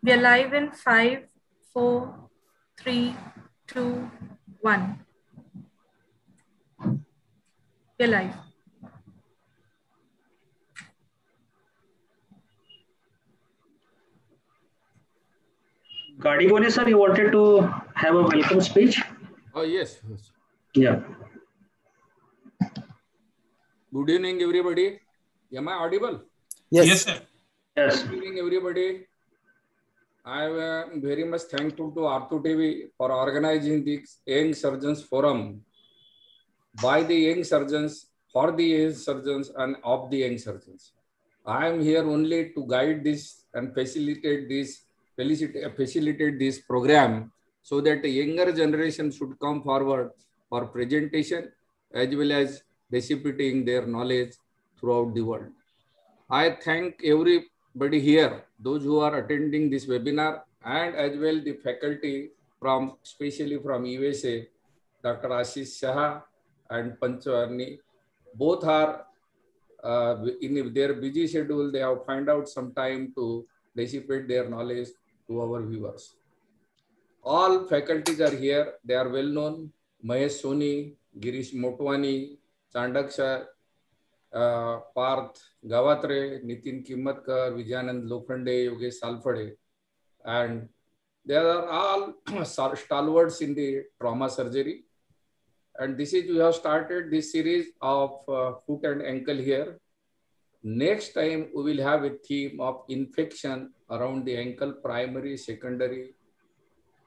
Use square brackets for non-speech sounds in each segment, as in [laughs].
We are live in five, four, three, two, one. We are live. Gadegone sir, you wanted to have a welcome speech? Oh, yes. yes. Yeah. Good evening, everybody. Am I audible? Yes. Yes, sir. Yes. Good evening, everybody. I am uh, very much thankful to Ortho TV for organizing this Young Surgeons Forum by the young surgeons, for the young surgeons, and of the young surgeons. I am here only to guide this and facilitate this facilitate, this program so that the younger generation should come forward for presentation as well as dissipating their knowledge throughout the world. I thank everybody here, those who are attending this webinar and as well the faculty from, especially from USA, Dr. Ashish Shah and Panchbhavi. Both are uh, in their busy schedule, they have find out some time to dissipate their knowledge to our viewers. All faculties are here. They are well known. Mahesh Soni, Girish Motwani, Chandak Parth Gavatre, Nitin Kimatkar, Vijayanand Lokhande, Yogesh Salphade. And there are all stalwarts in the trauma surgery and this is you have started this series of foot and ankle here next time we will have a theme of infection around the ankle primary secondary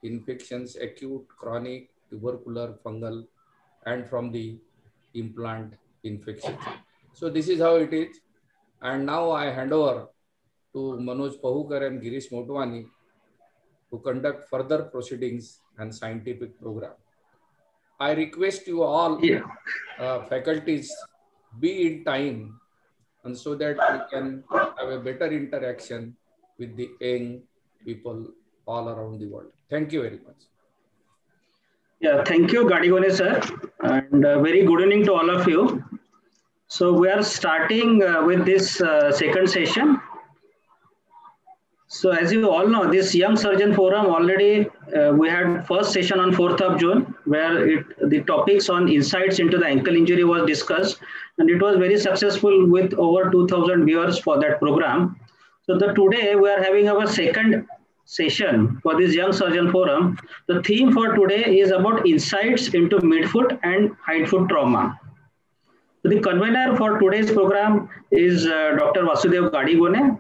infections acute chronic tubercular fungal and from the implant infections So this is how it is. And now I hand over to Manoj Pahukar and Girish Motwani to conduct further proceedings and scientific program. I request you all Yeah. uh, faculties be in time and so that we can have a better interaction with the young people all around the world. Thank you very much. Yeah, thank you, Gadegone sir. And uh, very good evening to all of you. So we are starting uh, with this uh, second session. So as you all know, this Young Surgeon Forum already, uh, we had first session on 4th of June, where it, the topics on insights into the ankle injury was discussed. And it was very successful with over 2000 viewers for that program. So the, today we are having our second session for this Young Surgeon Forum. The theme for today is about insights into midfoot and hindfoot trauma. So the convener for today's program is uh, Dr. Vasudev Gadegone,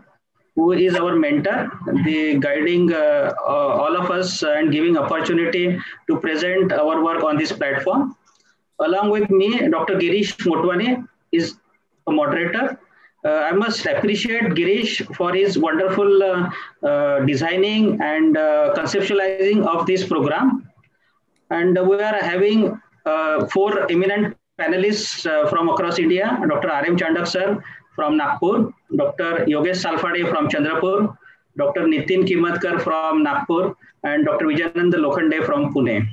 who is our mentor, the guiding uh, uh, all of us and giving opportunity to present our work on this platform. Along with me, Dr. Girish Motwani is a moderator. Uh, I must appreciate Girish for his wonderful uh, uh, designing and uh, conceptualizing of this program. And we are having uh, four eminent panelists uh, from across India, Dr. R.M. Chandak sir from Nagpur, Dr. Yogesh Salphale from Chandrapur, Dr. Nitin Kimmatkar from Nagpur, and Dr. Vijayanand Lokhande from Pune.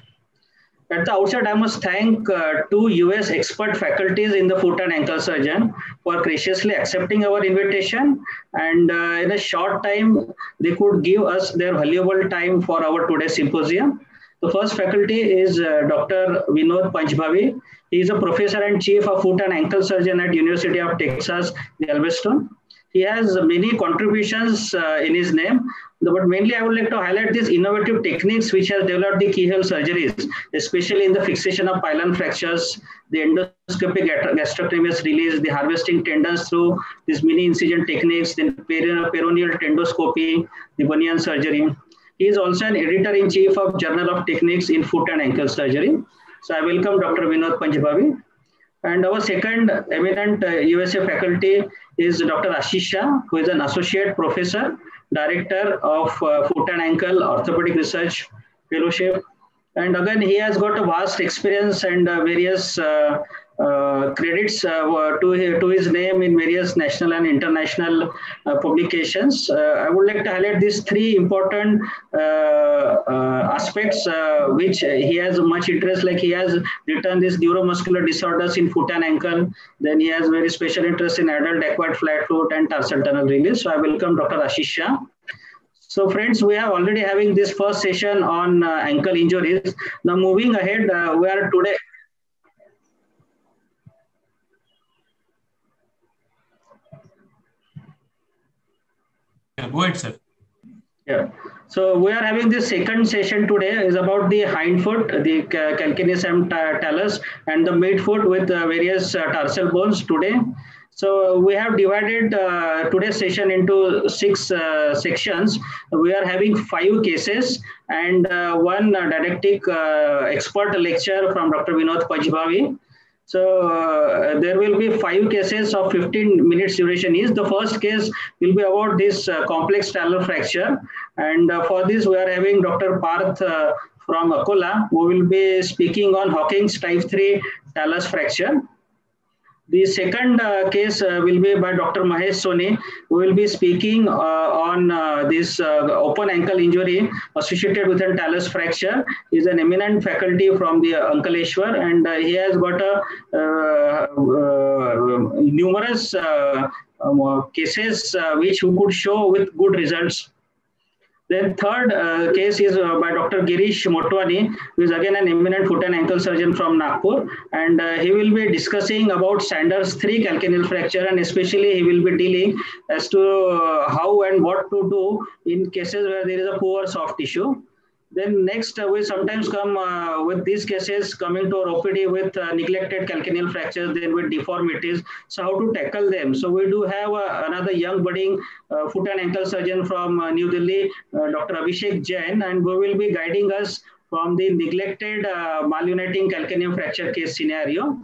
At the outset, I must thank uh, two US expert faculties in the foot and ankle surgeon for graciously accepting our invitation. And uh, in a short time, they could give us their valuable time for our today's symposium. The first faculty is uh, Dr. Vinod Panchbhavi. He is a professor and chief of foot and ankle surgeon at University of Texas, Galveston. He has many contributions uh, in his name, but mainly I would like to highlight these innovative techniques which has developed the keyhole surgeries, especially in the fixation of pilon fractures, the endoscopic gastrocnemius release, the harvesting tendons through these mini incision techniques, then peroneal tendoscopy, the bunion surgery. He is also an editor-in-chief of Journal of Techniques in Foot and Ankle Surgery. So I welcome Dr. Vinod Panchbhavi. And our second eminent uh, USA faculty is Dr. Ashish Shah, who is an associate professor, director of uh, Foot and Ankle Orthopedic Research Fellowship. And again, he has got a vast experience and uh, various uh, uh, credits uh, to, his, to his name in various national and international uh, publications. Uh, I would like to highlight these three important aspects which he has much interest like he has written these neuromuscular disorders in foot and ankle then he has very special interest in adult acquired flat foot and tarsal tunnel release so i welcome dr ashish So friends, we are already having this first session on uh, ankle injuries. Now moving ahead, uh, we are today. Yeah, go ahead, sir. Yeah. So we are having this second session today is about the hind foot, the calcaneus talus and the midfoot with uh, various uh, tarsal bones today. So we have divided uh, today's session into six uh, sections. We are having five cases and uh, one didactic uh, expert lecture from Dr. Vinod Panchbhavi. So uh, there will be five cases of 15 minutes duration is. The first case will be about this uh, complex talar fracture. And for this, we are having Dr. Parth from Akola, who will be speaking on Hawkins type 3 talus fracture. The second uh, case uh, will be by Dr. Mahesh Soni, who will be speaking uh, on uh, this uh, open ankle injury associated with a talus fracture. He is an eminent faculty from the Ankleshwar and uh, he has got a, numerous um, cases which he could show with good results then third uh, case is uh, by Dr. Girish Motwani, who is again an eminent foot and ankle surgeon from Nagpur. And uh, he will be discussing about Sanders 3 calcaneal fracture and especially he will be dealing as to uh, how and what to do in cases where there is a poor soft tissue. Then next, uh, we sometimes come uh, with these cases coming to our OPD with uh, neglected calcaneal fractures, then with deformities. So how to tackle them? So we do have uh, another young budding uh, foot and ankle surgeon from uh, New Delhi, Dr. Abhishek Jain, and we will be guiding us from the neglected maluniting calcaneum fracture case scenario.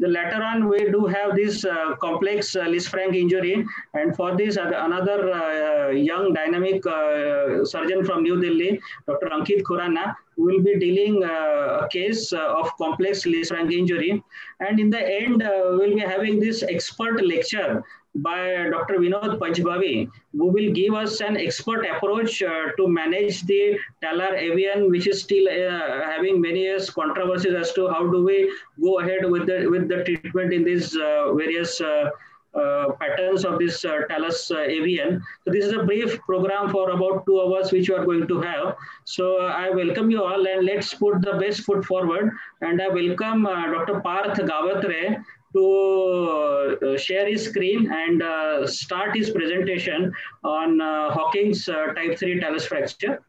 The later on, we do have this uh, complex uh, Lisfranc injury. And for this, uh, another uh, young dynamic uh, surgeon from New Delhi, Dr. Ankit Khurana, will be dealing uh, a case of complex Lisfranc injury. And in the end, we'll be having this expert lecture by Dr. Vinod Panchbhavi, who will give us an expert approach uh, to manage the talar AVN, which is still uh, having many years controversies as to how do we go ahead with the with the treatment in these uh, various uh, uh, patterns of this uh, talus AVN. So this is a brief program for about two hours, which you are going to have. So I welcome you all and let's put the best foot forward. And I welcome Dr. Parth Gawatre, to uh, share his screen and uh, start his presentation on uh, Hawkins type 3 talus fracture.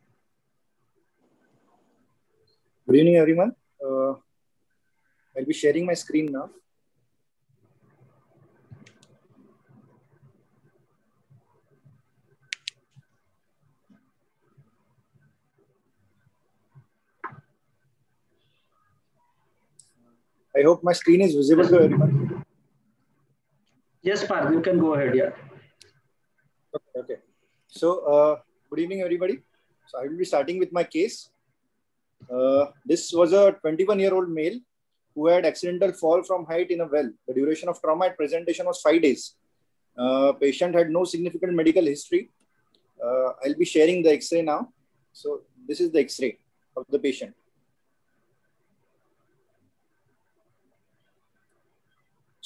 Good evening, everyone. I'll be sharing my screen now. I hope my screen is visible to everyone. Yes, Parth, you can go ahead. Yeah. Okay. okay. So, uh, good evening, everybody. So, I will be starting with my case. Uh, this was a 21 year old male who had accidental fall from height in a well. The duration of trauma at presentation was five days. Uh, patient had no significant medical history. Uh, I'll be sharing the X-ray now. So this is the X-ray of the patient.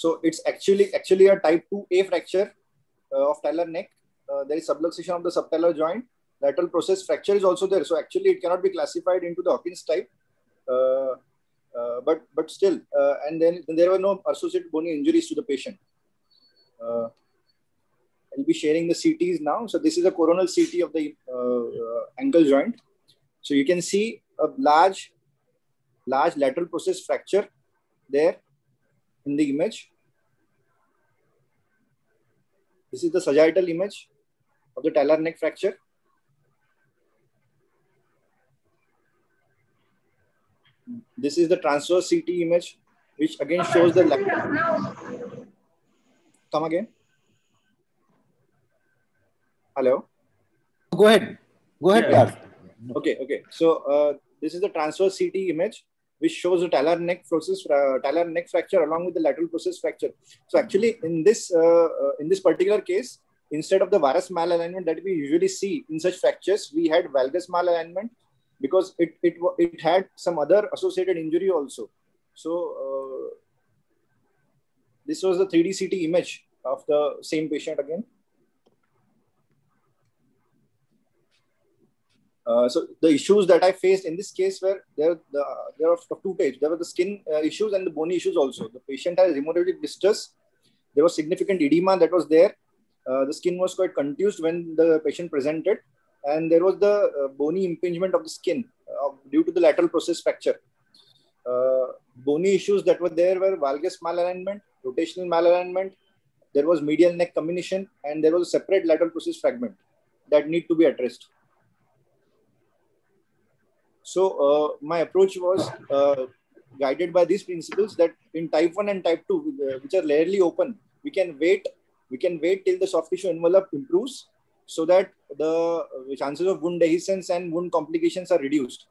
So it's actually actually a type 2A fracture uh, of talar neck. Uh, there is subluxation of the subtalar joint. Lateral process fracture is also there. So actually it cannot be classified into the Hawkins type. Uh, uh but but still, uh, and then, then, there were no associated bony injuries to the patient. Uh, I'll be sharing the CTs now. So this is a coronal CT of the ankle joint. So you can see a large, large lateral process fracture there in the image. This is the sagittal image of the talar neck fracture. This is the transverse CT image, which again shows the Come again. Hello. Go ahead. Go ahead, yeah. Okay, okay. So uh, this is the transverse CT image which shows a talar neck process, uh, talar neck fracture along with the lateral process fracture. So actually, in this uh, uh, in this particular case, instead of the varus malalignment that we usually see in such fractures, we had valgus malalignment because it it it had some other associated injury also. So uh, this was the 3D CT image of the same patient again. Uh, so the issues that I faced in this case were there. The, there are two types. There were the skin uh, issues and the bony issues also. The patient has hemorrhagic distress. There was significant edema that was there. Uh, the skin was quite contused when the patient presented, and there was the uh, bony impingement of the skin uh, due to the lateral process fracture. bony issues that were there were valgus malalignment, rotational malalignment. There was medial neck comminution, and there was a separate lateral process fragment that need to be addressed. So uh, my approach was uh, guided by these principles that in type 1 and type 2, uh, which are rarely open, we can wait, we can wait till the soft tissue envelope improves so that the chances of wound dehiscence and wound complications are reduced.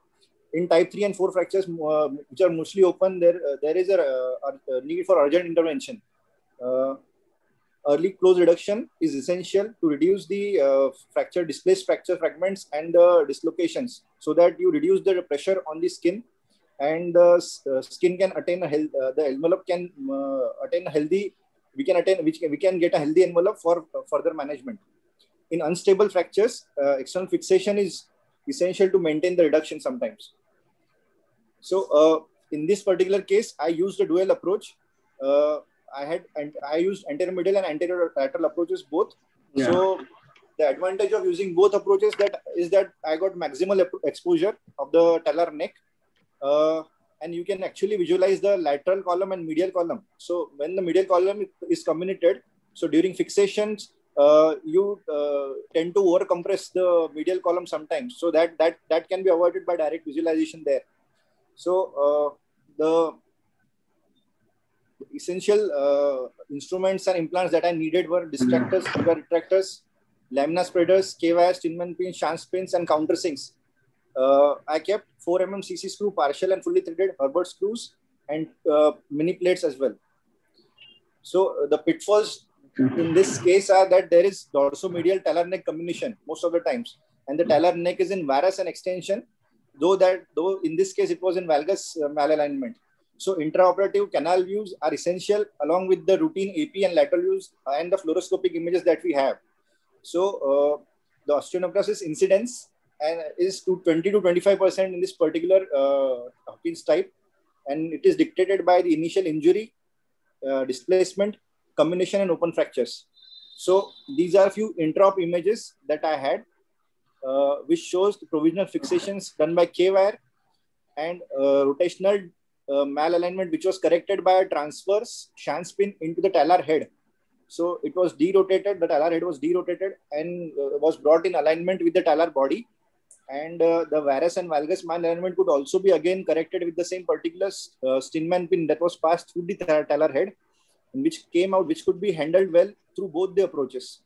In type 3 and 4 fractures, uh, which are mostly open, there, uh, there is a, a, need for urgent intervention. Uh, early close reduction is essential to reduce the uh, fracture, displaced fracture fragments and dislocations so that you reduce the pressure on the skin and the uh, skin can attain a health, uh, the envelope can uh, attain a healthy, we can attain, which we can get a healthy envelope for uh, further management. In unstable fractures, uh, external fixation is essential to maintain the reduction sometimes. So in this particular case, I used a dual approach. I had and I used anterior medial and anterior lateral approaches both. Yeah. So the advantage of using both approaches that is that I got maximal exposure of the talar neck, uh, and you can actually visualize the lateral column and medial column. So when the medial column is comminuted, so during fixations, uh, you uh, tend to over compress the medial column sometimes. So that that that can be avoided by direct visualization there. So uh, the essential uh, instruments and implants that I needed were distractors, mm. retractors, lamina spreaders, K-wires, Steinmann pins, Schanz pins, and countersinks. Uh, I kept 4 mm CC screw, partial and fully threaded Herbert screws, and uh, mini plates as well. So uh, the pitfalls in this case are that there is dorsomedial talar neck comminution most of the times, and the talar neck is in varus and extension. Though that, though in this case it was in valgus uh, malalignment. So intraoperative Canale views are essential along with the routine AP and lateral views and the fluoroscopic images that we have. So uh, the osteonecrosis incidence and is to 20 to 25% in this particular uh, Hawkins type. And it is dictated by the initial injury, uh, displacement, comminution, and open fractures. So these are a few intraop images that I had, uh, which shows the provisional fixations done by K-wire and uh, rotational uh, malalignment, which was corrected by a transverse Schanz pin into the talar head. So it was derotated, the talar head was derotated and uh, was brought in alignment with the talar body. And uh, the varus and valgus malalignment could also be again corrected with the same particular uh, Steinmann pin that was passed through the talar head, which came out, which could be handled well through both the approaches.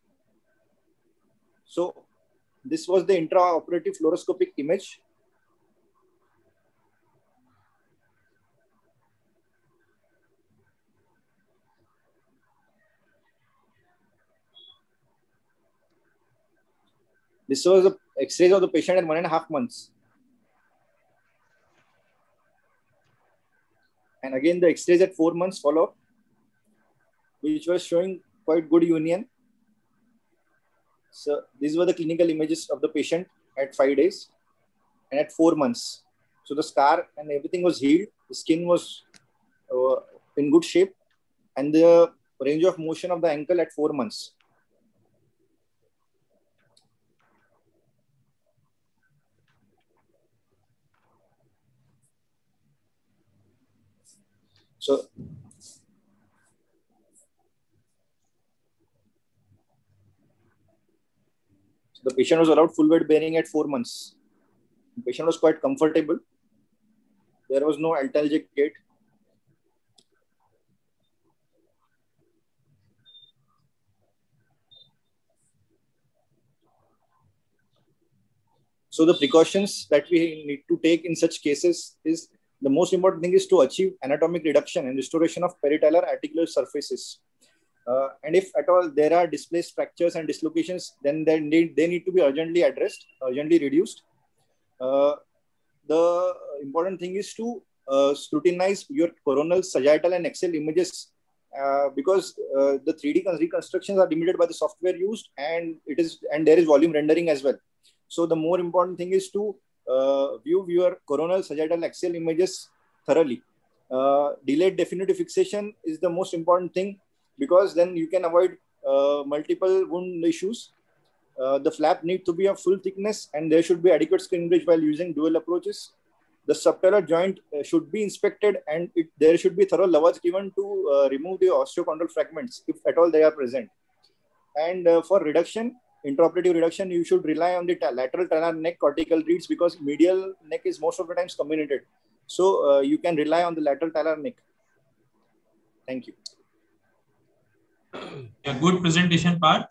So this was the intraoperative fluoroscopic image This was the X-rays of the patient at one and a half months. And again, the X-rays at four months follow, which was showing quite good union. So these were the clinical images of the patient at five days and at four months. So the scar and everything was healed. The skin was uh, in good shape and the range of motion of the ankle at four months. So, the patient was allowed full weight bearing at four months. The patient was quite comfortable. There was no antalgic gait. So the precautions that we need to take in such cases is the most important thing is to achieve anatomic reduction and restoration of peritalar articular surfaces. Uh, and if at all there are displaced fractures and dislocations, then they need, they need to be urgently addressed, urgently reduced. Uh, the important thing is to uh, scrutinize your coronal, sagittal, and axial images uh, because uh, the 3D reconstructions are limited by the software used, and it is and there is volume rendering as well. So the more important thing is to view your coronal sagittal axial images thoroughly. Uh, delayed definitive fixation is the most important thing because then you can avoid uh, multiple wound issues. Uh, the flap need to be of full thickness and there should be adequate skin bridge while using dual approaches. The subtalar joint uh, should be inspected and it, there should be thorough lavage given to uh, remove the osteochondral fragments if at all they are present. And for reduction, intraoperative reduction, you should rely on the lateral talar neck cortical reeds because medial neck is most of the times comminuted. So uh, you can rely on the lateral talar neck. Thank you. A good presentation Parth.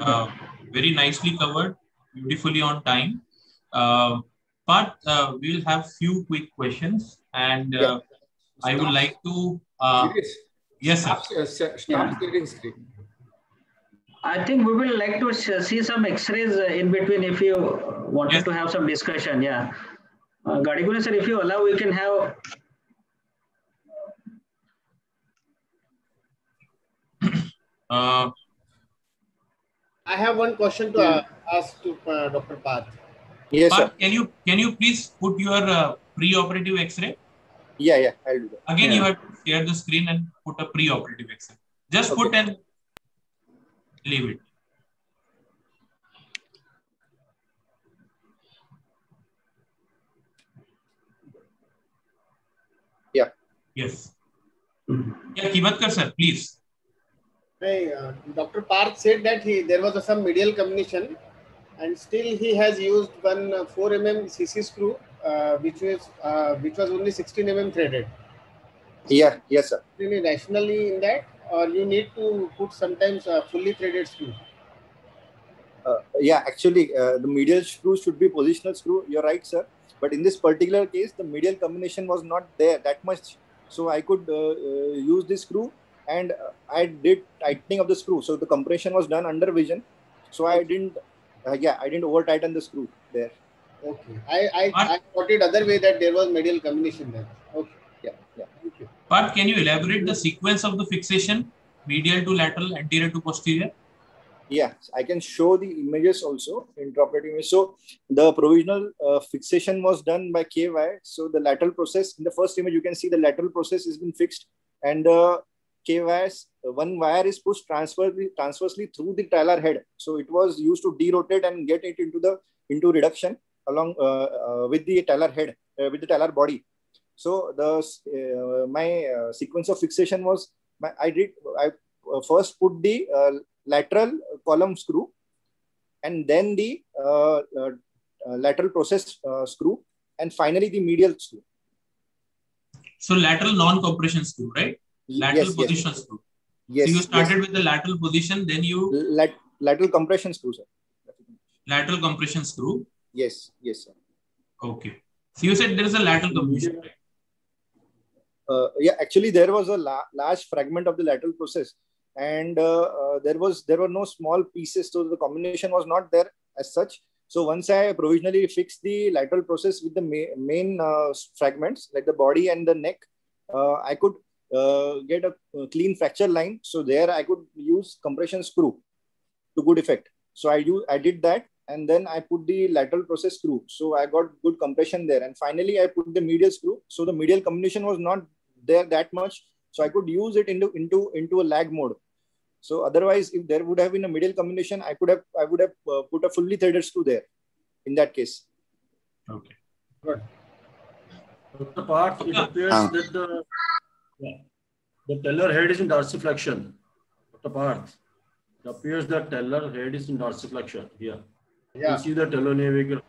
Uh, very nicely covered, beautifully on time. Uh, but uh, we will have few quick questions and uh, yeah. I would like to. Uh, yes, sir. Stop, stop sharing screen. I think we will like to see some X-rays in between if you wanted yes. to have some discussion. Yeah. Uh, Gadegone sir, if you allow, we can have. [coughs] Uh, I have one question to uh, ask to uh, Dr. Parth. Yes, Parth, sir. Can you can you please put your uh, pre-operative X-ray? Yeah, yeah, I'll do that. Again, yeah. you have to share the screen and put a pre-operative X-ray. Just okay. put and leave it. Yeah. Yes. Yeah, Kivatkar sir, please. Hey, uh, Dr. Parth said that he there was some medial comminution and still he has used one uh, 4 mm CC screw uh, which was uh, which was only 16 mm threaded. Yeah, yes sir. Really rationally in that or you need to put sometimes a fully threaded screw? Uh, yeah, actually, uh, the medial screw should be positional screw. You're right, sir. But in this particular case, the medial comminution was not there that much. So I could uh, uh use this screw and uh, I did tightening of the screw. So the compression was done under vision. So I didn't, uh, yeah, I didn't over tighten the screw there. Okay. I, I, I got it other way that there was medial comminution there. Okay. But can you elaborate the sequence of the fixation, medial to lateral, anterior to posterior? Yeah, I can show the images also, intraoperative. So the provisional uh, fixation was done by K-wire. So the lateral process, in the first image, you can see the lateral process has been fixed and the K-wires, one wire is pushed transversely, transversely through the talar head. So it was used to derotate and get it into the into reduction along uh, uh, with the talar head, uh, with the talar body. So the uh, my uh, sequence of fixation was my, I did I uh, first put the lateral column screw and then the lateral process screw and finally the medial screw. So lateral non-compression screw, right? Lateral yes, position yes. screw. Yes. So you started yes. with the lateral position, then you Lat lateral compression screw, sir. Lateral compression screw. Yes, yes, sir. Okay. So you said there is a lateral compression, right? Uh, yeah, actually there was a la large fragment of the lateral process, and uh, uh, there was there were no small pieces, so the comminution was not there as such. So once I provisionally fixed the lateral process with the ma main fragments like the body and the neck, I could uh, get a clean fracture line. So there I could use compression screw to good effect. So I do I did that and then I put the lateral process screw. So I got good compression there. And finally, I put the medial screw. So the medial comminution was not there that much. So I could use it into, into, into a lag mode. So otherwise, if there would have been a medial comminution, I could have I would have uh, put a fully threaded screw there. In that case. Okay. Good. The Parth it appears uh. that the yeah, the talar head is in dorsiflexion. The Parth it appears that talar head is in dorsiflexion here. Yeah. You see the talonavicular.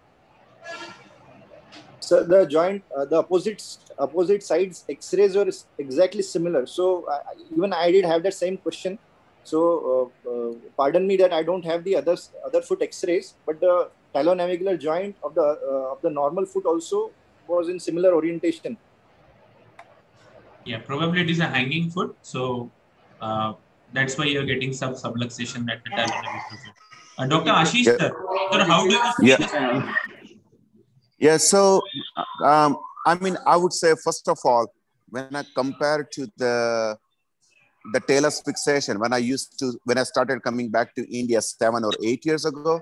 So the joint, uh, the opposite opposite sides X-rays were exactly similar. So uh, even I did have that same question. So uh, uh pardon me that I don't have the other other foot X-rays, but the talonavicular joint of the uh, of the normal foot also was in similar orientation. Yeah, probably it is a hanging foot. So uh, that's why you're getting some subluxation at the talonavicular foot. Uh, Dr. Ashish, yeah. sir, sir, how do you yeah. this? Yeah, so um, I mean, I would say first of all, when I compare to the the talus fixation, when I used to when I started coming back to India seven or eight years ago,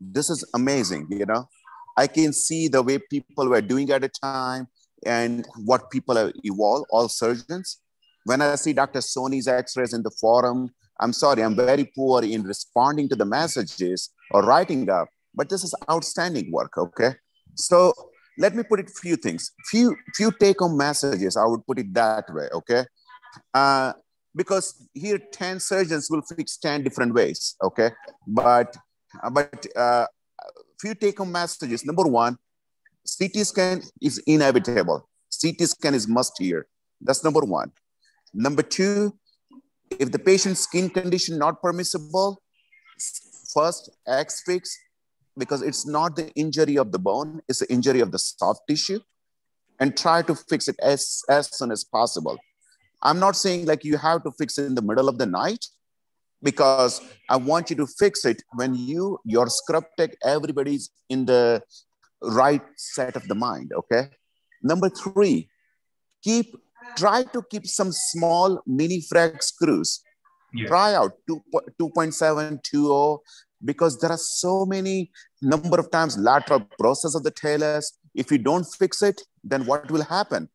this is amazing, you know. I can see the way people were doing at a time and what people have evolved, all surgeons. When I see Dr. Soni's x-rays in the forum, I'm sorry, I'm very poor in responding to the messages or writing up, but this is outstanding work, okay? So let me put it few things, few, few take-home messages, I would put it that way, okay? Uh, because here 10 surgeons will fix 10 different ways, okay? But, but uh, few take-home messages. Number one, CT scan is inevitable. CT scan is must here. That's number one. Number two, if the patient's skin condition not permissible, first X fix, because it's not the injury of the bone, it's the injury of the soft tissue, and try to fix it as, as soon as possible. I'm not saying like you have to fix it in the middle of the night, because I want you to fix it when you, your scrub tech, everybody's in the right set of the mind, okay? Number three, keep try to keep some small mini frag screws. Yeah. Try out 2, 2.7, 2.0, because there are so many number of times lateral process of the talus. If you don't fix it, then what will happen?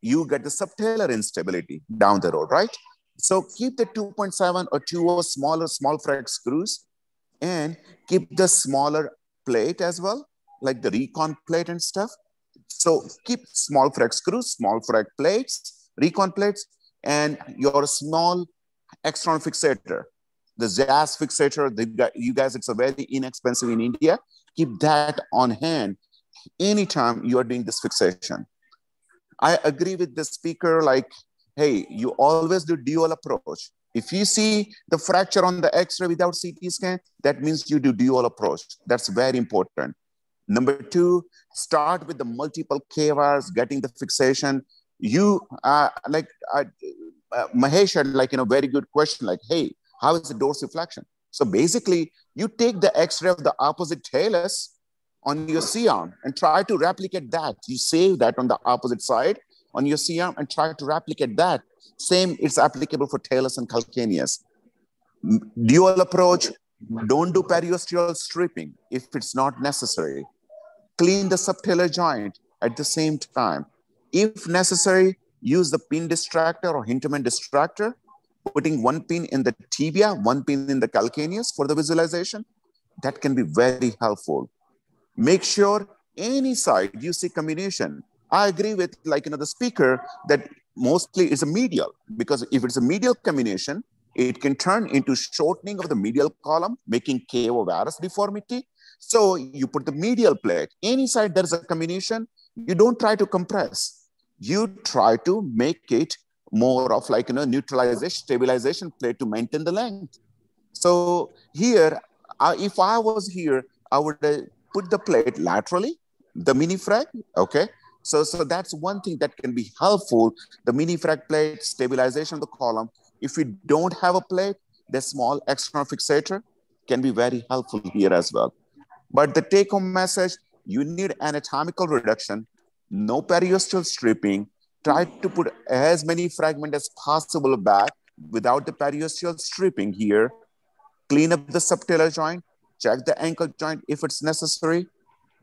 You get the subtalar instability down the road, right? So keep the 2.7 or 2.0 smaller, small frag screws and keep the smaller plate as well, like the recon plate and stuff. So keep small frag screws, small frag plates, recon plates, and your small external fixator. The JESS fixator, the, you guys, it's a very inexpensive in India. Keep that on hand anytime you are doing this fixation. I agree with the speaker, like, hey, you always do dual approach. If you see the fracture on the X-ray without CT scan, that means you do dual approach. That's very important. Number two, start with the multiple K-wires, getting the fixation. You, uh, like uh, uh, Mahesh had like, you know, very good question, like, hey, how is the dorsiflexion? So basically, you take the X-ray of the opposite talus on your C-arm and try to replicate that. You save that on the opposite side on your C-arm and try to replicate that. Same, it's applicable for talus and calcaneus. Dual approach, don't do periosteal stripping if it's not necessary clean the subtalar joint at the same time. If necessary, use the pin distractor or Hintermann distractor, putting one pin in the tibia, one pin in the calcaneus for the visualization. That can be very helpful. Make sure any side you see comminution. I agree with like you know speaker that mostly it's a medial because if it's a medial comminution, it can turn into shortening of the medial column, making cavovarus deformity so you put the medial plate. Any side there's a comminution, you don't try to compress. You try to make it more of like, you know, neutralization, stabilization plate to maintain the length. So here, uh, if I was here, I would uh, put the plate laterally, the mini frag, okay? So, so that's one thing that can be helpful. The mini frag plate, stabilization of the column. If we don't have a plate, the small external fixator can be very helpful here as well. But the take home message you need anatomical reduction, no periosteal stripping, try to put as many fragments as possible back without the periosteal stripping here, clean up the subtalar joint, check the ankle joint if it's necessary.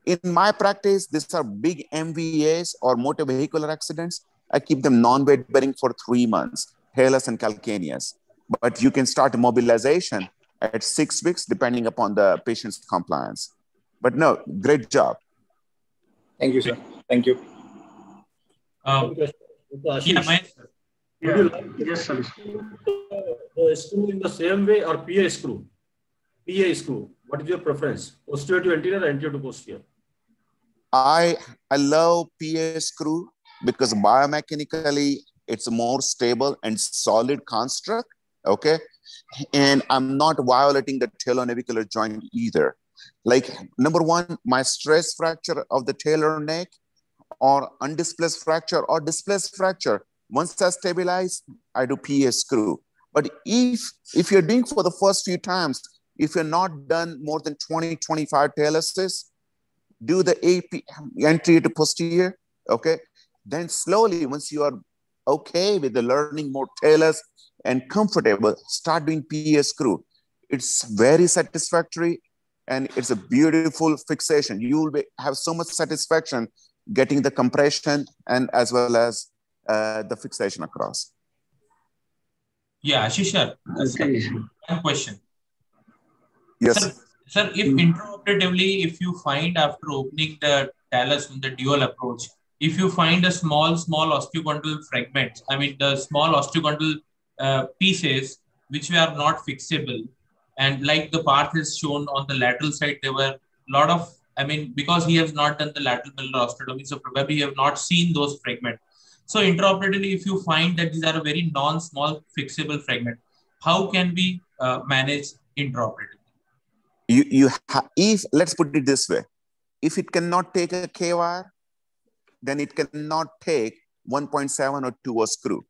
In my practice, these are big MVAs or motor vehicular accidents. I keep them non-weight bearing for three months, talus and calcaneus. But you can start mobilization at six weeks, depending upon the patient's compliance. But no, great job. Thank you, sir. Thank you. Um, yeah, my, yeah. Like yes, sir. The screw in the same way or PA screw? PA screw. What is your preference? Posterior to anterior or anterior to posterior? I I love PA screw because biomechanically it's a more stable and solid construct. Okay. And I'm not violating the talonavicular joint either. Like number one, my stress fracture of the talar neck or undisplaced fracture or displaced fracture. Once I stabilize, I do PA screw. But if, if you're doing for the first few times, if you're not done more than 20, 25 taluses, do the AP entry to posterior, okay? Then slowly, once you are okay with the learning more talus and comfortable, start doing PA screw. It's very satisfactory and it's a beautiful fixation. You will be, have so much satisfaction getting the compression and as well as uh, the fixation across. Yeah, Ashish sir. One question. Yes. Sir, sir, if intraoperatively, if you find after opening the talus in the dual approach, if you find a small, small osteochondral fragments, I mean the small osteochondral uh, pieces which were not fixable, and like the path is shown on the lateral side, there were a lot of, I mean, because he has not done the lateral malleolar osteotomy, so probably he have not seen those fragments. So intraoperatively, if you find that these are a very non-small fixable fragment, how can we uh, manage intraoperatively? You, you ha- if, let's put it this way, if it cannot take a K-wire, then it cannot take 1.7 or 2 or screw.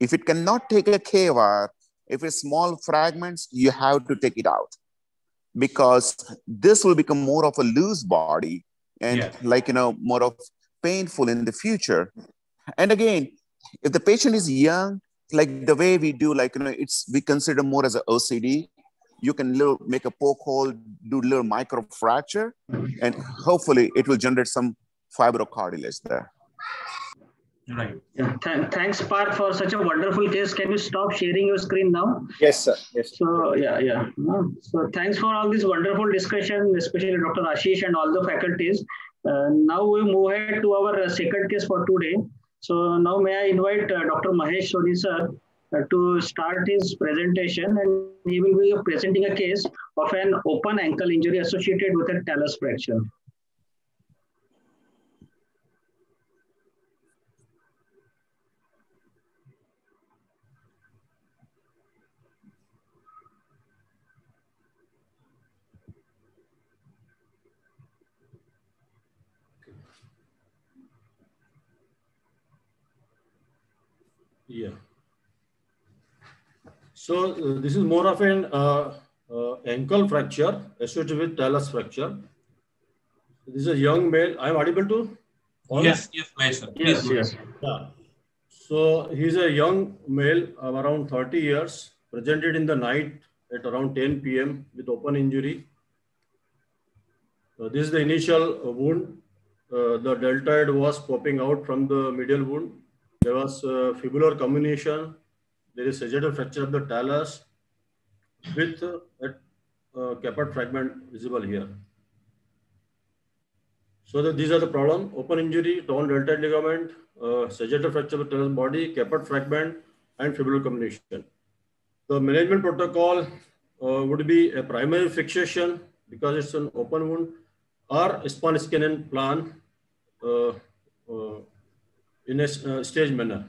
If it cannot take a K-wire, if it's small fragments, you have to take it out because this will become more of a loose body and yeah. like, you know, more of painful in the future. And again, if the patient is young, like the way we do, like, you know, it's, we consider more as an OCD, you can little, make a poke hole, do little micro fracture, and hopefully it will generate some fibrocartilage there. Right. Yeah. Th- thanks, Parth, for such a wonderful case. Can you stop sharing your screen now? Yes, sir. Yes. So yeah, yeah. So thanks for all this wonderful discussion, especially Dr. Ashish and all the faculties. Uh, now we move ahead to our uh, second case for today. So now may I invite uh, Dr. Mahesh Soni sir uh, to start his presentation and he will be presenting a case of an open ankle injury associated with a talus fracture. Yeah. So uh, this is more of an uh, uh, ankle fracture associated with talus fracture. This is a young male. I am audible to? All? Yes, yes, yes, yes, yes. Yeah. So he's a young male of around 30 years, presented in the night at around 10 p.m. with open injury. this is the initial wound. Uh, the deltoid was popping out from the medial wound there was uh, fibular comminution. There is sagittal fracture of the talus with a caput fragment visible here. So the, these are the problem, open injury, torn deltoid ligament, uh, sagittal fracture of the talus body, caput fragment, and fibular comminution. The management protocol uh, would be a primary fixation because it's an open wound or span scan and plan uh, uh, in a uh, stage manner.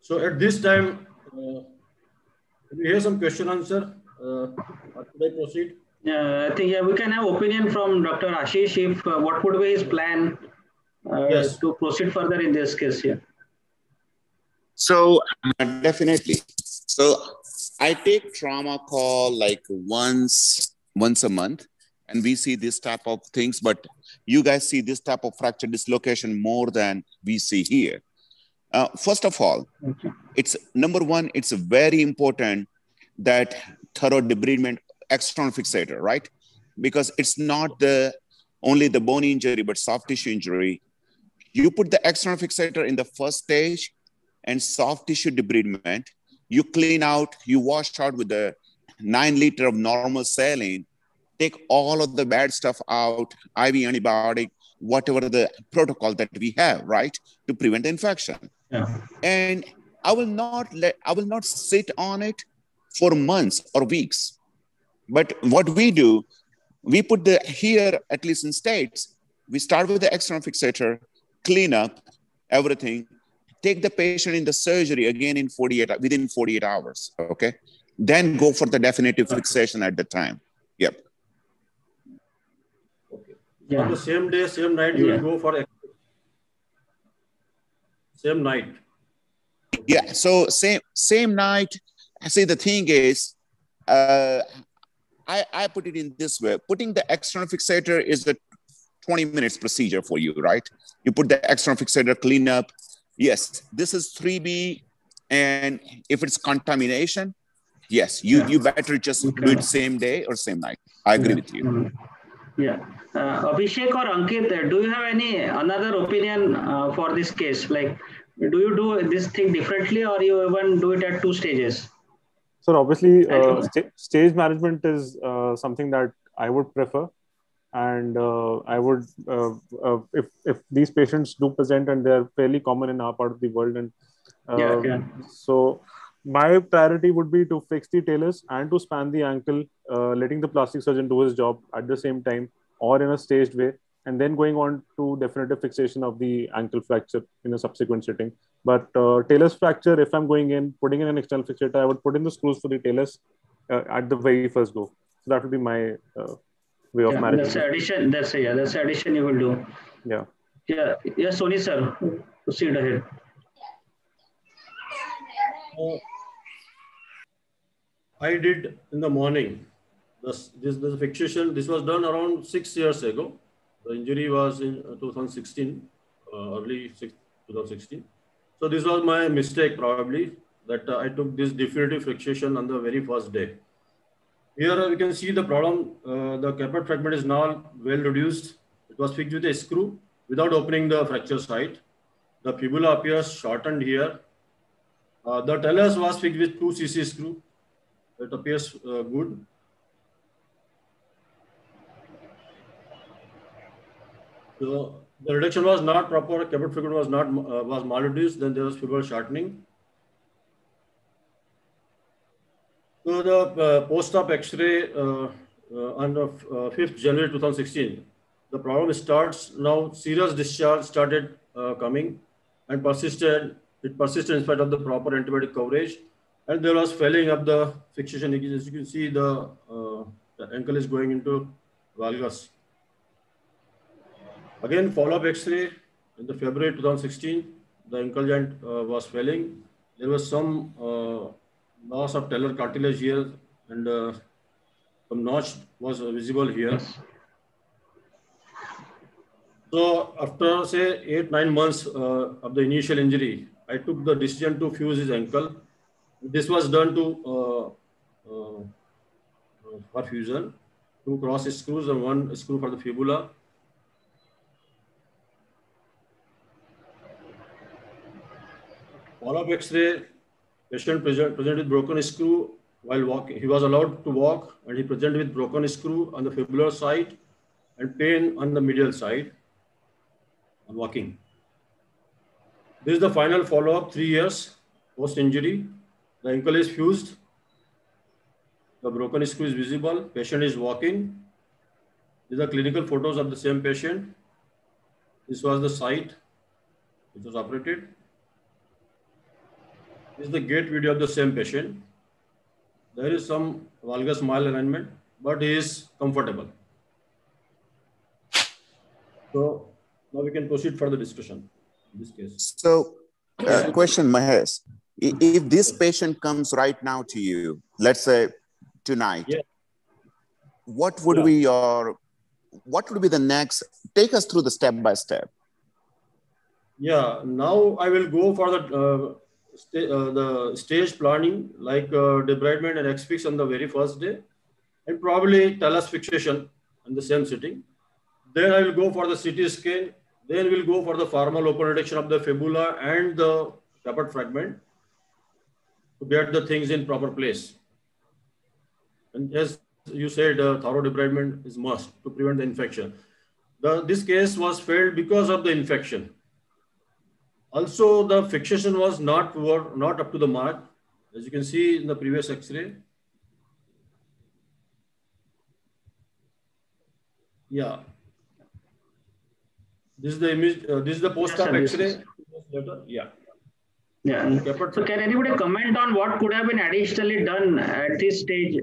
So at this time, uh, we have some question answer. Uh, should I proceed? Yeah, I think yeah, we can have opinion from Dr. Ashish if uh, what would be his plan uh, yes. to proceed further in this case here. So uh, definitely. So I take trauma call like once once a month, and we see this type of things. But you guys see this type of fracture dislocation more than we see here. Uh, first of all, okay. it's number one, it's very important that thorough debridement external fixator, right? Because it's not the only the bone injury, but soft tissue injury. You put the external fixator in the first stage and soft tissue debridement. You clean out, you wash out with the nine liter of normal saline take all of the bad stuff out, IV antibiotic, whatever the protocol that we have, right, to prevent infection. Yeah. And I will not let I will not sit on it for months or weeks. But what we do, we put the here, at least in states, we start with the external fixator, clean up everything, take the patient in the surgery again in 48 within 48 hours. Okay. Then go for the definitive fixation at the time. Yep. Yeah. On the same day, same night, you yeah. will go for same night. Yeah. So same same night. I see, the thing is, uh, I I put it in this way: putting the external fixator is a 20 minutes procedure for you, right? You put the external fixator, clean up. Yes, this is 3B, and if it's contamination, Yes, you, you better just do it same day or same night. I agree with you. Yeah. Uh, Abhishek or Ankit, do you have any another opinion uh, for this case? Like, do you do this thing differently or you even do it at two stages? So obviously, uh, st stage management is uh, something that I would prefer, and uh, I would uh, uh, if if these patients do present and they're fairly common in our part of the world, and yeah, uh, yeah. so my priority would be to fix the talus and to span the ankle, letting the plastic surgeon do his job at the same time or in a staged way and then going on to definitive fixation of the ankle fracture in a subsequent sitting. But uh, talus fracture, if I'm going in, putting in an external fixator, I would put in the screws for the talus uh, at the very first go. So that would be my uh, way of yeah, managing. That's addition. That's a, yeah. That's addition you will do. Yeah. Yeah. Yeah. Soni sir, proceed ahead. Uh, I did in the morning. This, this, this fixation, this was done around six years ago. The injury was in uh, 2016, uh, early 2016. So this was my mistake probably that uh, I took this definitive fixation on the very first day. Here we can see the problem. Uh, the caput fragment is now well reduced. It was fixed with a screw without opening the fracture site. The fibula appears shortened here. Uh, the talus was fixed with 2 cc screw. It appears uh, good. So the reduction was not proper, caput fragment was not uh, was malreduced, then there was fibular shortening. So the uh, post-op X-ray uh, uh on the 5th uh, January 2016, the problem starts now. Serious discharge started uh, coming and persisted. It persisted in spite of the proper antibiotic coverage, and there was swelling of the fixation. As you can see, the, the ankle is going into valgus. Again, follow-up X-ray in the February 2016, the ankle joint uh, was swelling. There was some uh, loss of talar cartilage here and uh, some notch was visible here. So after say eight, nine months uh, of the initial injury, I took the decision to fuse his ankle. This was done to uh, uh, for fusion, two cross screws and one screw for the fibula. Follow-up X-ray, patient present, presented with broken screw while walking. He was allowed to walk and he presented with broken screw on the fibular side and pain on the medial side on walking. This is the final follow-up, three years post-injury. The ankle is fused. The broken screw is visible. Patient is walking. These are clinical photos of the same patient. This was the site which was operated. This is the gait video of the same patient. There is some valgus malalignment, but he is comfortable. So now we can proceed for the discussion in this case. So, uh, question, Mahesh. If this patient comes right now to you, let's say tonight, yeah. what would yeah. be your, what would be the next? Take us through the step by step. Yeah, now I will go for the uh, uh, the stage planning like uh, debridement and X-fix on the very first day and probably talus fixation in the same sitting. Then I will go for the CT scan. Then we'll go for the formal open reduction of the fibula and the caput fragment to get the things in proper place. And as you said, uh, thorough debridement is must to prevent the infection. The, this case was failed because of the infection. Also, the fixation was not, were not up to the mark. As you can see in the previous X-ray. Yeah. This is the image. Uh, this is the post-op yes, X-ray. Yeah. Yeah. So can anybody comment on what could have been additionally done at this stage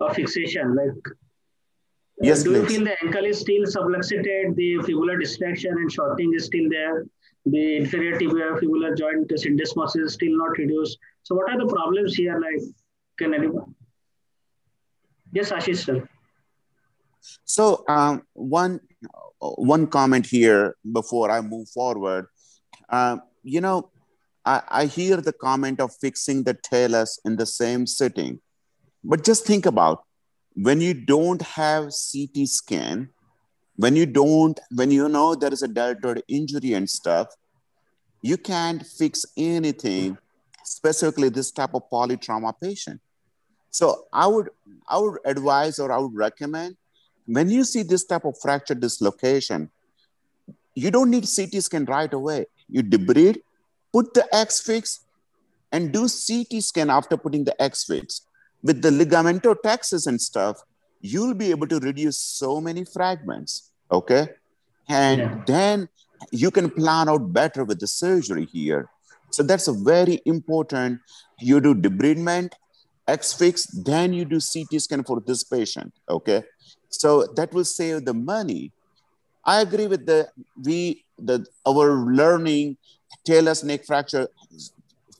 of fixation? Like, yes, do please. you feel the ankle is still subluxated, the fibular distraction and shortening is still there? the inferior tibial fibular joint syndesmosis is still not reduced. So what are the problems here? Like, can anyone? Yes, Ashish sir. So um, one one comment here before I move forward. Um, you know, I, I hear the comment of fixing the talus in the same sitting. But just think about when you don't have CT scan, when you don't, when you know there is a deltoid injury and stuff, you can't fix anything, specifically this type of polytrauma patient. So I would, I would advise or I would recommend when you see this type of fracture dislocation, you don't need CT scan right away. You debride, put the X fix, and do CT scan after putting the X fix. With the ligamentotaxis and stuff, you'll be able to reduce so many fragments. Okay. And yeah. then you can plan out better with the surgery here. So that's a very important. You do debridement, X fix, then you do CT scan for this patient. Okay. So that will save the money. I agree with the we the our learning talus neck fracture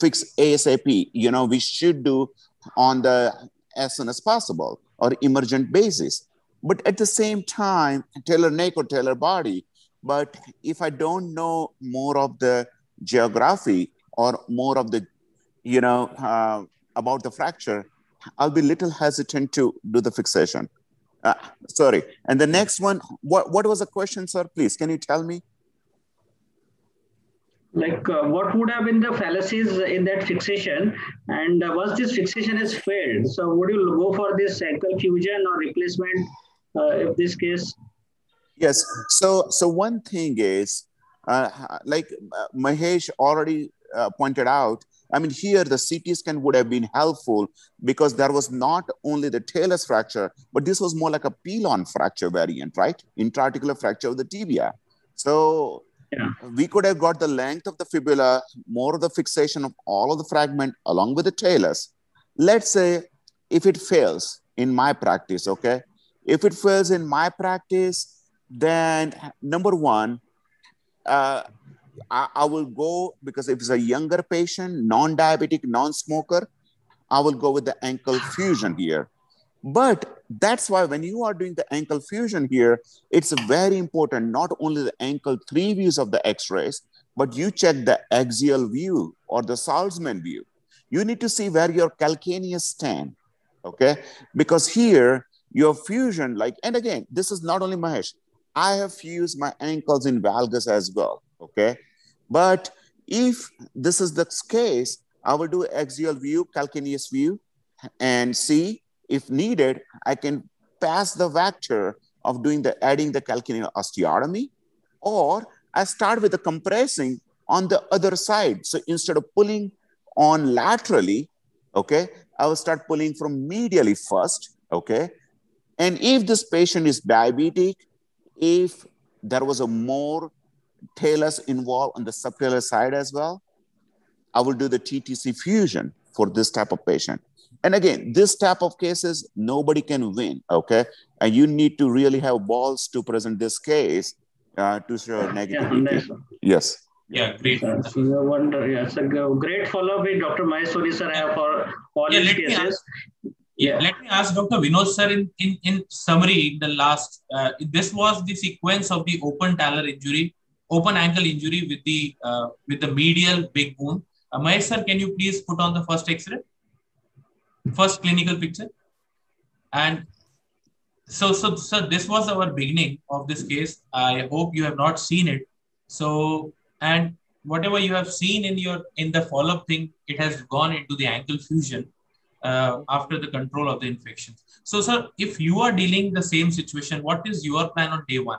fix ASAP. You know, we should do on the as soon as possible or emergent basis. But at the same time, talar neck or talar body. But if I don't know more of the geography or more of the, you know, uh, about the fracture, I'll be little hesitant to do the fixation. Uh, sorry. And the next one, what, what was the question, sir? Please, can you tell me? Like, uh, what would have been the fallacies in that fixation? And uh, once this fixation has failed, so would you go for this ankle fusion or replacement uh, if this case? Yes. So, so one thing is, uh, like uh, Mahesh already pointed out, I mean, here the CT scan would have been helpful because there was not only the talus fracture, but this was more like a pilon fracture variant, right? Intraarticular fracture of the tibia. So yeah. we could have got the length of the fibula, more of the fixation of all of the fragment along with the talus. Let's say if it fails in my practice, okay? If it fails in my practice, then number one, uh, I, I will go because if it's a younger patient, non-diabetic, non-smoker, I will go with the ankle fusion here. But that's why when you are doing the ankle fusion here, it's very important, not only the ankle three views of the x-rays, but you check the axial view or the Saltzman view. You need to see where your calcaneus stand, okay? Because here, your fusion, like, and again, this is not only Mahesh, I have fused my ankles in valgus as well, okay? But if this is the case, I will do axial view, calcaneus view, and see if needed, I can pass the vector of doing the adding the calcaneal osteotomy, or I start with the compressing on the other side. So instead of pulling on laterally, okay, I will start pulling from medially first, okay. And if this patient is diabetic, if there was a more talus involved on the subtalar side as well, I will do the TTC fusion for this type of patient. And again, this type of cases, nobody can win, okay? And you need to really have balls to present this case uh, to show negative. Yeah, yes. Yeah, great. Uh, no wonder. Yes, a great follow-up with Dr. Maheshwari sir for all yeah, these cases. Yeah. Let me ask Dr. Vinod sir in, in, in summary, the last, uh, this was the sequence of the open talar injury open ankle injury with the uh, with the medial big wound. Uh, Mahesh sir, can you please put on the first X-ray, first clinical picture, and so so so this was our beginning of this case. I hope you have not seen it. So and whatever you have seen in your in the follow-up thing, it has gone into the ankle fusion uh, after the control of the infection. So, sir, if you are dealing the same situation, what is your plan on day one?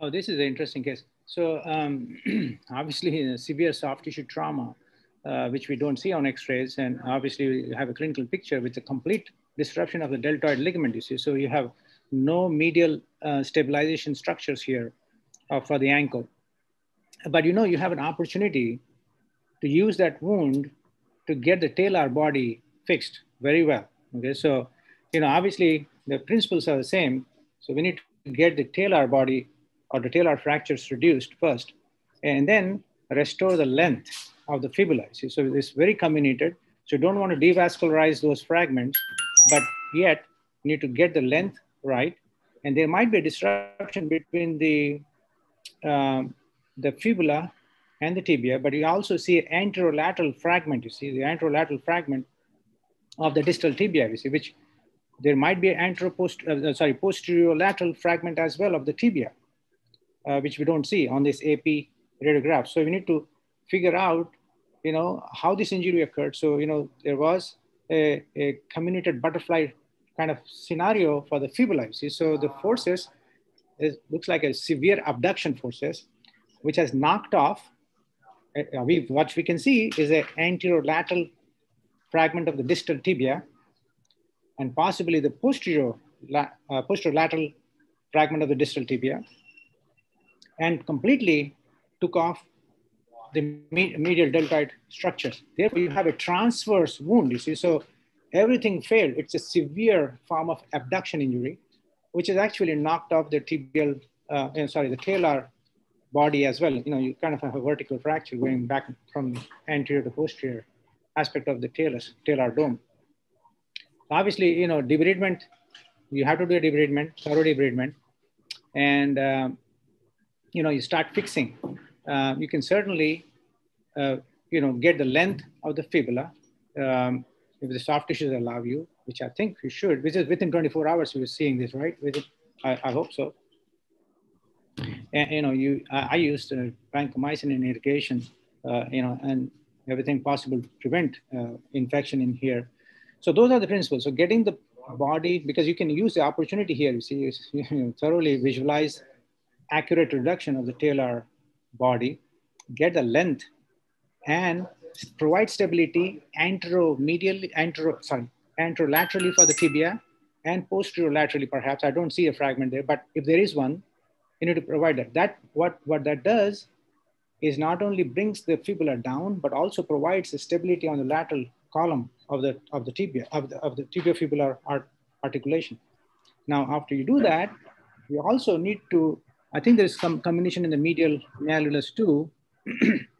Oh, this is an interesting case. So um, [clears throat] obviously severe soft tissue trauma, uh, which we don't see on x-rays, and obviously we have a clinical picture with a complete disruption of the deltoid ligament, you see. So you have no medial uh, stabilization structures here uh, for the ankle. But you know, you have an opportunity to use that wound to get the talar body fixed very well, okay? So, you know, obviously the principles are the same. So we need to get the talar body or the talar fractures reduced first, and then restore the length of the fibula. See, so it's very comminuted. So you don't want to devascularize those fragments, but yet you need to get the length right. And there might be a disruption between the, um, the fibula and the tibia, but you also see an anterolateral fragment. You see the anterolateral fragment of the distal tibia, you see, which there might be an anteropost, uh, sorry, posterior lateral fragment as well of the tibia, uh, which we don't see on this AP radiograph. So we need to figure out, you know, how this injury occurred. So, you know, there was a, a comminuted butterfly kind of scenario for the fibula. See, so the forces it looks like a severe abduction forces, which has knocked off. Uh, we, what we can see is an anterolateral fragment of the distal tibia and possibly the posterior, uh, posterolateral fragment of the distal tibia and completely took off the medial deltoid structure. Therefore, you have a transverse wound, you see. So everything failed. It's a severe form of abduction injury, which is actually knocked off the tibial, uh, sorry, the talar body as well. You know, you kind of have a vertical fracture going back from anterior to posterior aspect of the talus, talar dome. Obviously, you know, debridement, you have to do a debridement, thorough debridement. And, uh, you know, you start fixing. Uh, you can certainly, uh, you know, get the length of the fibula. Um, if the soft tissues allow you, which I think you should, which is within 24 hours, you are seeing this, right? I, I hope so. And, you know, you, I, I used uh, vancomycin in irrigation, uh, you know, and everything possible to prevent uh, infection in here. So those are the principles. So getting the body, because you can use the opportunity here, you see, [laughs] you thoroughly visualize accurate reduction of the talar body, get the length and provide stability anteromedially, antero, sorry, anterolaterally for the tibia and posterolaterally perhaps. I don't see a fragment there, but if there is one, you need to provide that. That what, what that does is not only brings the fibula down, but also provides the stability on the lateral column of the, of the tibia, of the, of the tibiofibular art, articulation. Now, after you do that, you also need to, I think there's some comminution in the medial malleolus too, [clears throat]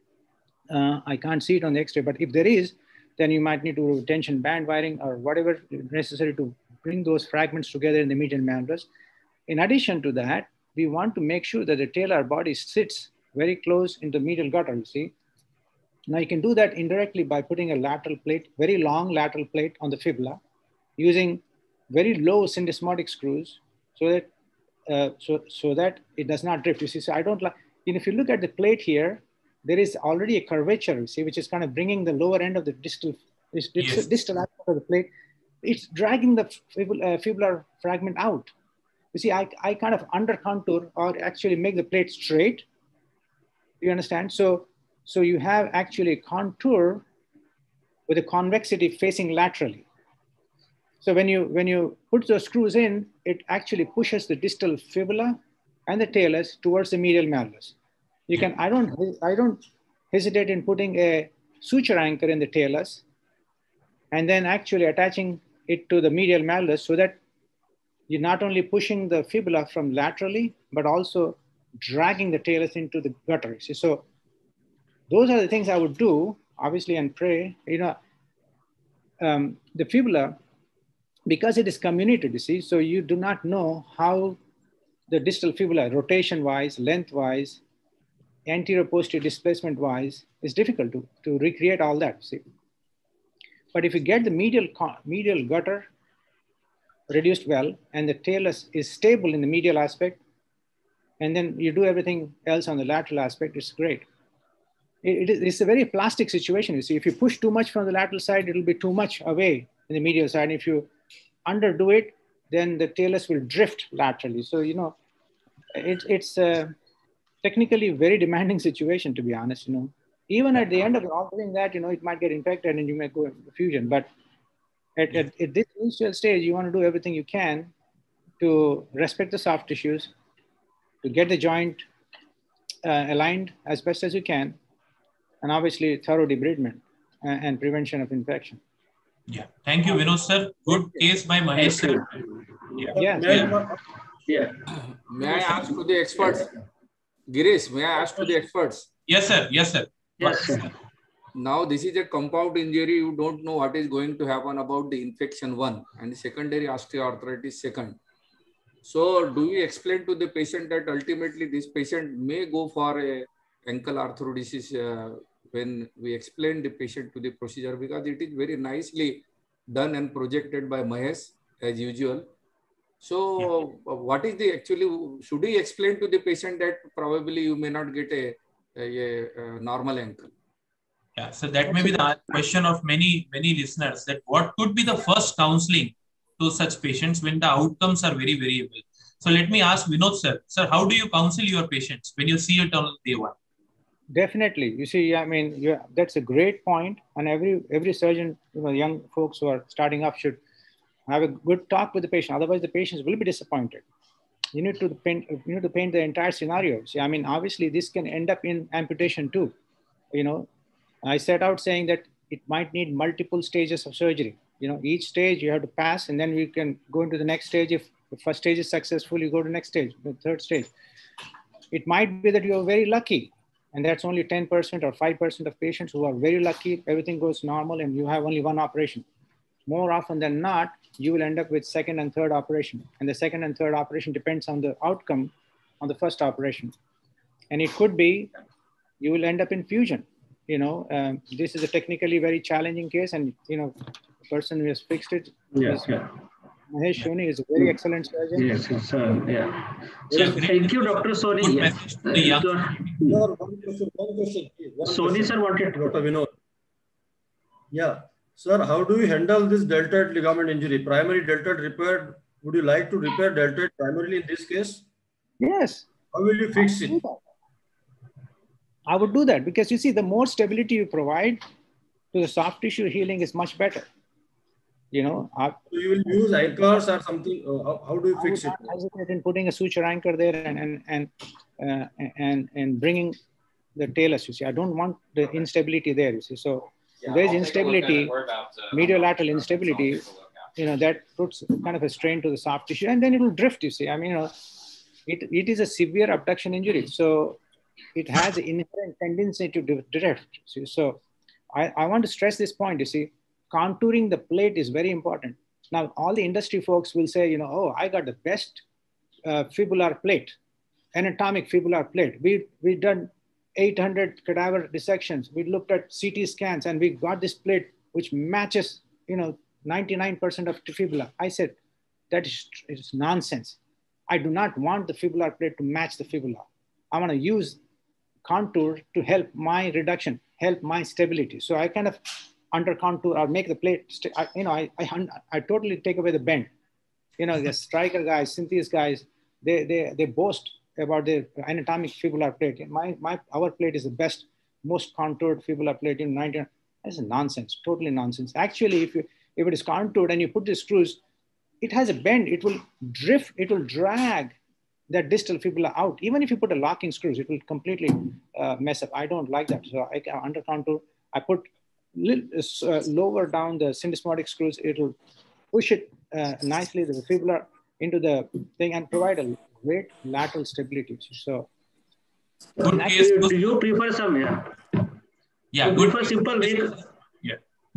Uh, I can't see it on the x-ray, but if there is, then you might need to tension band wiring or whatever necessary to bring those fragments together in the medial malleolus. In addition to that, we want to make sure that the talar body sits very close in the medial gutter, you see. Now you can do that indirectly by putting a lateral plate, very long lateral plate on the fibula, using very low syndesmotic screws so that, uh, so, so that it does not drift. You see, so I don't like, and if you look at the plate here, there is already a curvature, you see, which is kind of bringing the lower end of the distal, distal, yes. distal aspect of the plate. It's dragging the uh, fibular fragment out. You see, I, I kind of under contour or actually make the plate straight. You understand? So, so you have actually a contour with a convexity facing laterally. So when you, when you put those screws in, it actually pushes the distal fibula and the talus towards the medial malleus. You can, I don't, I don't hesitate in putting a suture anchor in the talus and then actually attaching it to the medial malleus so that you're not only pushing the fibula from laterally, but also dragging the talus into the gutter. So those are the things I would do, obviously, and pray. You know, um, the fibula, because it is comminuted, you see, so you do not know how the distal fibula, rotation-wise, length-wise, anterior posterior displacement wise is difficult to, to recreate all that, see. But if you get the medial, medial gutter reduced well and the talus is stable in the medial aspect, and then you do everything else on the lateral aspect, it's great. It, it's a very plastic situation. You see, if you push too much from the lateral side, it'll be too much away in the medial side. If you underdo it, then the talus will drift laterally. So, you know, it, it's, uh, technically very demanding [laughs] situation, to be honest, you know. Even at the end of all doing that, you know, it might get infected and you may go fusion. But at, at, at this initial stage, you want to do everything you can to respect the soft tissues, to get the joint uh, aligned as best as you can, and obviously thorough debridement and, and prevention of infection. Yeah, thank you, Vinod sir. Good case by Mahesh sir. Yeah. Yeah. yeah. yeah. May I ask to the experts? Girish, may I ask to the experts? Yes, sir. Yes, sir. Yes, sir. Now, this is a compound injury. You don't know what is going to happen about the infection one and secondary osteoarthritis second. So, do we explain to the patient that ultimately this patient may go for a ankle arthrodesis uh, when we explain the patient to the procedure because it is very nicely done and projected by Mahesh as usual. So yeah. Uh, what is the actually, should we explain to the patient that probably you may not get a, a, a normal ankle? Yeah, so that may be the question of many, many listeners that what could be the first counseling to such patients when the outcomes are very variable. So let me ask Vinod sir, sir, how do you counsel your patients when you see it on day one? Definitely. You see, I mean, yeah, that's a great point, and every every surgeon, you know, young folks who are starting up should have a good talk with the patient. Otherwise, the patients will be disappointed. You need to paint. You need to paint the entire scenario. See, I mean, obviously, this can end up in amputation too. You know, I set out saying that it might need multiple stages of surgery. You know, each stage you have to pass, and then we can go into the next stage. If the first stage is successful, you go to next stage, the third stage. It might be that you are very lucky and that's only 10% or 5% of patients who are very lucky, everything goes normal and you have only one operation. More often than not, you will end up with second and third operation. And the second and third operation depends on the outcome on the first operation. And it could be you will end up in fusion. You know, um, this is a technically very challenging case and, you know, the person who has fixed it yes, yeah. Mahesh Soni is a very excellent surgeon. Yes, yes uh, yeah. So thank you, Dr. Soni. Yes. Uh, Soni sir wanted to. Dr. Vinod. Yeah. Sir, how do you handle this deltoid ligament injury? Primary deltoid repair. Would you like to repair deltoid primarily in this case? Yes. How will you fix it? I would do that because you see, the more stability you provide to the soft tissue healing is much better you know. so you will use anchors or something. Uh, how, how, do you fix it? I hesitate in putting a suture anchor there and and and uh, and and bringing the talus. You see, I don't want the instability there. You see, so yeah, there's I'll instability, medial lateral instability. You know that puts kind of a strain to the soft tissue, and then it will drift. You see, I mean, you know, it it is a severe abduction injury, so it has inherent tendency to drift. See? So I, I want to stress this point. You see, contouring the plate is very important. Now, all the industry folks will say, you know, oh, I got the best uh, fibular plate, anatomic fibular plate. We we done 800 cadaver dissections. We looked at CT scans and we got this plate which matches, you know, 99% of the fibula. I said, that is, is nonsense. I do not want the fibular plate to match the fibula. I want to use contour to help my reduction, help my stability. So I kind of under contour or make the plate, I, you know, I, I, I totally take away the bend. You know, the [laughs] Stryker guys, Synthes guys, they, they, they boast about their anatomic fibular plate. My, my, our plate is the best, most contoured fibular plate in 19. That's nonsense, totally nonsense. Actually, if, you, if it is contoured and you put the screws, it has a bend, it will drift, it will drag that distal fibula out. Even if you put a locking screws, it will completely uh, mess up. I don't like that. So I under contour, I put uh, lower down the syndesmotic screws, it'll push it uh, nicely, the fibula into the thing and provide a great lateral stability. So, do you prefer some? Yeah. Yeah, good. for simple way.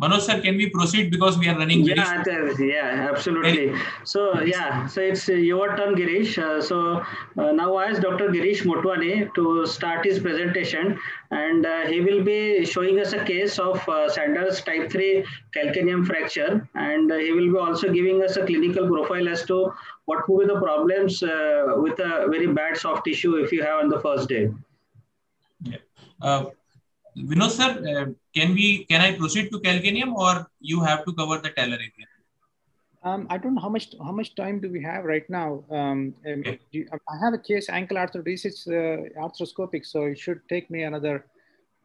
Manoj sir, can we proceed because we are running? Yeah, yeah, absolutely. So yeah, so it's your turn, Girish. Uh, so uh, now I ask Dr. Girish Motwani to start his presentation, and uh, he will be showing us a case of uh, Sanders type 3 calcaneum fracture, and he will be also giving us a clinical profile as to what will be the problems uh, with a very bad soft tissue if you have on the first day. Yeah. Uh, Vinod sir, uh, can we can I proceed to Calcaneum or you have to cover the talar area? Um, I don't know how much how much time do we have right now. Um, okay. you, I have a case ankle arthrodesis uh, arthroscopic, so it should take me another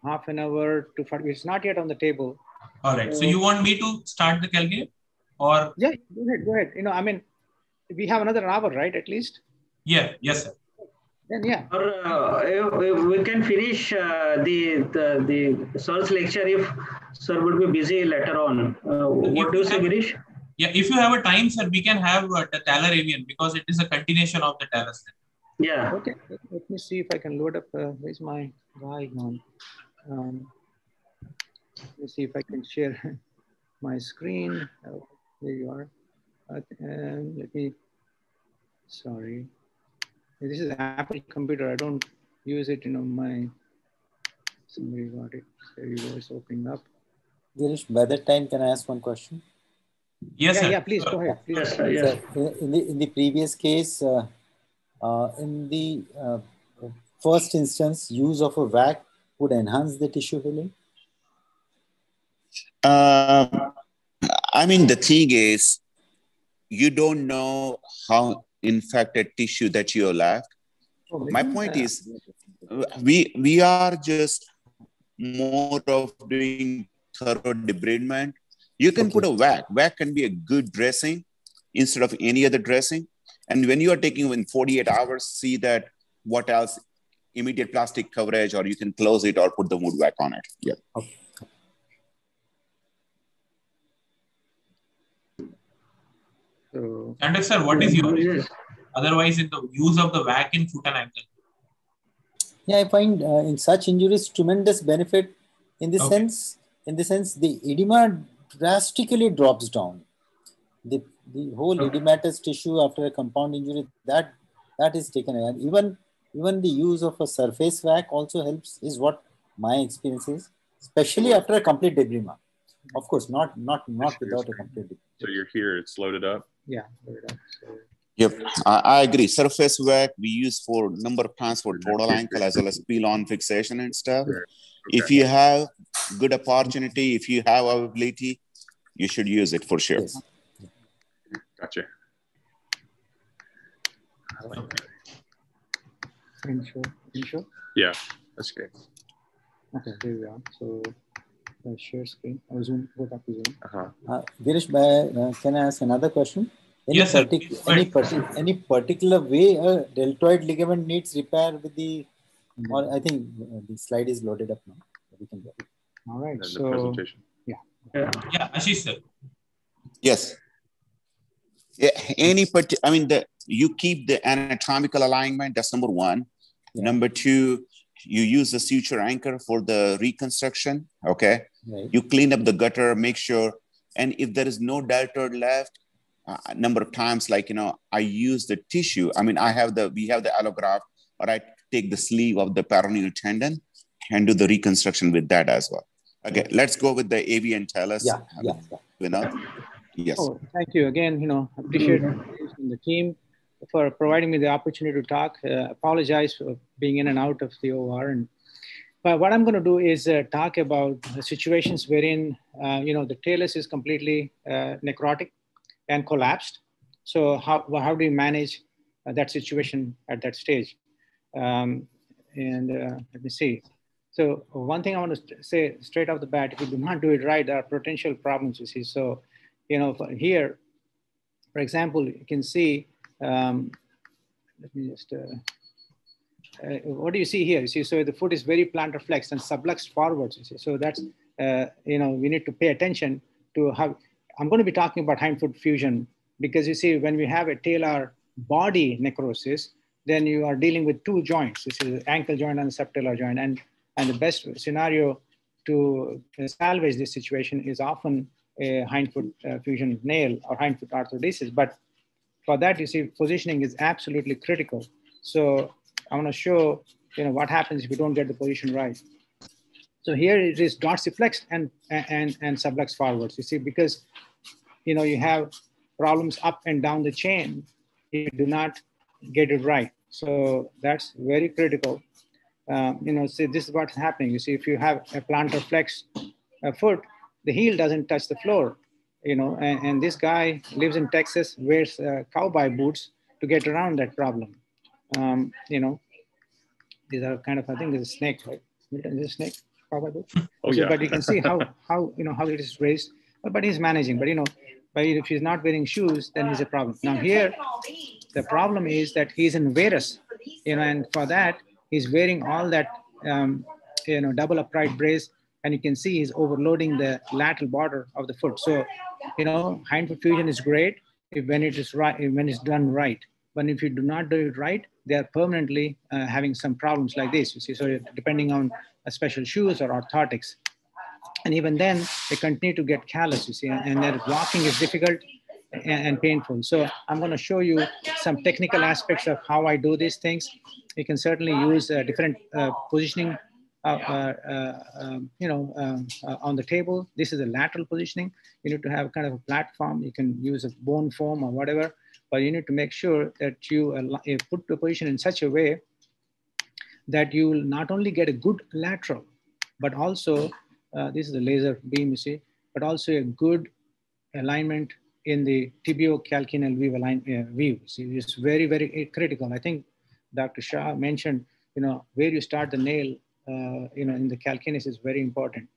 half an hour to. It's not yet on the table. All right. So, so you want me to start the calcaneum, or yeah, go ahead, go ahead. You know, I mean, we have another hour, right? At least. Yeah. Yes, sir. Then yeah. Or uh, we can finish uh, the, the the sir's lecture if sir would be busy later on. Uh, what do you say, Girish? Yeah, if you have a time, sir, we can have uh, the talar AVN because it is a continuation of the talus. Yeah. Okay. Let me see if I can load up. Uh, where's my guy on? Um, let me see if I can share [laughs] my screen. Oh, there you are. Uh, let me. Sorry. This is Apple computer. I don't use it, you know, my, somebody got it. There you go, it's opening up. Girish, by that time, can I ask one question? Yes, yeah, sir. yeah, please go ahead. Please. Yes, sir, yes. So, in, the, in the previous case, uh, uh, in the uh, first instance, use of a vac would enhance the tissue healing? Uh, I mean, the thing is, you don't know how infected tissue that you left. Oh, My point is, we we are just more of doing thorough debridement. You can put a vac. Vac can be a good dressing instead of any other dressing. And when you are taking in 48 hours, see that what else immediate plastic coverage, or you can close it or put the wound vac on it. Yeah. Okay. So, Chandak sir, what is your Yes. otherwise in the use of the vac in foot and ankle? Yeah, I find uh, in such injuries tremendous benefit in the Okay. sense, in the sense the edema drastically drops down. The, the whole Okay. edematous tissue after a compound injury that that is taken away. And even even the use of a surface vac also helps is what my experience is, especially after a complete debridement. Of course, not not not without a complete debridement. So you're here, it's loaded up. Yeah. So, Yep, I, I agree. Surface vac we use for number of times for total ankle as well as pilon fixation and stuff. If you have good opportunity, if you have availability, you should use it for sure. Yes. Gotcha. Intro, intro. Yeah, that's good. Okay, here we are. So, uh, share screen. Or Zoom. Go back to Zoom. Uh-huh. Uh, Girish, uh, can I ask another question? Any, Yes, sir. partic- Please any, partic- any particular way a deltoid ligament needs repair with the, or I think uh, the slide is loaded up now. We can go. All right. And the So, presentation. Yeah, Ashish sir. Yes. Yeah, any part, I mean, the, you keep the anatomical alignment, that's number one. Yeah. Number two, you use the suture anchor for the reconstruction. Okay. Right. You clean up the gutter, make sure. And if there is no deltoid left, uh, a number of times, like, you know, I use the tissue. I mean, I have the, we have the allograft, or I take the sleeve of the peroneal tendon and do the reconstruction with that as well. Okay, let's go with the AVN talus. Yeah, yeah, yeah. You know? Yes. oh, thank you again. You know, appreciate the team for providing me the opportunity to talk. Uh, apologize for being in and out of the OR. And but what I'm going to do is uh, talk about the situations wherein uh, you know the talus is completely uh, necrotic and collapsed. So how how do you manage uh, that situation at that stage? Um, and uh, let me see. So one thing I want to say straight off the bat, if you do not do it right, there are potential problems. You see, so you know for here, for example, you can see. Um, let me just. Uh, uh, what do you see here? You see, so the foot is very plantar flexed and subluxed forwards. So that's uh, you know we need to pay attention to how. I'm going to be talking about hindfoot fusion because you see when we have a talar body necrosis, then you are dealing with two joints. This is the ankle joint and the subtalar joint, and and the best scenario to salvage this situation is often a hindfoot uh, fusion nail or hindfoot arthrodesis. But for that, you see, positioning is absolutely critical. So I want to show you know what happens if you don't get the position right. So here it is dorsiflexed and and and subluxed forwards. You see, because you know you have problems up and down the chain, if you do not get it right. So that's very critical. Um, you know, see, this is what's happening. You see, if you have a plantar flex foot, the heel doesn't touch the floor. You know, and, and this guy lives in Texas, wears uh, cowboy boots to get around that problem. Um, you know, these are kind of, I think there's a snake, right? Is a snake? Boot? Oh, So, yeah. But you can see how, how, you know, how it is raised, but, but he's managing, but you know, but if he's not wearing shoes, then he's a problem. Now here, the problem is that he's in varus, you know, and for that, he's wearing all that, um, you know, double upright brace, and you can see he's overloading the lateral border of the foot. So, you know, hindfoot fusion is great if when it is right, when it's done right. But if you do not do it right, they are permanently uh, having some problems like this. You see, so depending on uh, special shoes or orthotics, and even then they continue to get callous. You see, and, their walking is difficult and, and painful. So I'm going to show you some technical aspects of how I do these things. You can certainly use uh, different uh, positioning uh, uh, um, you know, um, uh, on the table. This is a lateral positioning. You need to have kind of a platform. You can use a bone foam or whatever, but you need to make sure that you, you put the position in such a way that you will not only get a good lateral, but also, uh, this is a laser beam, you see, but also a good alignment in the tibiocalcaneal weave align, uh, view. See, it's very, very critical. I think Dr. Shah mentioned, you know, where you start the nail, uh, you know, in the calcaneus is very important.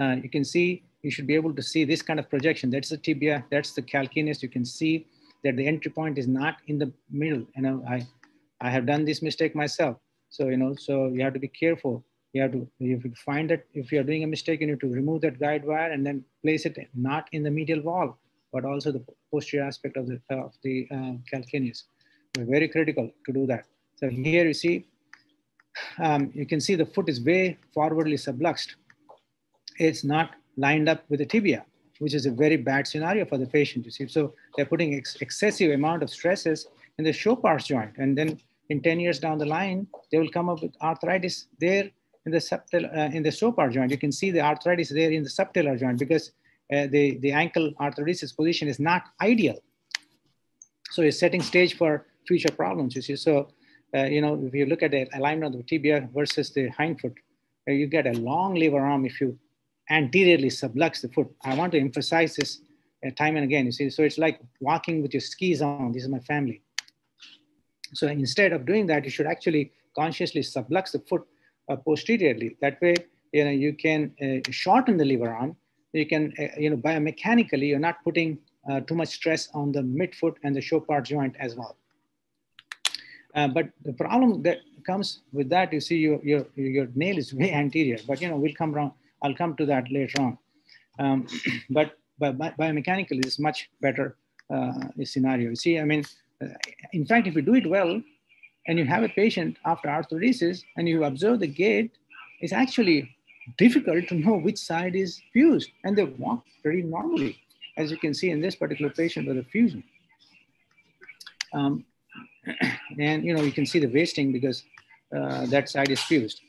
Uh, you can see, you should be able to see this kind of projection. That's the tibia, that's the calcaneus. You can see that the entry point is not in the middle. You know, I, I have done this mistake myself. So, you know, so you have to be careful. You have to, if you find that if you're doing a mistake, you need to remove that guide wire and then place it not in the medial wall, but also the posterior aspect of the, of the uh, calcaneus. Very critical to do that. So here you see, um, you can see the foot is way forwardly subluxed. It's not lined up with the tibia, which is a very bad scenario for the patient, you see. So they're putting ex excessive amount of stresses in the Chopart's joint. And then in 10 years down the line, they will come up with arthritis there in the subtal, uh, in the Chopart joint. You can see the arthritis there in the subtalar joint because uh, the, the ankle arthrodesis position is not ideal. So it's setting stage for future problems, you see. So, uh, you know, if you look at the alignment of the tibia versus the hindfoot, uh, you get a long lever arm if you anteriorly sublux the foot. I want to emphasize this uh, time and again, you see. So it's like walking with your skis on. This is my family. So instead of doing that, you should actually consciously sublux the foot uh, posteriorly. That way, you know, you can uh, shorten the lever arm. You can, uh, you know, biomechanically, you're not putting uh, too much stress on the midfoot and the Chopart joint as well. Uh, but the problem that comes with that, you see, your, your, your nail is way anterior, but, you know, we'll come around, I'll come to that later on. Um, [clears throat] but, biomechanically, it's much better uh, scenario. You see, I mean, in fact, if you do it well and you have a patient after arthrodesis and you observe the gait, it's actually difficult to know which side is fused and they walk pretty normally, as you can see in this particular patient with a fusion. Um, [clears throat] and you know, you can see the wasting because uh, that side is fused.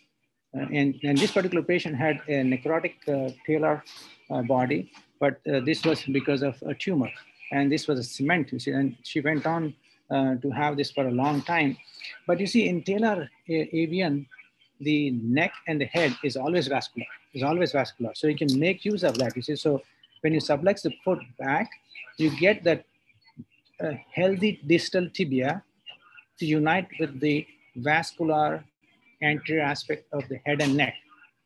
Uh, and, and this particular patient had a necrotic uh, uh, body, but uh, this was because of a tumor and this was a cement, you see, and she went on to have this for a long time. But you see, in talar AVN, the neck and the head is always vascular, is always vascular. So you can make use of that, you see. So when you sublux the foot back, you get that uh, healthy distal tibia to unite with the vascular anterior aspect of the head and neck.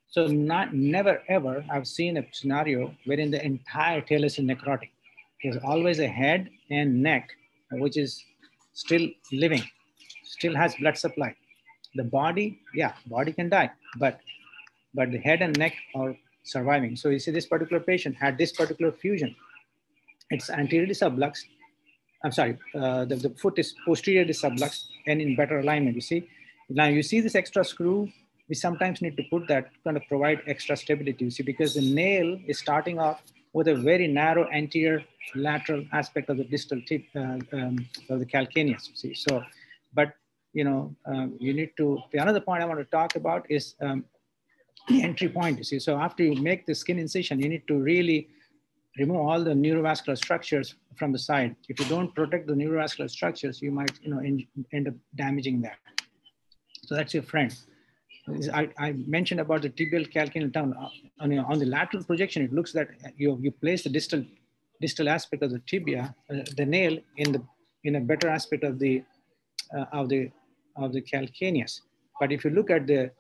So not never ever I've seen a scenario wherein the entire tail is necrotic there's always a head and neck, which is still living, still has blood supply. The body, yeah, body can die, but but the head and neck are surviving. So you see this particular patient had this particular fusion. It's anteriorly subluxed. I'm sorry, uh, the, the foot is posteriorly subluxed and in better alignment, you see. Now you see this extra screw, we sometimes need to put that kind of provide extra stability, you see, because the nail is starting off with a very narrow anterior lateral aspect of the distal tip uh, um, of the calcaneus. You see, so, but you know, um, you need to. The another point I want to talk about is um, the entry point. You see, so after you make the skin incision, you need to really remove all the neurovascular structures from the side. If you don't protect the neurovascular structures, you might, you know, end up damaging that. So that's your friend. I, I, mentioned about the tibial calcaneal town. Uh, on, on, the lateral projection, it looks that you, you place the distal, distal aspect of the tibia, uh, the nail in the in a better aspect of the uh, of the of the calcaneus. But if you look at the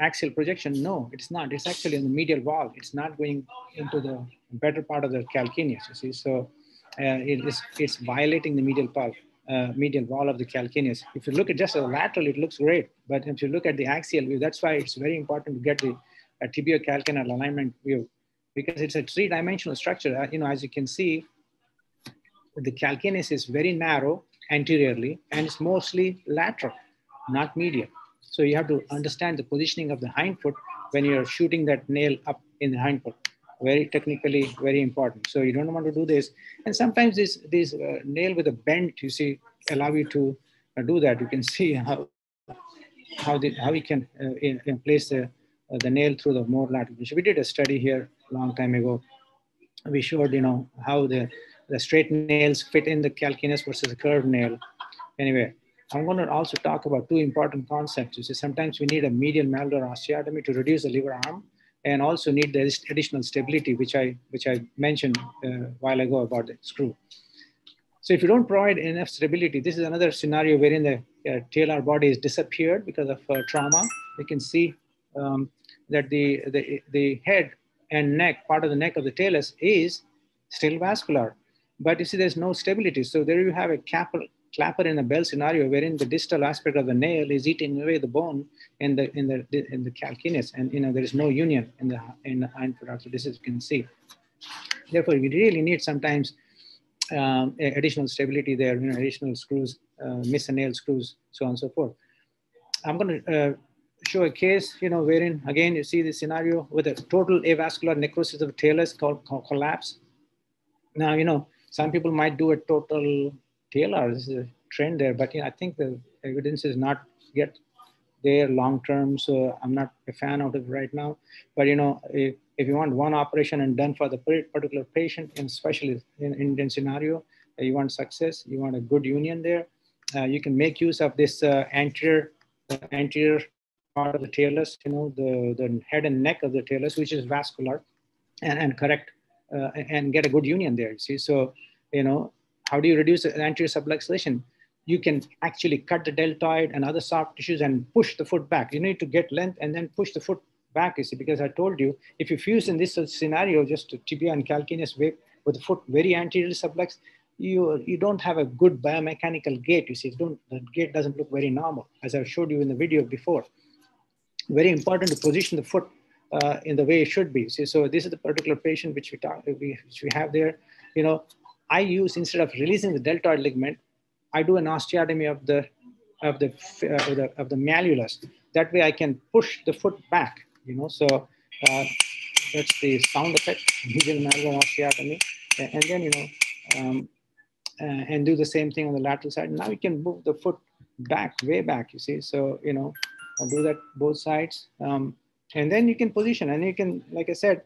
axial projection, no, it's not. It's actually in the medial wall. It's not going into the better part of the calcaneus. You see, so uh, it is it's violating the medial pulp uh, medial wall of the calcaneus. If you look at just a lateral, it looks great. But if you look at the axial view, that's why it's very important to get the uh, tibiocalcaneal alignment view because it's a three-dimensional structure. Uh, you know, as you can see, the calcaneus is very narrow anteriorly and it's mostly lateral, not medial. So you have to understand the positioning of the hind foot when you're shooting that nail up in the hindfoot very technically very important. So you don't want to do this. And sometimes this, this uh, nail with a bend, you see, allow you to uh, do that. You can see how how the how we can uh, in, in place the uh, the nail through the more lateral. We did a study here a long time ago. We showed you know how the the straight nails fit in the calcaneus versus the curved nail. Anyway, I'm going to also talk about two important concepts. You see, sometimes we need a medial malleolar osteotomy to reduce the lever arm and also need the additional stability, which I, which I mentioned uh, a while ago about the screw. So if you don't provide enough stability, this is another scenario wherein the uh, talar body is disappeared because of uh, trauma. You can see um, that the, the, the head and neck, part of the neck of the talus is still vascular. But you see, there's no stability. So there you have a clapper, clapper in a bell scenario wherein the distal aspect of the nail is eating away the bone in the in the in the calcaneus, and you know there is no union in the in the hind product. So this is you can see. Therefore, we really need sometimes um, additional stability there, you know, additional screws, uh, miss nail screws, so on and so forth. I'm going to uh, show a case, you know, wherein again you see the scenario with a total avascular necrosis of talus called collapse. Now, you know, some people might do a total talar. This is a trend there, but you know, I think the evidence is not yet there long term. So I'm not a fan of it right now. But you know, if, if you want one operation and done for the particular patient, and especially in Indian scenario, you want success, you want a good union there. Uh, you can make use of this uh, anterior uh, anterior part of the talus, you know, the, the head and neck of the talus, which is vascular, and, and correct uh, and get a good union there. You See, so you know, how do you reduce anterior subluxation? You can actually cut the deltoid and other soft tissues and push the foot back. You need to get length and then push the foot back, you see, because I told you, if you fuse in this scenario, just tibia and calcaneus with the foot very anteriorly subluxed, you, you don't have a good biomechanical gait, you see, don't, the gait doesn't look very normal, as I showed you in the video before. Very important to position the foot uh, in the way it should be. See, so this is the particular patient which we, talk, which we have there. You know, I use instead of releasing the deltoid ligament, I do an osteotomy of the of the, uh, of the the malleolus. That way, I can push the foot back. You know, so uh, that's the sound effect, [laughs] medial malleolar osteotomy, and then you know, um, uh, and do the same thing on the lateral side. Now you can move the foot back, way back. You see, so you know, I'll do that both sides, um, and then you can position, and you can, like I said,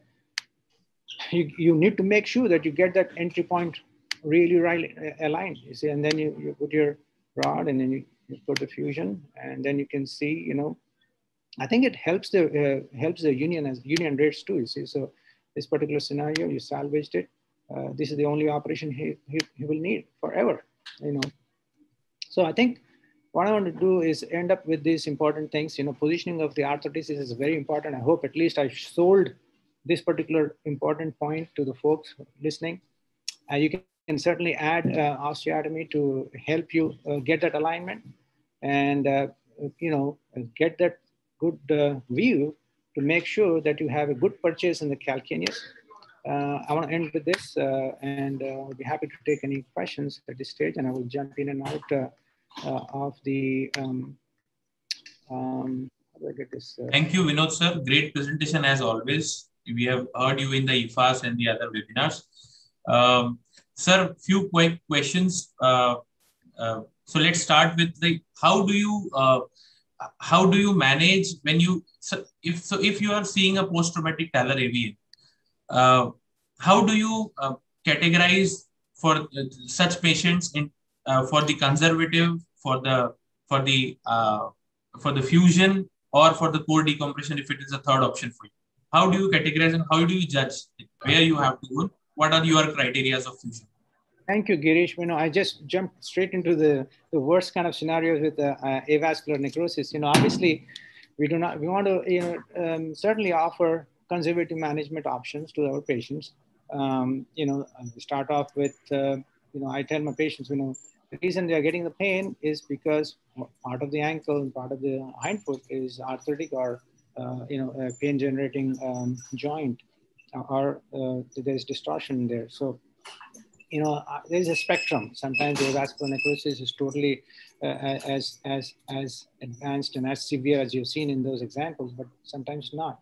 you, you need to make sure that you get that entry point really right uh, aligned, you see, and then you, you put your rod and then you, you put the fusion and then you can see, you know, I think it helps the uh, helps the union as union rates too. You see, so this particular scenario, you salvaged it. Uh, this is the only operation he, he, he will need forever. You know, so I think what I want to do is end up with these important things. You know, positioning of the arthrodesis is very important. I hope at least I sold this particular important point to the folks listening. Uh, you can can certainly add uh, osteotomy to help you uh, get that alignment and, uh, you know, get that good view to make sure that you have a good purchase in the calcaneus. I want to end with this and I'll be happy to take any questions at this stage and I will jump in and out of the um, um, this, uh... Thank you, Vinod sir. Great presentation as always. We have heard you in the IFAS and the other webinars. Um, Sir, few quick questions. Uh, uh, so let's start with the how do you uh, how do you manage when you so if so if you are seeing a post traumatic talar AVN, uh, how do you uh, categorize for uh, such patients in for the conservative for the for the for the fusion or for the core decompression if it is a third option for you? How do you categorize and how do you judge where you have to go? What are your criteria of fusion? Thank you, Girish. You know, I just jumped straight into the, the worst kind of scenarios with uh, uh, avascular necrosis. You know, obviously, we do not, we want to, you know, um, certainly offer conservative management options to our patients. Um, you know, start off with, uh, you know, I tell my patients, you know, the reason they are getting the pain is because part of the ankle and part of the hindfoot is arthritic or, uh, you know, pain generating um, joint or uh, there's distortion there. So you know, uh, there's a spectrum. Sometimes the vascular necrosis is totally uh, as, as, as advanced and as severe as you've seen in those examples, but sometimes not.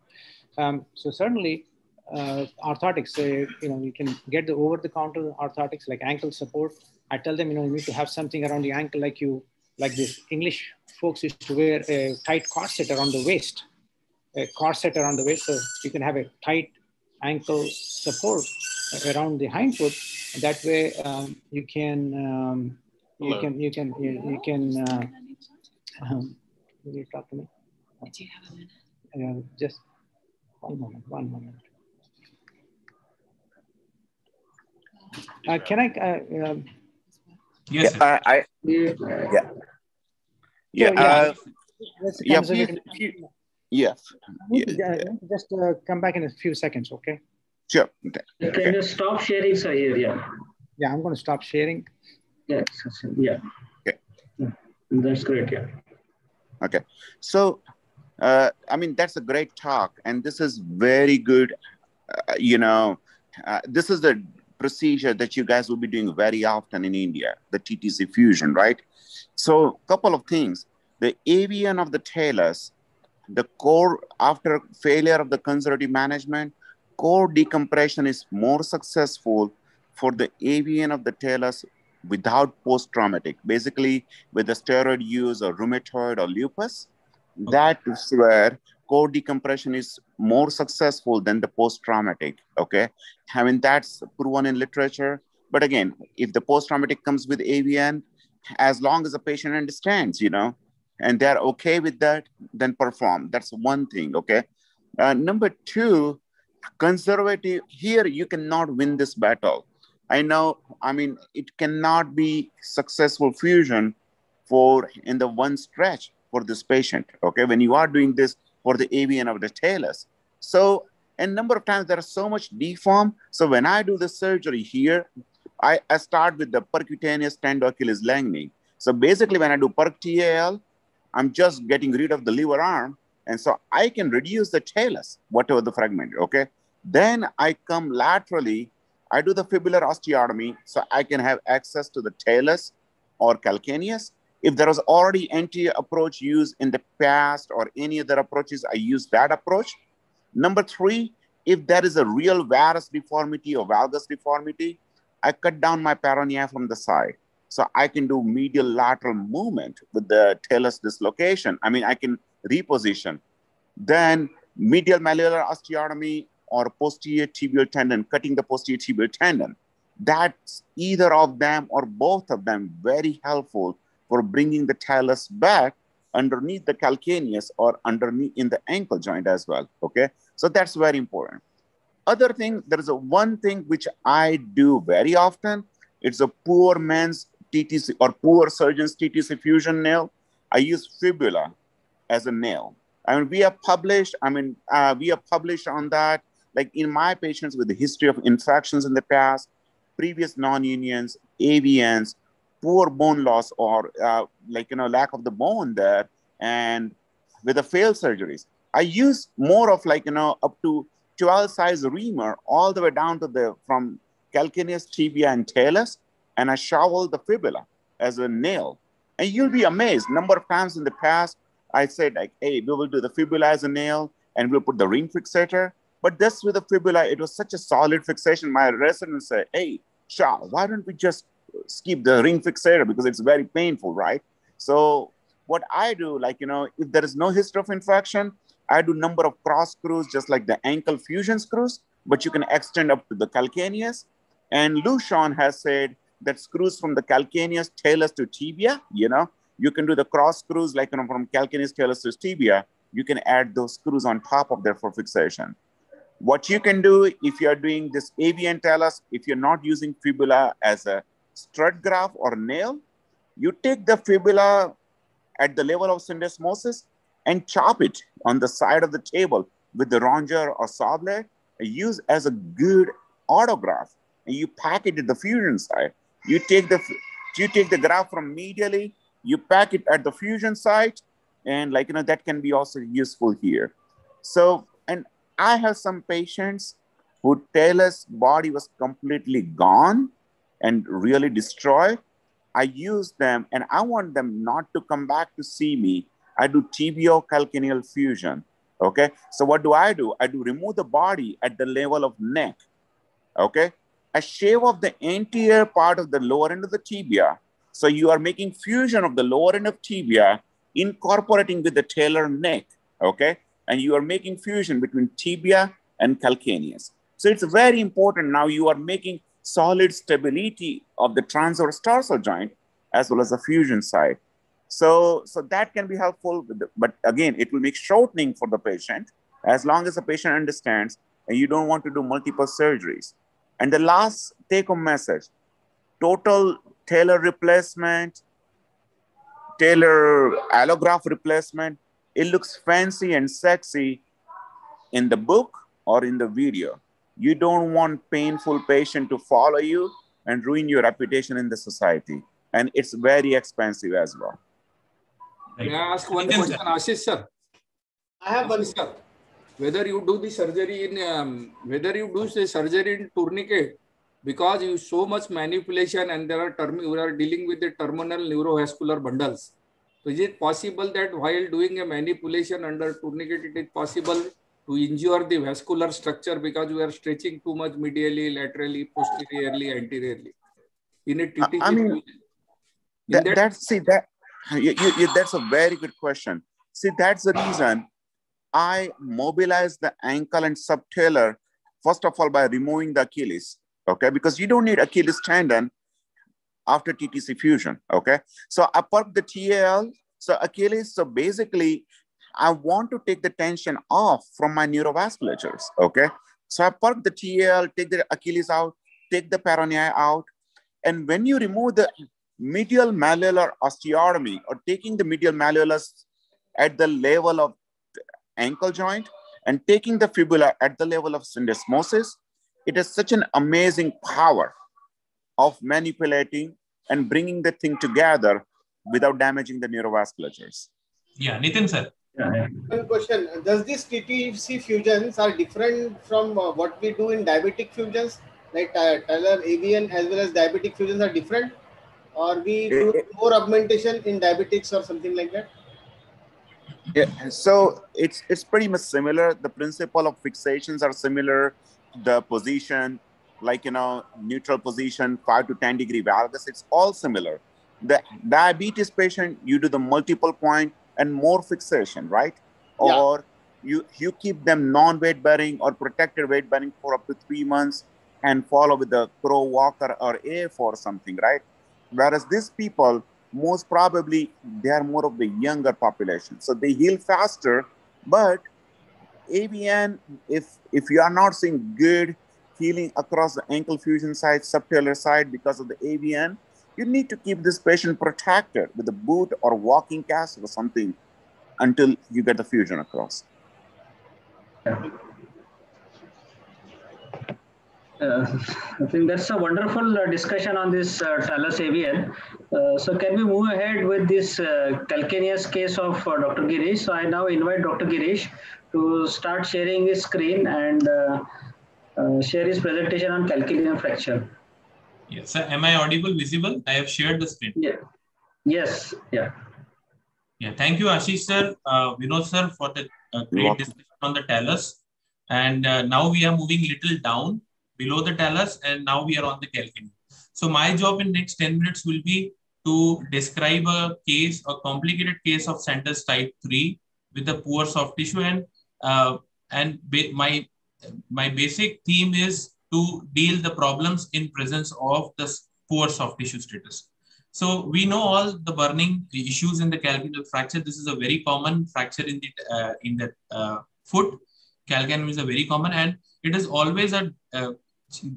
Um, so certainly uh, orthotics, uh, you know, you can get the over-the-counter orthotics like ankle support. I tell them, you know, you need to have something around the ankle like you like this English folks used to wear a tight corset around the waist, a corset around the waist, so you can have a tight ankle support around the hindfoot. That way, um, you can um, you Hello. can you can you, you can. Uh, um, will you talk to me? Do you have a minute? Uh, just one moment. One moment. Uh, can I? Uh, um, Yes, Yeah, I, I, yeah. Yeah, yeah. uh, let's yeah, conserve please, it. yeah, I need to, uh, I need to just uh, come back in a few seconds, okay? Sure. You can just stop sharing, sir, yeah. Yeah, I'm going to stop sharing. Yes, yeah. Okay. Yeah. That's great, yeah. Okay. So, uh, I mean, that's a great talk. And this is very good. Uh, you know, uh, this is the procedure that you guys will be doing very often in India, the TTC fusion, right? So, couple of things. The AVN of the talus, the core, after failure of the conservative management, core decompression is more successful for the AVN of the talus without post-traumatic, basically with the steroid use or rheumatoid or lupus. That is where core decompression is more successful than the post-traumatic. Okay, I mean that's proven in literature. But again, if the post-traumatic comes with AVN, as long as the patient understands, you know, and they're okay with that, then perform. That's one thing. Okay. Uh, number two, conservative. Here you cannot win this battle. I know. I mean, it cannot be successful fusion for in the one stretch for this patient. Okay, when you are doing this for the AVN of the talus. So, a number of times there is so much deform. So when I do the surgery here, I, I start with the percutaneous tendo Achilles ligament. So basically, when I do perc TAL, I'm just getting rid of the liver arm, and so I can reduce the talus, whatever the fragment. Okay, then I come laterally. I do the fibular osteotomy, so I can have access to the talus or calcaneus. If there was already anterior approach used in the past or any other approaches, I use that approach. Number three, if there is a real varus deformity or valgus deformity, I cut down my peroneal from the side. So I can do medial lateral movement with the talus dislocation. I mean, I can reposition. Then medial malleolar osteotomy or posterior tibial tendon, cutting the posterior tibial tendon. That's either of them or both of them very helpful for bringing the talus back underneath the calcaneus or underneath in the ankle joint as well. Okay, so that's very important. Other thing, there is a one thing which I do very often. It's a poor man's TTC or poor surgeon's TTC fusion nail. I use fibula as a nail. I mean, we have published. I mean, uh, we have published on that. Like in my patients with the history of infections in the past, previous non-unions, AVNs, poor bone loss or uh, like you know lack of the bone there and with the failed surgeries i use more of like you know up to 12 size reamer all the way down to the from calcaneus tibia and talus and i shovel the fibula as a nail and you'll be amazed number of times in the past i said like hey we will do the fibula as a nail and we'll put the ring fixator but this with the fibula it was such a solid fixation my residents said hey Shah, why don't we just skip the ring fixator because it's very painful, right? So what I do, like, you know, if there is no history of infection, I do number of cross screws, just like the ankle fusion screws, but you can extend up to the calcaneus. And Lucian has said that screws from the calcaneus talus to tibia, you know, you can do the cross screws, like, you know, from calcaneus talus to tibia, you can add those screws on top of there for fixation. What you can do if you're doing this AVN talus, if you're not using fibula as a strut graft or nail, you take the fibula at the level of syndesmosis and chop it on the side of the table with the rongeur or saw blade, use as a good autograft, and you pack it the fusion side. You take the you take the graft from medially, you pack it at the fusion site, and like you know that can be also useful here. So, and I have some patients who talus body was completely gone and really destroyed. I use them and I want them not to come back to see me. I do tibiocalcaneal fusion. Okay. So what do I do? I do remove the body at the level of neck. Okay. I shave off the anterior part of the lower end of the tibia. So you are making fusion of the lower end of tibia, incorporating with the talar neck, okay? And you are making fusion between tibia and calcaneus. So it's very important now you are making solid stability of the transverse tarsal joint as well as the fusion side. So, so that can be helpful, the, but again, it will make shortening for the patient as long as the patient understands and you don't want to do multiple surgeries. And the last take home message, total talar replacement, talar allograft replacement, it looks fancy and sexy in the book or in the video. You don't want painful patient to follow you and ruin your reputation in the society. And it's very expensive as well. May I ask one question, Ashish sir? I have one. Sir, whether you do the surgery in, um, whether you do the surgery in tourniquet, because you so much manipulation and there are term, we are dealing with the terminal neurovascular bundles. So is it possible that while doing a manipulation under tourniquet, it is possible to injure the vascular structure because we are stretching too much medially, laterally, posteriorly, anteriorly? In a TTC, I mean, that, that, that's see that you, you, that's a very good question. See, that's the reason I mobilize the ankle and subtalar, first of all, by removing the Achilles, okay? Because you don't need Achilles tendon after TTC fusion, okay? So I perk the TAL, so Achilles, so basically, I want to take the tension off from my neurovasculatures, okay? So I perk the TAL, take the Achilles out, take the peroneal out, and when you remove the medial malleolar osteotomy or taking the medial malleolus at the level of the ankle joint and taking the fibula at the level of syndesmosis, it has such an amazing power of manipulating and bringing the thing together without damaging the neurovasculatures. Yeah, Nitin sir. Yeah. One question: Does these TTC fusions are different from uh, what we do in diabetic fusions? Like uh, talar AVN as well as diabetic fusions are different or we do more augmentation in diabetics or something like that? Yeah, so it's it's pretty much similar. The principle of fixations are similar. The position, like you know, neutral position, five to ten degree valgus, it's all similar. The diabetes patient, you do the multiple point and more fixation, right? Yeah. Or you you keep them non-weight bearing or protected weight bearing for up to three months and follow with the Crow Walker or AF or something, right? Whereas these people, most probably, they are more of the younger population. So they heal faster. But AVN, if if you are not seeing good healing across the ankle fusion side, subtalar side because of the AVN, you need to keep this patient protected with a boot or walking cast or something until you get the fusion across. Uh, I think that's a wonderful uh, discussion on this uh, talus AVN. Uh, so can we move ahead with this uh, calcaneus case of uh, Dr. Girish? So I now invite Dr. Girish to start sharing his screen and uh, uh share his presentation on calcaneal fracture. Yes, sir. Am I audible, visible? I have shared the screen. Yeah. Yes. Yeah. Yeah. Thank you, Ashish sir, uh, Vinod sir, for the uh, great discussion on the talus. And now we are moving little down below the talus and now we are on the calcaneus. So my job in next 10 minutes will be to describe a case, a complicated case of Sanders type 3 with a poor soft tissue and uh, and my my basic theme is to deal the problems in presence of the poor soft tissue status. So we know all the burning issues in the calcaneal fracture. This is a very common fracture in the uh, in the uh, foot. Calcaneum is a very common, and it is always a, a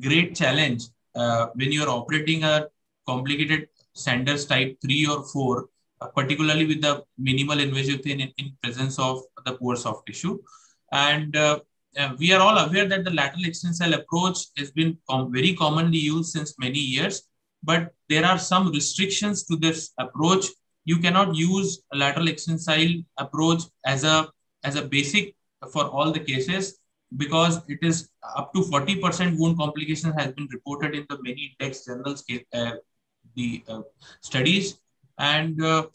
great challenge uh, when you're operating a complicated Sanders type 3 or 4, uh, particularly with the minimal invasive thing in, in, presence of the poor soft tissue. And uh, uh we are all aware that the lateral extensile approach has been com very commonly used since many years, but there are some restrictions to this approach. You cannot use a lateral extensile approach as a, as a basic for all the cases because it is up to 40% wound complications has been reported in the many index journals, uh, the uh, studies. And uh,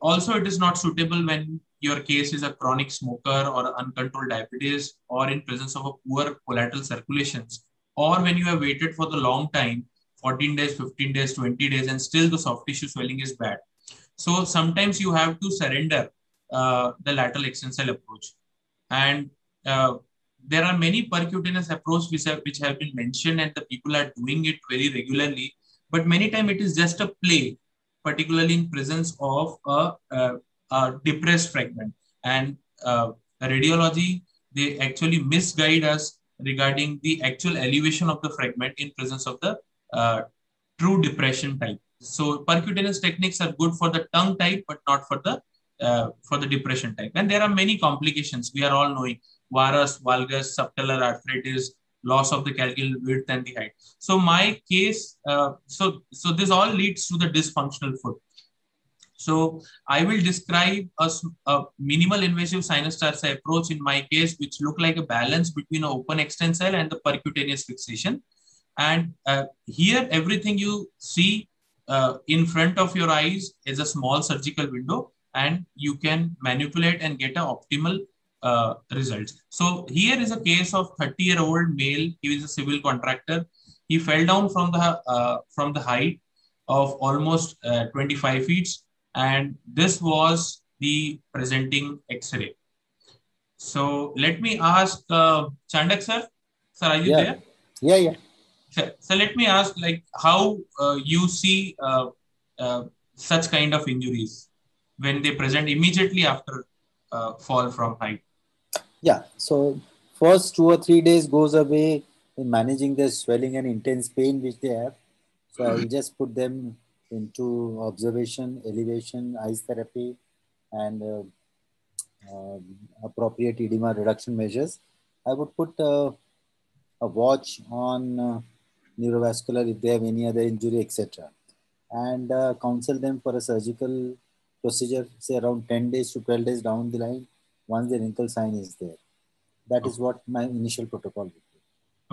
also it is not suitable when your case is a chronic smoker or uncontrolled diabetes or in presence of a poor collateral circulations or when you have waited for the long time 14 days, 15 days, 20 days, and still the soft tissue swelling is bad. So sometimes you have to surrender uh, the lateral extensile approach. And uh, there are many percutaneous approach which have, which have been mentioned and the people are doing it very regularly. But many times it is just a play, particularly in presence of a, a, a depressed fragment. And uh, radiology, they actually misguide us regarding the actual elevation of the fragment in presence of the uh, true depression type. So percutaneous techniques are good for the tongue type, but not for the uh, for the depression type. And there are many complications. We are all knowing varus, valgus, subtalar arthritis, loss of the calcaneal width and the height. So my case, uh, so so this all leads to the dysfunctional foot. So I will describe a, a minimal invasive sinus tarsi approach in my case, which look like a balance between an open extensile and the percutaneous fixation. And uh, here, everything you see uh, in front of your eyes is a small surgical window, and you can manipulate and get an optimal uh, results. So here is a case of 30 year old male. He is a civil contractor. He fell down from the uh, from the height of almost uh, 25 feet, and this was the presenting X-ray. So let me ask uh, Chandak sir. Sir, are you yeah. there? Yeah, yeah. So, so let me ask, like, how uh, you see uh, uh, such kind of injuries when they present immediately after uh, fall from height? Yeah. So first two or three days goes away in managing the swelling and intense pain which they have. So I will just put them into observation, elevation, ice therapy, and uh, uh, appropriate edema reduction measures. I would put uh, a watch on uh, neurovascular if they have any other injury, etc. And uh, counsel them for a surgical procedure, say around 10 days to 12 days down the line, once the wrinkle sign is there. That is what my initial protocol would be.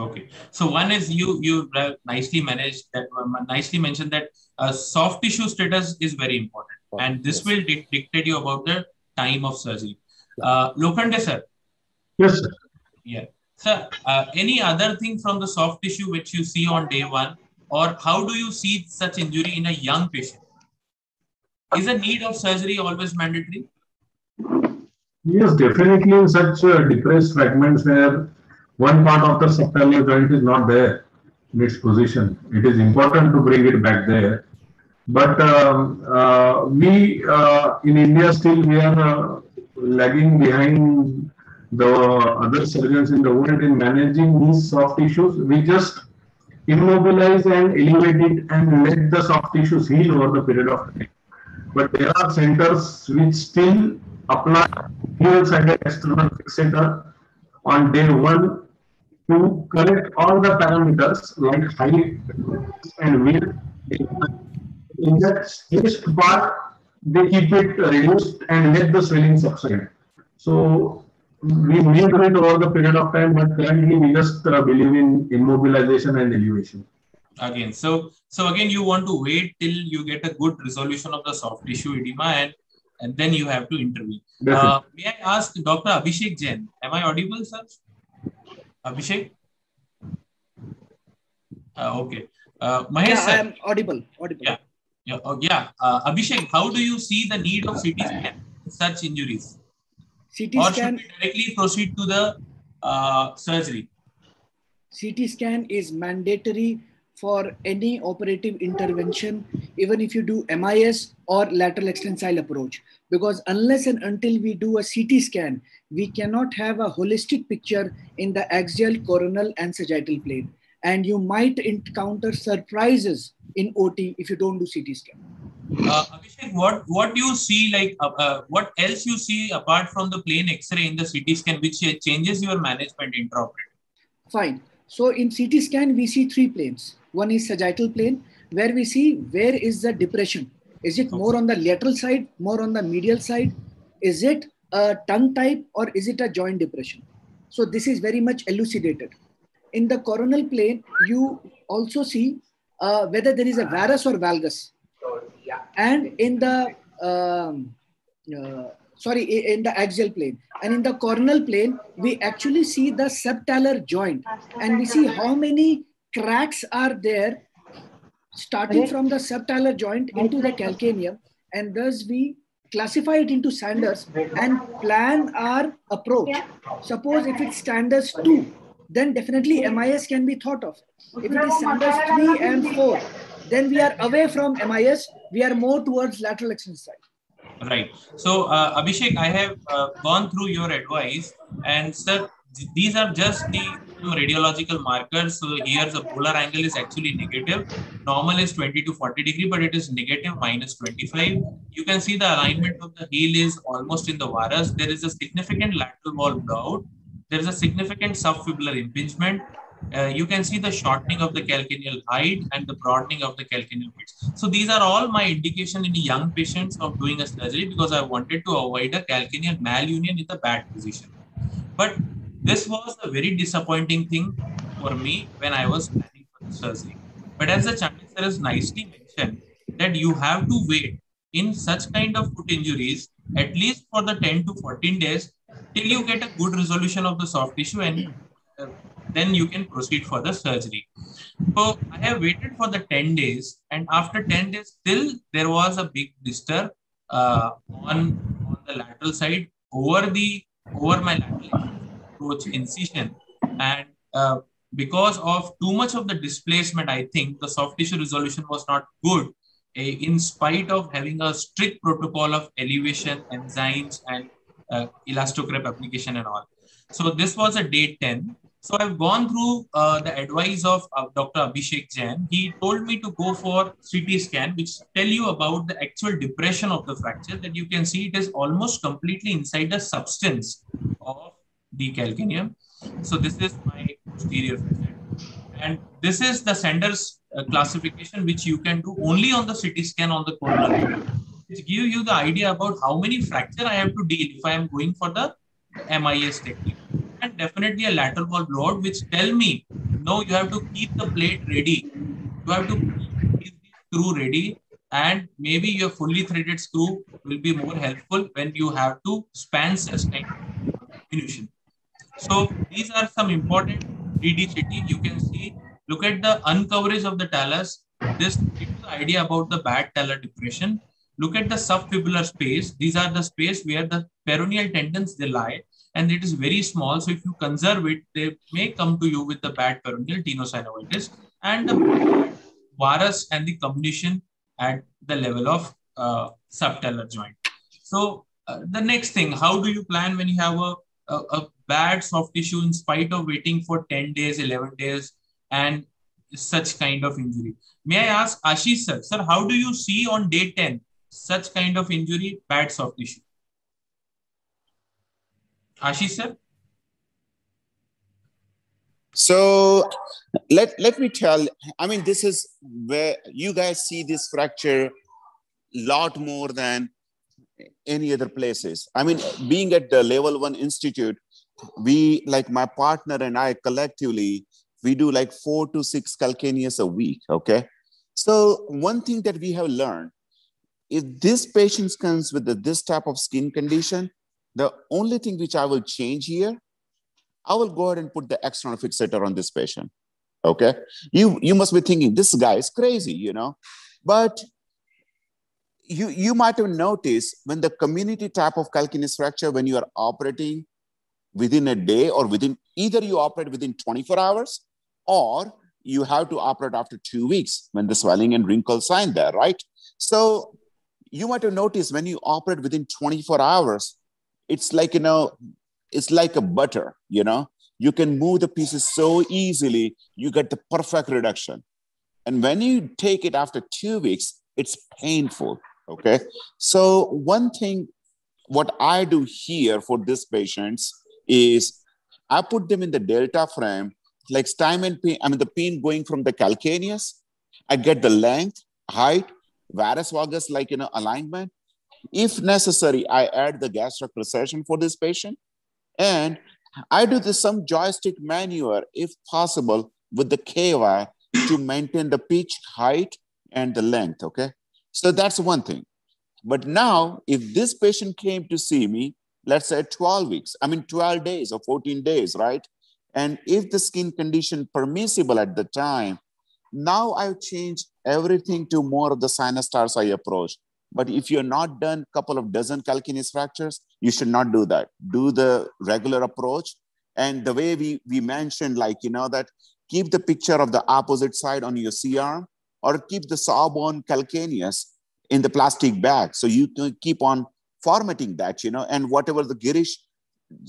Okay, so one is you you nicely managed that nicely mentioned that uh, soft tissue status is very important, and this yes. will di dictate you about the time of surgery. Uh, Lokhande sir. Yes, sir. Yeah. Sir, uh, any other thing from the soft tissue which you see on day one, or how do you see such injury in a young patient? Is a need of surgery always mandatory? Yes, definitely in such uh, depressed fragments where one part of the subtalar joint is not there in its position. It is important to bring it back there. But um, uh, we uh, in India still we are uh, lagging behind the other surgeons in the world in managing these soft tissues. We just immobilize and elevate it and let the soft tissues heal over the period of time. But there are centers which still apply dual-sided external fixator on day one to correct all the parameters like height and width. In that staged part, they keep it reduced and let the swelling subside. So we may do it over the period of time, but currently we just uh, believe in immobilization and elevation. Again, so so again, you want to wait till you get a good resolution of the soft tissue edema, and and then you have to intervene. Uh, may I ask Dr. Abhishek Jain? Am I audible, sir? Abhishek. Uh, okay. Uh, Mahesh, yeah, sir. I am audible. Audible. Yeah. Yeah. Oh, yeah. Uh, Abhishek, how do you see the need of CT scan in such injuries? CT or scan should we directly proceed to the uh, surgery? CT scan is mandatory for any operative intervention, even if you do MIS or lateral extensile approach. Because unless and until we do a CT scan, we cannot have a holistic picture in the axial, coronal, and sagittal plane. And you might encounter surprises in OT if you don't do CT scan. Uh, Abhishek, what what do you see like uh, uh, what else you see apart from the plain X-ray in the CT scan, which changes your management intraoperative? Fine. So in CT scan, we see three planes. One is sagittal plane, where we see where is the depression. Is it more on the lateral side, more on the medial side? Is it a tongue type or is it a joint depression? So this is very much elucidated. In the coronal plane, you also see uh, whether there is a varus or valgus. And in the um, uh, sorry, in the axial plane. And in the coronal plane, we actually see the subtalar joint and we see how many cracks are there starting from the subtalar joint into the calcaneum, and thus we classify it into Sanders and plan our approach. Suppose if it's Sanders 2, then definitely MIS can be thought of. If it is Sanders 3 and 4, then we are away from MIS, we are more towards lateral extension side. Right. So, uh, Abhishek, I have uh, gone through your advice, and sir, these are just the you know, radiological markers. So here the polar angle is actually negative. Normal is 20 to 40 degree, but it is negative minus 25. You can see the alignment of the heel is almost in the varus. There is a significant lateral wall blowout. There is a significant subfibular impingement. Uh, you can see the shortening of the calcaneal height and the broadening of the calcaneal width. So these are all my indication in young patients of doing a surgery because I wanted to avoid a calcaneal malunion in the bad position. But this was a very disappointing thing for me when I was planning for the surgery. But as the Chandak sir has nicely mentioned, that you have to wait in such kind of foot injuries at least for the 10 to 14 days till you get a good resolution of the soft tissue and uh, then you can proceed for the surgery. So I have waited for the 10 days and after 10 days still there was a big blister uh, on, on the lateral side over the over my lateral approach incision. And uh, because of too much of the displacement, I think the soft tissue resolution was not good in spite of having a strict protocol of elevation, enzymes, and uh, elastocrep application and all. So this was a day 10. So I've gone through uh, the advice of uh, Dr. Abhishek Jain. He told me to go for CT scan, which tell you about the actual depression of the fracture that you can see it is almost completely inside the substance of the. So this is my posterior facet. And this is the Sanders uh, classification, which you can do only on the CT scan on the coronary. It give you the idea about how many fracture I have to deal if I am going for the MIS technique. And definitely a lateral wall blowout, which tell me, no, you have to keep the plate ready. You have to keep the screw ready and maybe your fully threaded screw will be more helpful when you have to span such kind of. So these are some important DDCT. You can see, look at the uncoverage of the talus. This gives the idea about the bad talar depression. Look at the subfibular space. These are the space where the peroneal tendons they lie and it is very small. So if you conserve it, they may come to you with the bad peroneal tenosynovitis and the varus and the combination at the level of uh, subtalar joint. So uh, the next thing, how do you plan when you have a, a, a bad soft tissue in spite of waiting for 10 days, 11 days, and such kind of injury. May I ask Ashish sir, sir, how do you see on day 10 such kind of injury, bad soft tissue? Ashish sir? So let, let me tell, I mean, this is where you guys see this fracture lot more than any other places. I mean, being at the level one institute, we like my partner and I collectively, we do like four to six calcaneus a week. Okay. So one thing that we have learned, if this patient comes with this type of skin condition, the only thing which I will change here, I will go ahead and put the external fixator on this patient. Okay. You, you must be thinking this guy is crazy, you know, but you, you might have noticed when the comminuted type of calcaneus fracture, when you are operating within a day or within either you operate within 24 hours or you have to operate after two weeks when the swelling and wrinkles sign there, right? So you might have noticed when you operate within 24 hours, it's like, you know, it's like a butter, you know, you can move the pieces so easily, you get the perfect reduction. And when you take it after two weeks, it's painful, okay? So one thing, what I do here for these patients is I put them in the delta frame, like Steinmann pin, I mean the pin going from the calcaneus. I get the length, height, varus valgus like you know alignment. If necessary, I add the gastroc recession for this patient. And I do this some joystick maneuver, if possible, with the KY to maintain the pitch, height, and the length. Okay. So that's one thing. But now, if this patient came to see me let's say 12 weeks, I mean 12 days or 14 days, right? And if the skin condition permissible at the time, Now I've changed everything to more of the sinus tarsi approach. But if you're not done a couple of dozen calcaneus fractures, you should not do that. Do the regular approach. And the way we, we mentioned, like, you know, that keep the picture of the opposite side on your C-arm or keep the sawbone calcaneus in the plastic bag. So you can keep on formatting that, you know, and whatever the Girish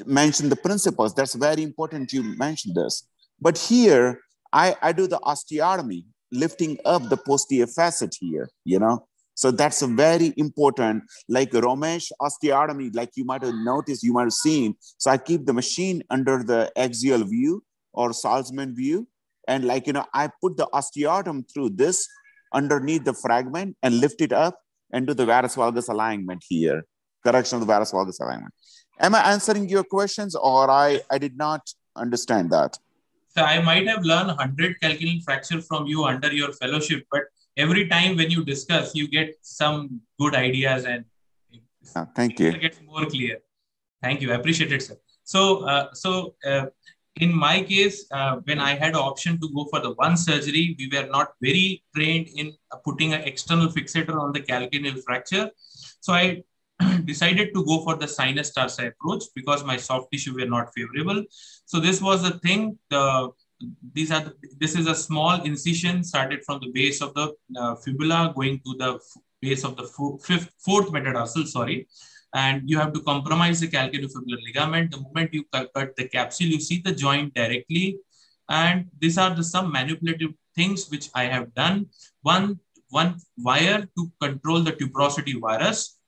mentioned the principles, that's very important you mentioned this. But here, I, I do the osteotomy, lifting up the posterior facet here, you know. So that's a very important, like Romash osteotomy, like you might have noticed, you might have seen. So I keep the machine under the axial view or Saltzman view. And like, you know, I put the osteotomy through this underneath the fragment and lift it up and do the varus valgus alignment here, correction of the varus valgus alignment. Am I answering your questions or I, I did not understand that? So I might have learned 100 calculation fracture from you under your fellowship, but every time when you discuss, you get some good ideas and uh, thank you. It gets more clear. Thank you. I appreciate it, sir. So, uh, so uh, in my case, uh, when I had option to go for the one surgery, we were not very trained in putting an external fixator on the calcaneal fracture. So I [clears throat] decided to go for the sinus tarsi approach because my soft tissue were not favorable. So this was the thing. The these are this is a small incision started from the base of the uh, fibula going to the base of the fifth, fourth metatarsal. Sorry, and you have to compromise the calcaneofibular ligament. The moment you cut, the capsule, you see the joint directly. And these are the some manipulative things which I have done. One one wire to control the tuberosity varus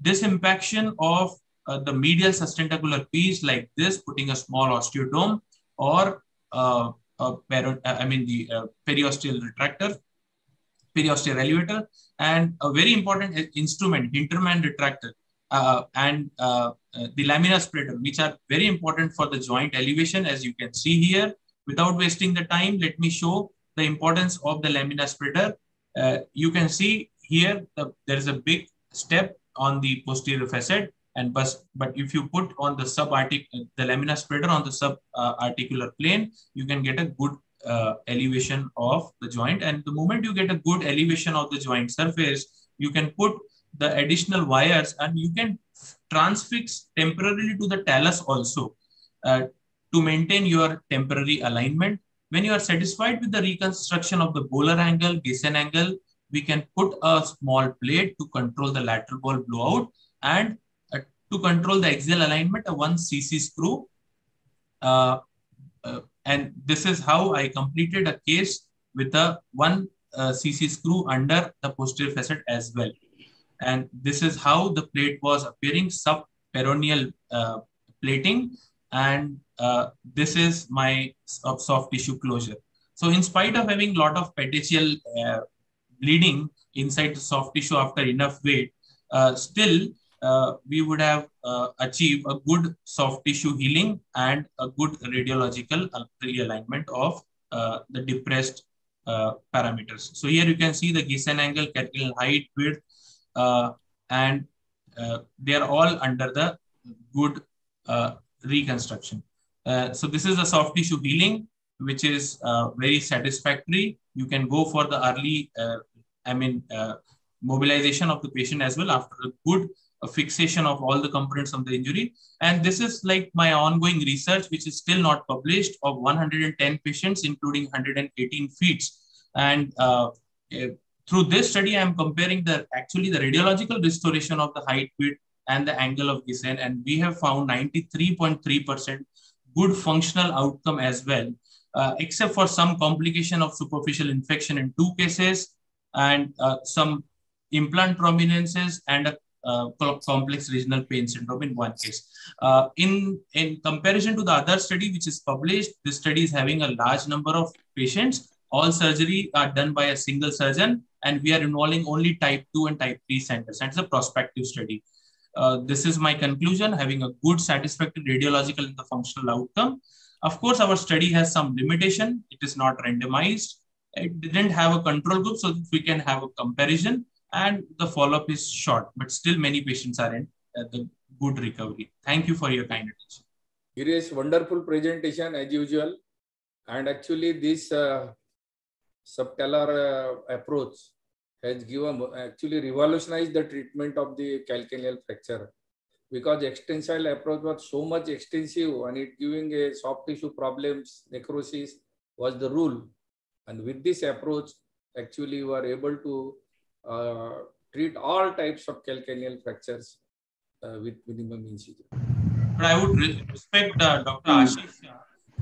this impaction of uh, the medial sustentacular piece like this, putting a small osteotome or uh, a peri I mean the uh, periosteal retractor, periosteal elevator, and a very important instrument, Hintermann retractor, uh, and uh, the lamina spreader, which are very important for the joint elevation, as you can see here. Without wasting the time, let me show the importance of the lamina spreader. you can see here the, there is a big step on the posterior facet and but, but if you put on the subartic the lamina spreader on the subarticular uh, plane you can get a good uh, elevation of the joint. And the moment you get a good elevation of the joint surface you can put the additional wires and you can transfix temporarily to the talus also uh, to maintain your temporary alignment. When you are satisfied with the reconstruction of the Böhler angle, Gissane angle, we can put a small plate to control the lateral wall blowout and uh, to control the axial alignment, a 1 cc screw. Uh, uh, and this is how I completed a case with a 1 uh, cc screw under the posterior facet as well. And this is how the plate was appearing subperoneal uh, plating. And uh, this is my soft tissue closure. So in spite of having a lot of petechial bleeding inside the soft tissue after enough weight, uh, still uh, we would have uh, achieved a good soft tissue healing and a good radiological realignment of uh, the depressed uh, parameters. So here you can see the Gissane angle, calcaneal height, width, uh, and they are all under the good reconstruction. so this is the soft tissue healing, which is very satisfactory. You can go for the early I mean, uh, mobilization of the patient as well after a good uh, fixation of all the components of the injury. And this is like my ongoing research, which is still not published of 110 patients, including 118 feet. And uh, eh, through this study, I am comparing the actually the radiological restoration of the height, width, and the angle of descent. And we have found 93.3% good functional outcome as well, uh, except for some complication of superficial infection in two cases and uh, some implant prominences and a uh, complex regional pain syndrome in one case. Uh, in, in comparison to the other study which is published, this study is having a large number of patients. All surgery are done by a single surgeon and we are involving only type 2 and type 3 Sanders. And it's a prospective study. Uh, this is my conclusion, having a good satisfactory radiological and the functional outcome. Of course, our study has some limitation. It is not randomized it didn't have a control group so that we can have a comparison and the follow-up is short, but still many patients are in uh, the good recovery. Thank you for your kind attention. Girish, wonderful presentation as usual. And actually this uh, subtalar uh, approach has given actually revolutionized the treatment of the calcaneal fracture because extensile approach was so much extensive and it giving a soft tissue problems, necrosis was the rule. And with this approach, actually we were able to uh, treat all types of calcaneal fractures uh, with minimum incision. But I would respect uh, Dr. Ashish.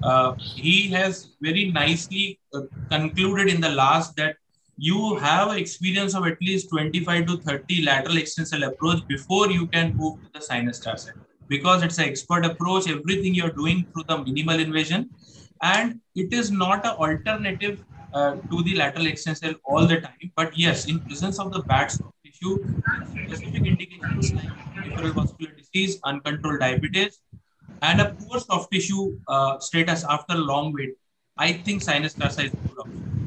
Uh, he has very nicely uh, concluded in the last that you have experience of at least 25 to 30 lateral extensile approach before you can move to the sinus tarsi because it's an expert approach everything you're doing through the minimal invasion. And it is not an alternative uh, to the lateral extensile all the time. But yes in presence of the bad soft tissue specific indications like peripheral vascular disease uncontrolled diabetes and a poor soft tissue uh, status after long wait i think sinus tarsi is a good option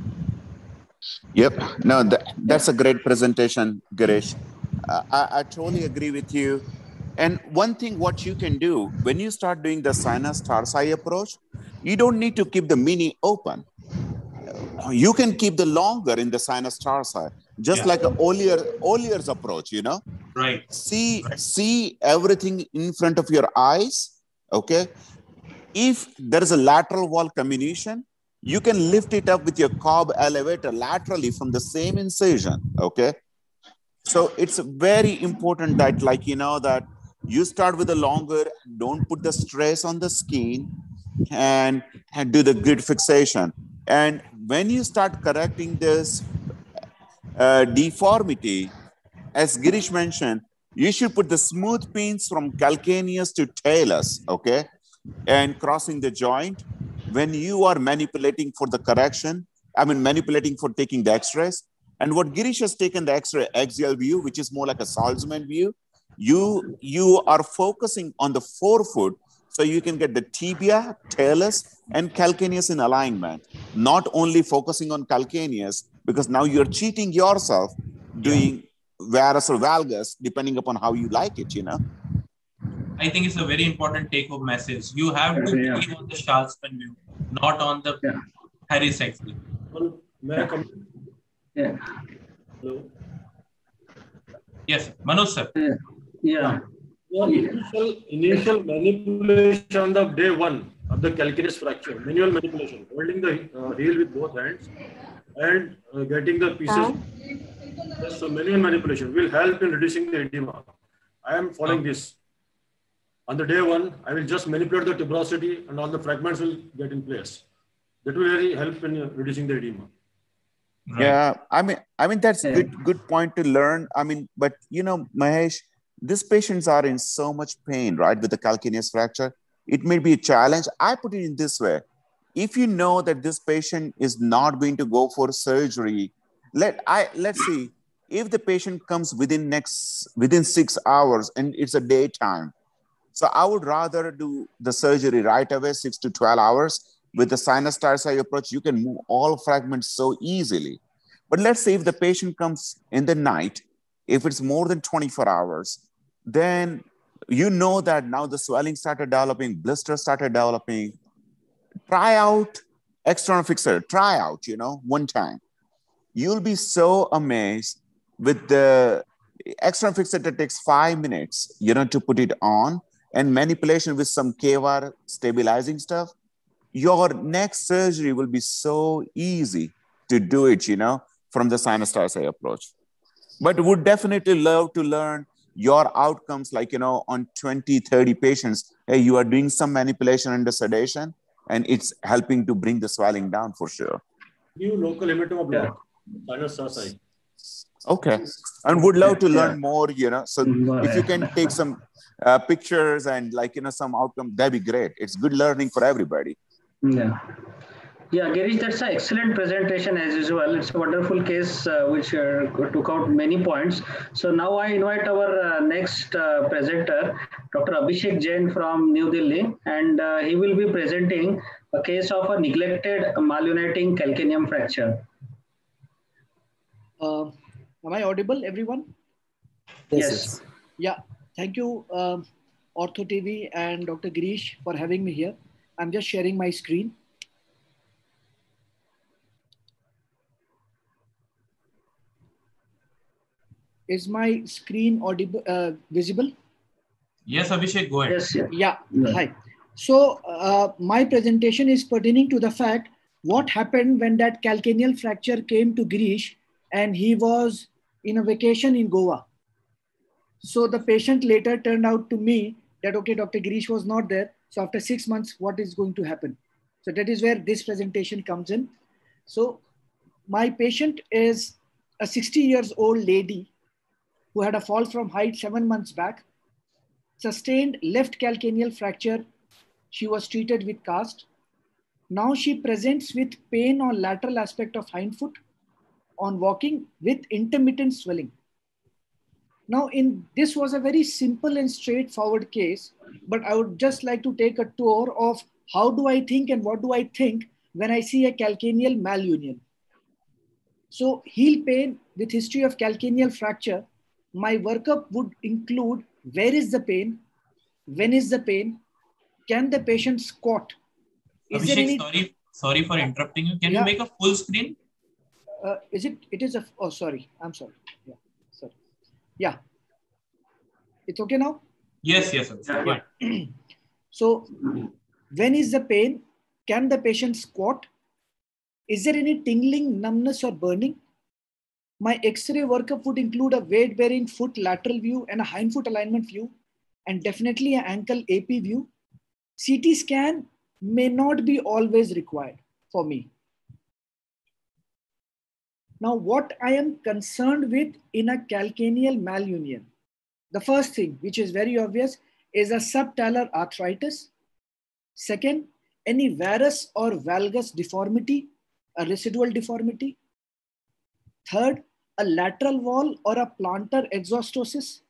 Yep. No, that, that's a great presentation, Girish. Uh, I, I totally agree with you. And one thing what you can do when you start doing the sinus tarsi approach, you don't need to keep the mini open. You can keep the longer in the sinus tarsi, just yeah. like a Ollier Ollier's approach, you know? Right. See, right. see everything in front of your eyes. Okay. If there is a lateral wall comminution, you can lift it up with your Cobb elevator laterally from the same incision. Okay. So it's very important that, like, you know, that you start with the longer, don't put the stress on the skin and, and do the grid fixation. And when you start correcting this uh, deformity, as Girish mentioned, you should put the smooth pins from calcaneus to talus, okay? And crossing the joint when you are manipulating for the correction, I mean, manipulating for taking the x-rays, and what Girish has taken the x-ray axial view, which is more like a Saltzman view, you, you are focusing on the forefoot so you can get the tibia, talus, and calcaneus in alignment, not only focusing on calcaneus, because now you're cheating yourself doing varus or valgus, depending upon how you like it, you know? I think it's a very important take-home message. You have to Yeah. believe on the Charleston view, not on the Yeah. Harris X. Well, may I come? Yeah. Hello. Yes, Manoj sir. Yeah. Well, initial, initial manipulation on the day one of the calcaneus fracture, manual manipulation, holding the uh, heel with both hands and uh, getting the pieces. Yes, so manual manipulation will help in reducing the edema. I am following this. On the day one, I will just manipulate the tuberosity and all the fragments will get in place. That will really help in uh, reducing the edema. Yeah, I mean, I mean that's good. Good point to learn. I mean, but you know, Mahesh, these patients are in so much pain, right, with the calcaneus fracture. It may be a challenge. I put it in this way: if you know that this patient is not going to go for surgery, let I let's see if the patient comes within next within six hours and it's a daytime. So I would rather do the surgery right away, six to twelve hours with the sinus tarsi approach, you can move all fragments so easily. But let's say if the patient comes in the night, if it's more than 24 hours, then you know that now the swelling started developing, blisters started developing. Try out external fixer, try out, you know, one time. You'll be so amazed with the external fixer that takes five minutes, you know, to put it on and manipulation with some K-wire stabilizing stuff your next surgery will be so easy to do it, you know, from the sinus tarsi approach. But would definitely love to learn your outcomes, like, you know, on 20, 30 patients, hey, you are doing some manipulation under sedation and it's helping to bring the swelling down for sure. New local hematoma block, sinus tarsi. Okay. And would love to learn more, you know. So if you can take some uh, pictures and like, you know, some outcome, that'd be great. It's good learning for everybody. Yeah. Yeah, Girish, that's an excellent presentation as usual. It's a wonderful case uh, which uh, took out many points. So now I invite our uh, next uh, presenter, Dr. Abhishek Jain from New Delhi, and uh, he will be presenting a case of a neglected maluniting calcaneum fracture. Am I audible, everyone? Yes. yes. Yeah. Thank you, um, Ortho TV and Dr. Girish for having me here. I'm just sharing my screen. Is my screen audible, uh, visible? Yes, Abhishek, go ahead. Yes, yeah. yeah. Hi. So uh, my presentation is pertaining to the fact what happened when that calcaneal fracture came to Girish and he was in a vacation in Goa. So the patient later turned out to me that, okay, Dr. Girish was not there. So after six months, what is going to happen? So that is where this presentation comes in. So my patient is a 60 years old lady who had a fall from height seven months back, sustained left calcaneal fracture. She was treated with cast. Now she presents with pain on lateral aspect of hind foot on walking with intermittent swelling. Now, in this was a very simple and straightforward case, but I would just like to take a tour of how do I think and what do I think when I see a calcaneal malunion. So, heel pain with history of calcaneal fracture, my workup would include where is the pain, when is the pain, can the patient squat, is Abhishek, any sorry, sorry for interrupting you. Can Yeah. you make a full screen? Uh, is it it is a oh sorry. I'm sorry. Yeah sorry. Yeah. It's okay now? Yes, yes, Abhishek. Go ahead. so when is the pain? Can the patient squat? Is there any tingling numbness or burning? My x-ray workup would include a weight bearing foot lateral view and a hind foot alignment view and definitely an ankle ap view. Ct scan may not be always required for me now, what I am concerned with in a calcaneal malunion, the first thing, which is very obvious, is a subtalar arthritis. Second, any varus or valgus deformity, a residual deformity. Third, a lateral wall or a plantar exostosis.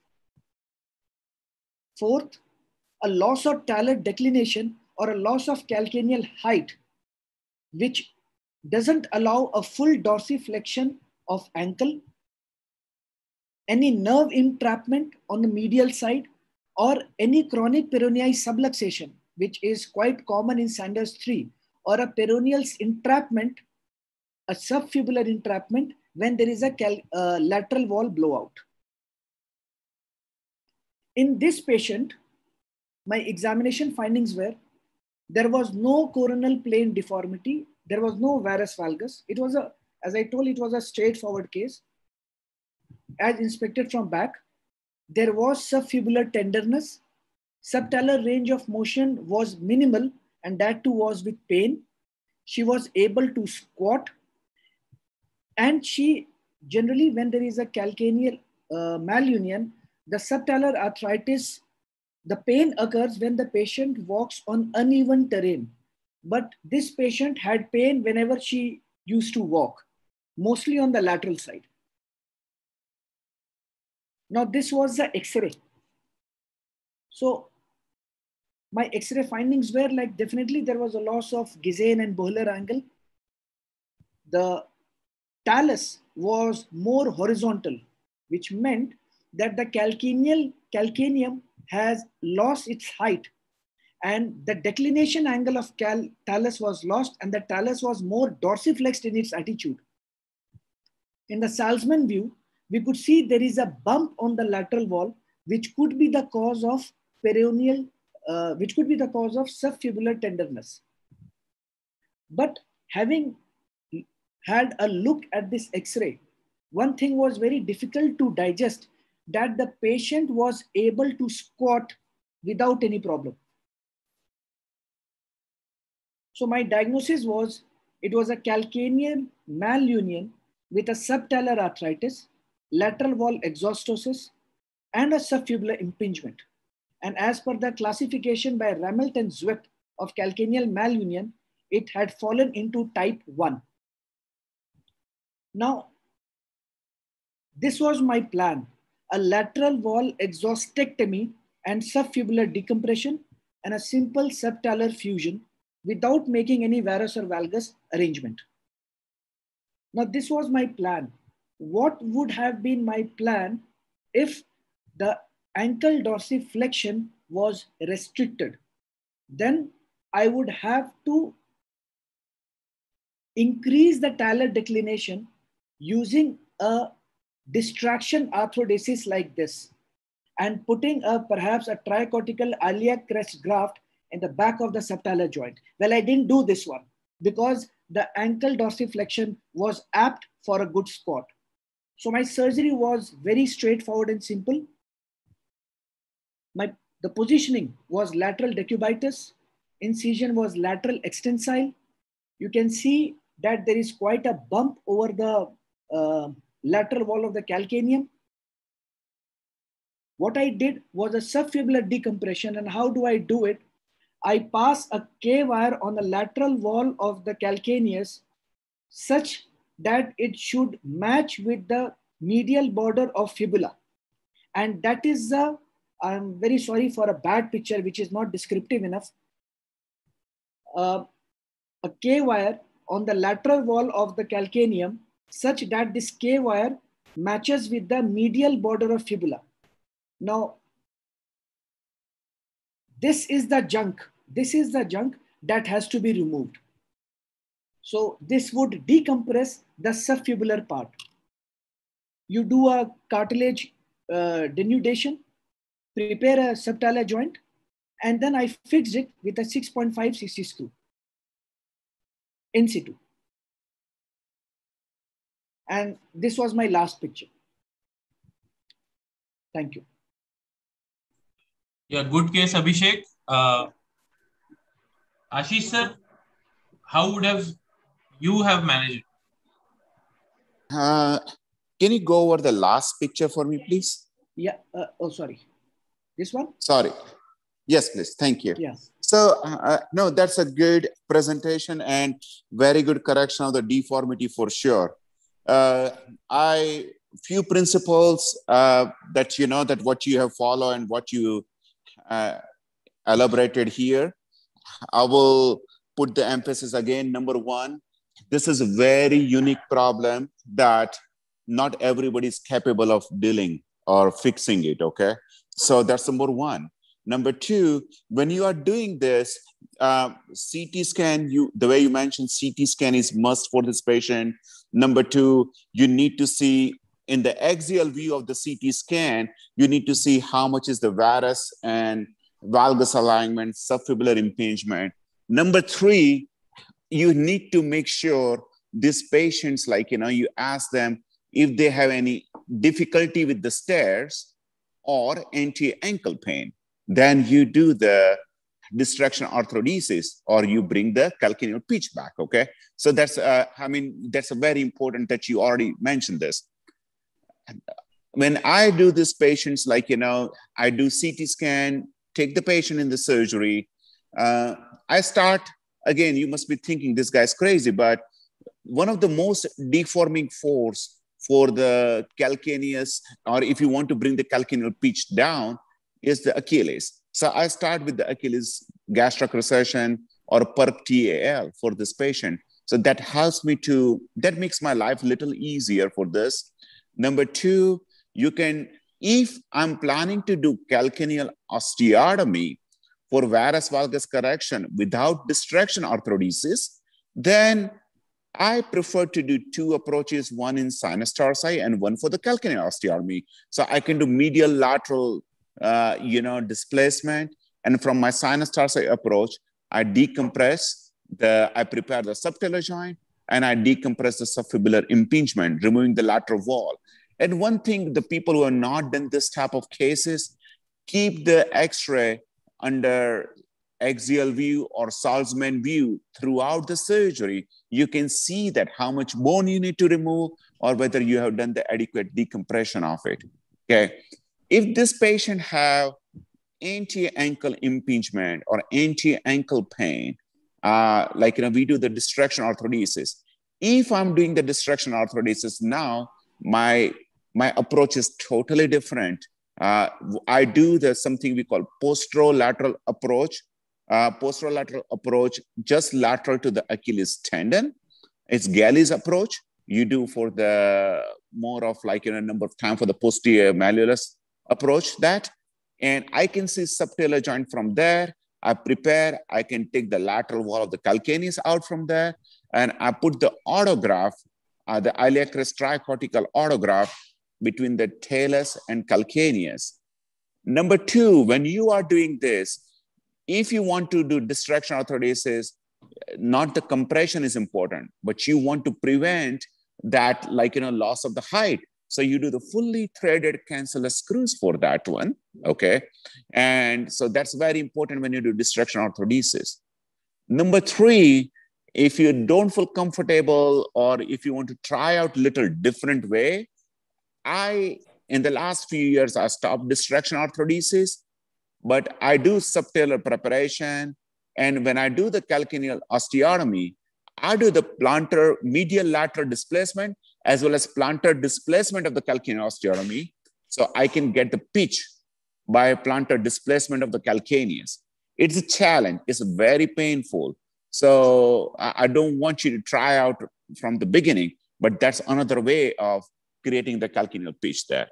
Fourth, a loss of talar declination or a loss of calcaneal height, which doesn't allow a full dorsiflexion of ankle, any nerve entrapment on the medial side, or any chronic peroneal subluxation, which is quite common in Sanders 3, or a peroneal entrapment, a subfibular entrapment when there is a uh, lateral wall blowout. In this patient, my examination findings were there was no coronal plane deformity there was no varus valgus. It was a, as I told, it was a straightforward case. As inspected from back, there was subfibular tenderness. Subtalar range of motion was minimal, and that too was with pain. She was able to squat, and she generally, when there is a calcaneal uh, malunion, the subtalar arthritis, the pain occurs when the patient walks on uneven terrain but this patient had pain whenever she used to walk, mostly on the lateral side. Now, this was the x ray. So, my x ray findings were like definitely there was a loss of Gissane and Bohler angle. The talus was more horizontal, which meant that the calcaneal calcaneum has lost its height and the declination angle of cal talus was lost and the talus was more dorsiflexed in its attitude. In the Saltzman view, we could see there is a bump on the lateral wall, which could be the cause of peroneal, uh, which could be the cause of subfibular tenderness. But having had a look at this x-ray, one thing was very difficult to digest that the patient was able to squat without any problem. So my diagnosis was it was a calcaneal malunion with a subtalar arthritis, lateral wall exostosis, and a subfibular impingement. And as per the classification by Rammelt and Zwipp of calcaneal malunion, it had fallen into type 1. Now, this was my plan, a lateral wall exostectomy and subfibular decompression and a simple subtalar fusion without making any varus or valgus arrangement. Now, this was my plan. What would have been my plan if the ankle dorsiflexion was restricted? Then I would have to increase the talar declination using a distraction arthrodesis like this and putting a perhaps a tricortical iliac crest graft in the back of the subtalar joint. Well, I didn't do this one because the ankle dorsiflexion was apt for a good spot. So my surgery was very straightforward and simple. My, the positioning was lateral decubitus. Incision was lateral extensile. You can see that there is quite a bump over the uh, lateral wall of the calcaneum. What I did was a subfibular decompression. And how do I do it? I pass a K wire on the lateral wall of the calcaneus such that it should match with the medial border of fibula. And that is the, I'm very sorry for a bad picture, which is not descriptive enough. Uh, a K wire on the lateral wall of the calcaneum such that this K wire matches with the medial border of fibula. Now, this is the junk. This is the junk that has to be removed. So this would decompress the subfibular part. You do a cartilage uh, denudation, prepare a subtalar joint, and then I fixed it with a 6.5 cc screw in situ. And this was my last picture. Thank you. Yeah, good case, Abhishek. Uh, Ashish sir, how would have you have managed? Uh, can you go over the last picture for me, please? Yeah. Uh, oh, sorry. This one? Sorry. Yes, please. Thank you. Yeah. So, uh, no, that's a good presentation and very good correction of the deformity for sure. Uh, I few principles uh, that you know that what you have followed and what you uh, elaborated here. I will put the emphasis again. Number one, this is a very unique problem that not everybody is capable of dealing or fixing it. Okay, so that's number one. Number two, when you are doing this, uh, CT scan, you the way you mentioned CT scan is must for this patient. Number two, you need to see in the axial view of the CT scan, you need to see how much is the varus and valgus alignment, subfibular impingement. Number three, you need to make sure these patients, like, you know, you ask them if they have any difficulty with the stairs or anti-ankle pain. Then you do the distraction arthrodesis or you bring the calcaneal pitch back, okay? So that's, uh, I mean, that's a very important that you already mentioned this. When I do this patients, like, you know, I do CT scan, take the patient in the surgery. Uh, I start, again, you must be thinking this guy's crazy, but one of the most deforming force for the calcaneus, or if you want to bring the calcaneal pitch down, is the Achilles. So I start with the Achilles gastroc recession or perc TAL for this patient. So that helps me to, that makes my life a little easier for this. Number two, you can, if I'm planning to do calcaneal osteotomy for varus valgus correction without distraction arthrodesis, then I prefer to do two approaches, one in sinus tarsi and one for the calcaneal osteotomy. So I can do medial lateral, uh, you know, displacement. And from my sinus tarsi approach, I decompress the, I prepare the subtalar joint and I decompress the subfibular impingement, removing the lateral wall. And one thing, the people who have not done this type of cases, keep the x-ray under axial view or Saltzman view throughout the surgery. You can see that how much bone you need to remove or whether you have done the adequate decompression of it. Okay. If this patient have anti-ankle impingement or anti-ankle pain, uh, like you know, we do the distraction arthrodesis. If I'm doing the distraction arthrodesis now, my my approach is totally different. Uh, I do the something we call posterolateral approach. Uh, posterolateral approach, just lateral to the Achilles tendon. It's Gallie's approach. You do for the more of like you know number of time for the posterior malleolus approach that, and I can see subtalar joint from there. I prepare. I can take the lateral wall of the calcaneus out from there, and I put the autograft, uh, the iliac crest tricortical autograft between the talus and calcaneus. Number two, when you are doing this, if you want to do distraction arthrodesis, not the compression is important, but you want to prevent that, like, you know, loss of the height. So you do the fully threaded cancellous screws for that one, okay? And so that's very important when you do distraction arthrodesis. Number three, if you don't feel comfortable or if you want to try out little different way, I, in the last few years, I stopped distraction arthrodesis, but I do subtalar preparation. And when I do the calcaneal osteotomy, I do the plantar medial lateral displacement as well as plantar displacement of the calcaneal osteotomy. So I can get the pitch by plantar displacement of the calcaneus. It's a challenge. It's very painful. So I don't want you to try out from the beginning, but that's another way of creating the calcaneal pitch there.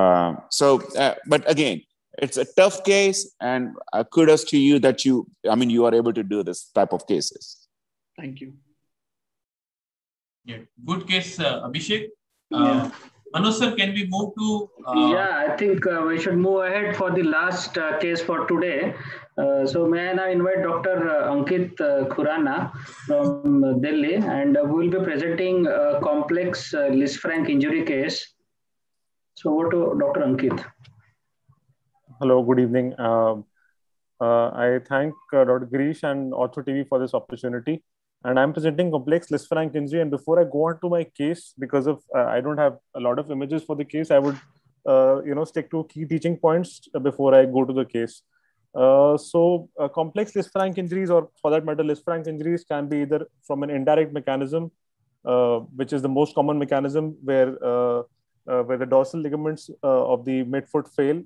Uh, so, uh, but again, it's a tough case, and uh, kudos to you that you, I mean, you are able to do this type of cases. Thank you. Yeah, good case, uh, Abhishek. Uh, Manoj sir, can we move to? Uh, yeah, I think uh, we should move ahead for the last uh, case for today. Uh, so may I now invite Dr. Ankit Khurana from Delhi, and we will be presenting a complex uh, Lisfranc injury case. So over to Dr. Ankit. Hello, good evening. Um, I thank Dr. Girish and Ortho TV for this opportunity and I'm presenting complex Lisfranc injury. And before I go on to my case, because of uh, I don't have a lot of images for the case, I would uh, you know stick to key teaching points before I go to the case. Uh, so uh, complex Lisfranc injuries, or for that matter, Lisfranc injuries, can be either from an indirect mechanism, uh, which is the most common mechanism, where uh, where the dorsal ligaments of the midfoot fail,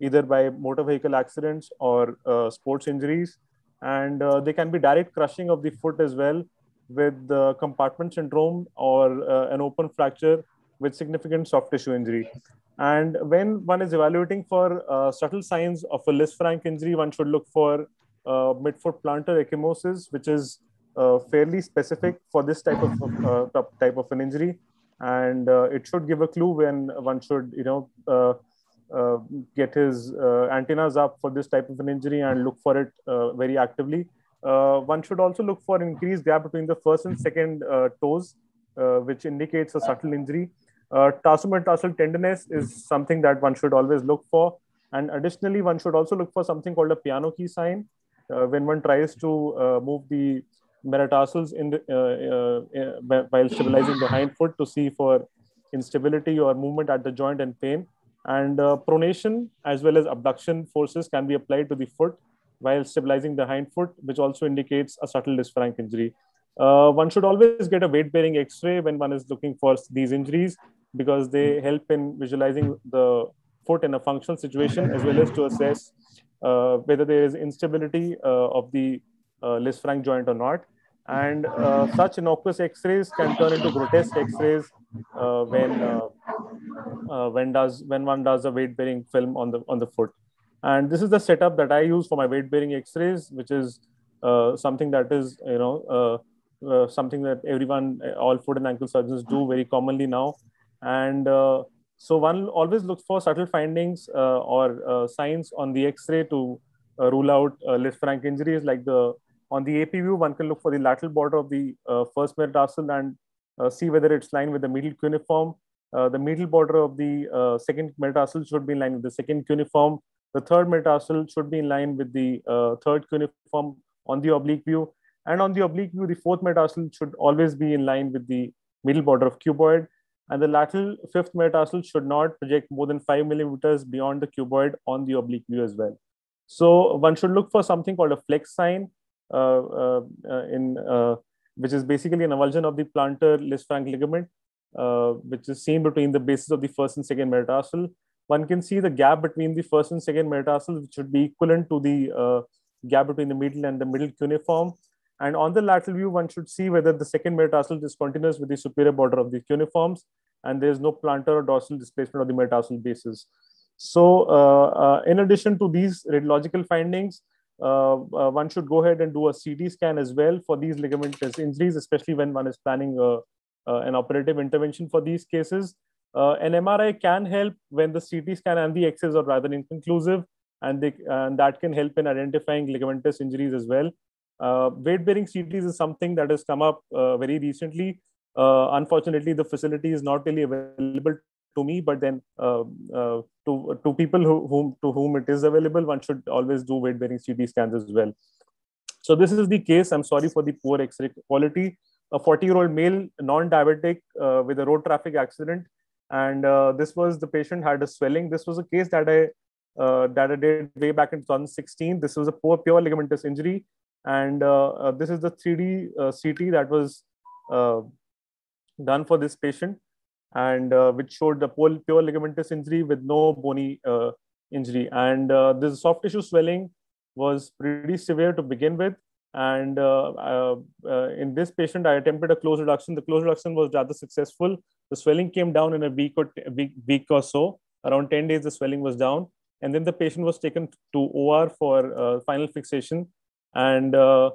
either by motor vehicle accidents or sports injuries and uh, they can be direct crushing of the foot as well with the compartment syndrome or uh, an open fracture with significant soft tissue injury. And when one is evaluating for uh, subtle signs of a Lisfranc injury, one should look for uh, midfoot plantar ecchymosis, which is uh, fairly specific for this type of uh, type of an injury, and it should give a clue when one should, you know, uh, get his uh, antennas up for this type of an injury and look for it uh, very actively. one should also look for increased gap between the first and second toes, which indicates a subtle injury. Uh, tarsometatarsal tenderness is something that one should always look for. And additionally, one should also look for something called a piano key sign uh, when one tries to uh, move the metatarsals in the, while stabilizing the hind foot to see for instability or movement at the joint and pain. And uh, pronation as well as abduction forces can be applied to the foot while stabilizing the hind foot, which also indicates a subtle Lisfranc injury. Uh, one should always get a weight bearing x ray when one is looking for these injuries because they help in visualizing the foot in a functional situation as well as to assess uh, whether there is instability uh, of the uh, Lisfranc joint or not. And uh, such innocuous X-rays can turn into grotesque X-rays uh, when uh, uh, when does when one does a weight bearing film on the on the foot. And this is the setup that I use for my weight bearing X-rays, which is uh, something that is you know uh, something that everyone, all foot and ankle surgeons do very commonly now. And so one always looks for subtle findings or signs on the X-ray to rule out uh, Lisfranc injuries like the on the AP view, one can look for the lateral border of the uh, first metatarsal and uh, see whether it's lined with the medial cuneiform. Uh, the medial border of the second metatarsal should be in line with the second cuneiform. The third metatarsal should be in line with the third cuneiform on the oblique view. And on the oblique view, the fourth metatarsal should always be in line with the middle border of cuboid. And the lateral fifth metatarsal should not project more than five millimeters beyond the cuboid on the oblique view as well. So one should look for something called a fleck sign in which is basically an avulsion of the plantar Lisfranc ligament, which is seen between the bases of the first and second metatarsal. One can see the gap between the first and second metatarsal, which should be equivalent to the gap between the middle and the middle cuneiform. And on the lateral view, one should see whether the second metatarsal is continuous with the superior border of the cuneiforms and there is no plantar or dorsal displacement of the metatarsal bases. So uh, uh, in addition to these radiological findings, uh, uh, one should go ahead and do a CT scan as well for these ligamentous injuries, especially when one is planning uh, an operative intervention for these cases. Uh, an MRI can help when the CT scan and the X-rays are rather inconclusive, and, they, and that can help in identifying ligamentous injuries as well. Uh, weight-bearing CTs is something that has come up uh, very recently. Uh, unfortunately, the facility is not really available to me, but then uh, uh, to, to people who, whom, to whom it is available, one should always do weight-bearing CT scans as well. So this is the case. I'm sorry for the poor X-ray quality. A 40-year-old male, non-diabetic, with a road traffic accident, and this was the patient had a swelling. This was a case that I uh, that I did way back in 2016. This was a poor pure ligamentous injury. And uh, uh, this is the 3D CT that was done for this patient and which showed the pure, pure ligamentous injury with no bony injury. And this soft tissue swelling was pretty severe to begin with. And uh, uh, uh, in this patient, I attempted a close reduction. The close reduction was rather successful. The swelling came down in a week or, week, week or so. Around 10 days, the swelling was down and then the patient was taken to OR for uh, final fixation. And uh,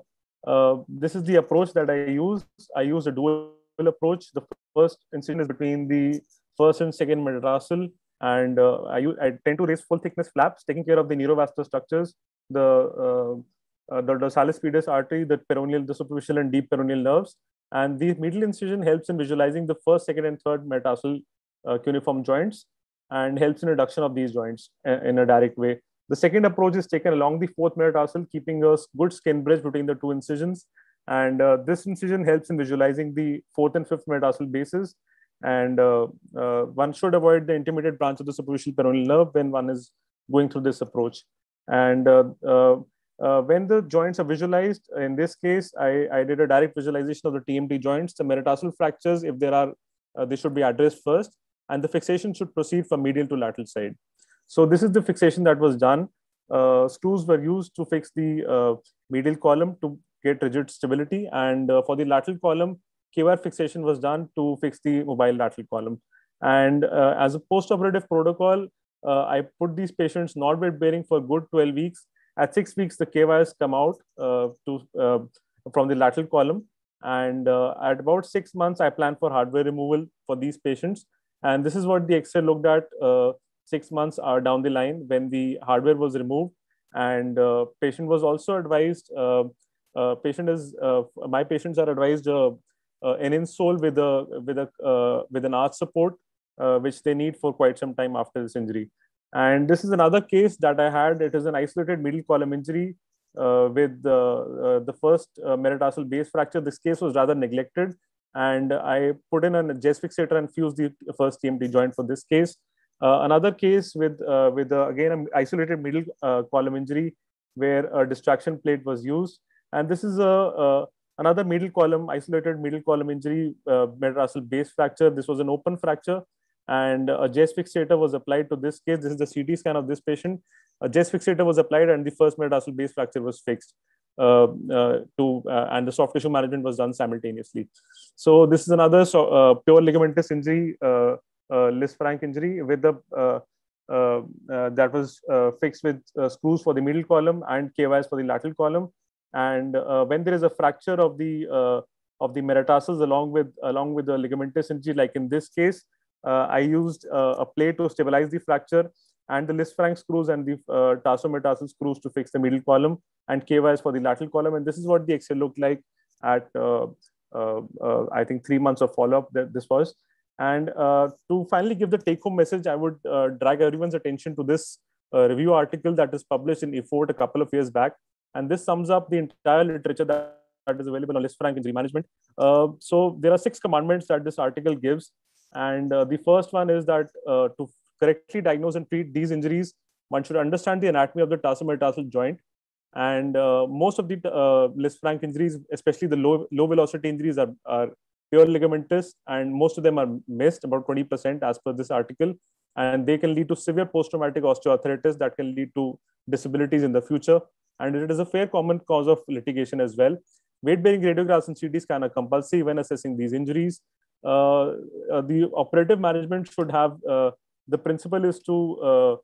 uh, this is the approach that I use. I use a dual approach. The first incision is between the first and second metatarsal, and uh, I, I tend to raise full thickness flaps, taking care of the neurovascular structures, the uh, the dorsalis pedis artery, the peroneal, the superficial and deep peroneal nerves. And the middle incision helps in visualizing the first, second, and third metatarsal uh, cuneiform joints and helps in reduction of these joints uh, in a direct way. The second approach is taken along the fourth metatarsal, keeping a good skin bridge between the two incisions. And uh, this incision helps in visualizing the fourth and fifth metatarsal bases. And uh, uh, one should avoid the intermediate branch of the superficial peroneal nerve when one is going through this approach. And uh, uh, when the joints are visualized, in this case, I, I, did a direct visualization of the TMT joints. The metatarsal fractures, if there are, they should be addressed first and the fixation should proceed from medial to lateral side. So this is the fixation that was done. Uh, screws were used to fix the uh, medial column to get rigid stability. And uh, for the lateral column, K-wire fixation was done to fix the mobile lateral column. And uh, as a post-operative protocol, uh, I put these patients not weight bearing for good 12 weeks. At six weeks, the K-wires come out uh, to, from the lateral column. And at about six months, I plan for hardware removal for these patients and this is what the X-ray looked at uh, six months uh, down the line when the hardware was removed. And uh, patient was also advised, uh, uh, patient is, uh, my patients are advised an insole with, a, with, a, with an arch support, which they need for quite some time after this injury. And this is another case that I had. It is an isolated middle column injury with the, first metatarsal base fracture. This case was rather neglected and I put in a JESS fixator and fused the first TMT joint for this case. Uh, another case with uh, with uh, again an isolated middle uh, column injury where a distraction plate was used, and this is a, another middle column isolated middle column injury uh, metatarsal base fracture. This was an open fracture, and a JESS fixator was applied to this case. This is the CT scan of this patient. A JESS fixator was applied, and the first metatarsal base fracture was fixed. Uh, uh, to uh, and the soft tissue management was done simultaneously. So this is another so, pure ligamentous injury, uh, Lisfranc injury with the that was fixed with screws for the middle column and K-wires for the lateral column. And when there is a fracture of the of the metatarsals along with along with the ligamentous injury, like in this case, uh, I used uh, a plate to stabilize the fracture and the Lisfranc screws and the uh, tarsometatarsal screws to fix the middle column and K-wires for the lateral column. And this is what the X-ray looked like at, uh, uh, uh I think, three months of follow-up that this was. And uh, to finally give the take-home message, I would uh, drag everyone's attention to this review article that is published in EFORT a couple of years back. And this sums up the entire literature that, that is available on Lisfranc injury management. so there are six commandments that this article gives. And the first one is that to correctly diagnose and treat these injuries, one should understand the anatomy of the tarsometatarsal joint. And uh, most of the uh, Lisfranc injuries, especially the low, low velocity injuries, are, are pure ligamentous, and most of them are missed, about 20% as per this article. And they can lead to severe post traumatic osteoarthritis that can lead to disabilities in the future. And it is a fair common cause of litigation as well. Weight bearing radiographs and CT scan are compulsory when assessing these injuries. Uh, uh the operative management should have uh, the principle is to uh,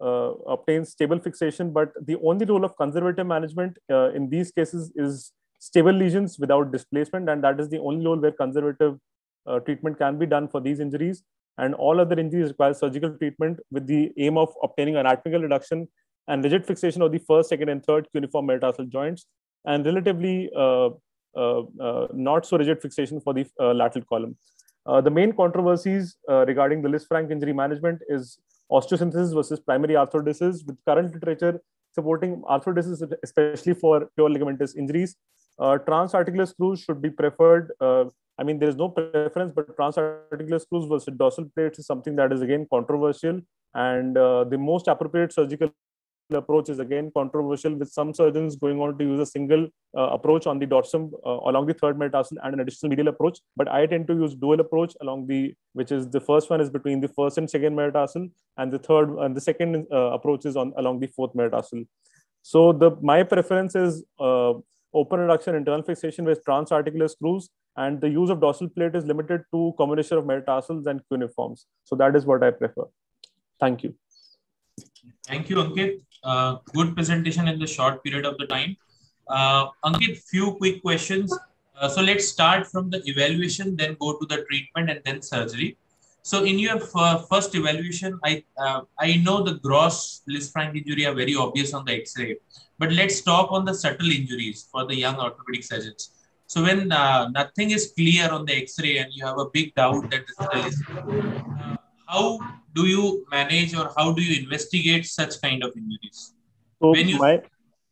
uh, obtain stable fixation, but the only role of conservative management uh, in these cases is stable lesions without displacement, and that is the only role where conservative treatment can be done for these injuries. and all other injuries require surgical treatment with the aim of obtaining anatomical reduction and rigid fixation of the first, second, and third cuneiform metatarsal joints, and relatively uh, uh, uh, not so rigid fixation for the uh, lateral column. Uh, the main controversies regarding the Lisfranc injury management is osteosynthesis versus primary arthrodesis, with current literature supporting arthrodesis, especially for pure ligamentous injuries. transarticular screws should be preferred I mean, there is no preference, but transarticular screws versus dorsal plates is something that is again controversial. And uh, the most appropriate surgical approach is again controversial, with some surgeons going on to use a single uh, approach on the dorsum uh, along the third metatarsal and an additional medial approach. But I tend to use dual approach along the, which is the first one is between the first and second metatarsal, and the third and the second uh, approach is on along the fourth metatarsal. So the my preference is uh, open reduction internal fixation with transarticular screws and the use of dorsal plate is limited to combination of metatarsals and cuneiforms. So that is what I prefer. Thank you. Thank you, Ankit. Uh, good presentation in the short period of the time. Uh, Ankit, few quick questions. Uh, so let's start from the evaluation, then go to the treatment and then surgery. So in your first evaluation, I uh, I know the gross Lisfranc injury are very obvious on the X-ray, but let's talk on the subtle injuries for the young orthopedic surgeons. So when uh, nothing is clear on the X-ray and you have a big doubt that this is how do you manage or how do you investigate such kind of injuries? So when you my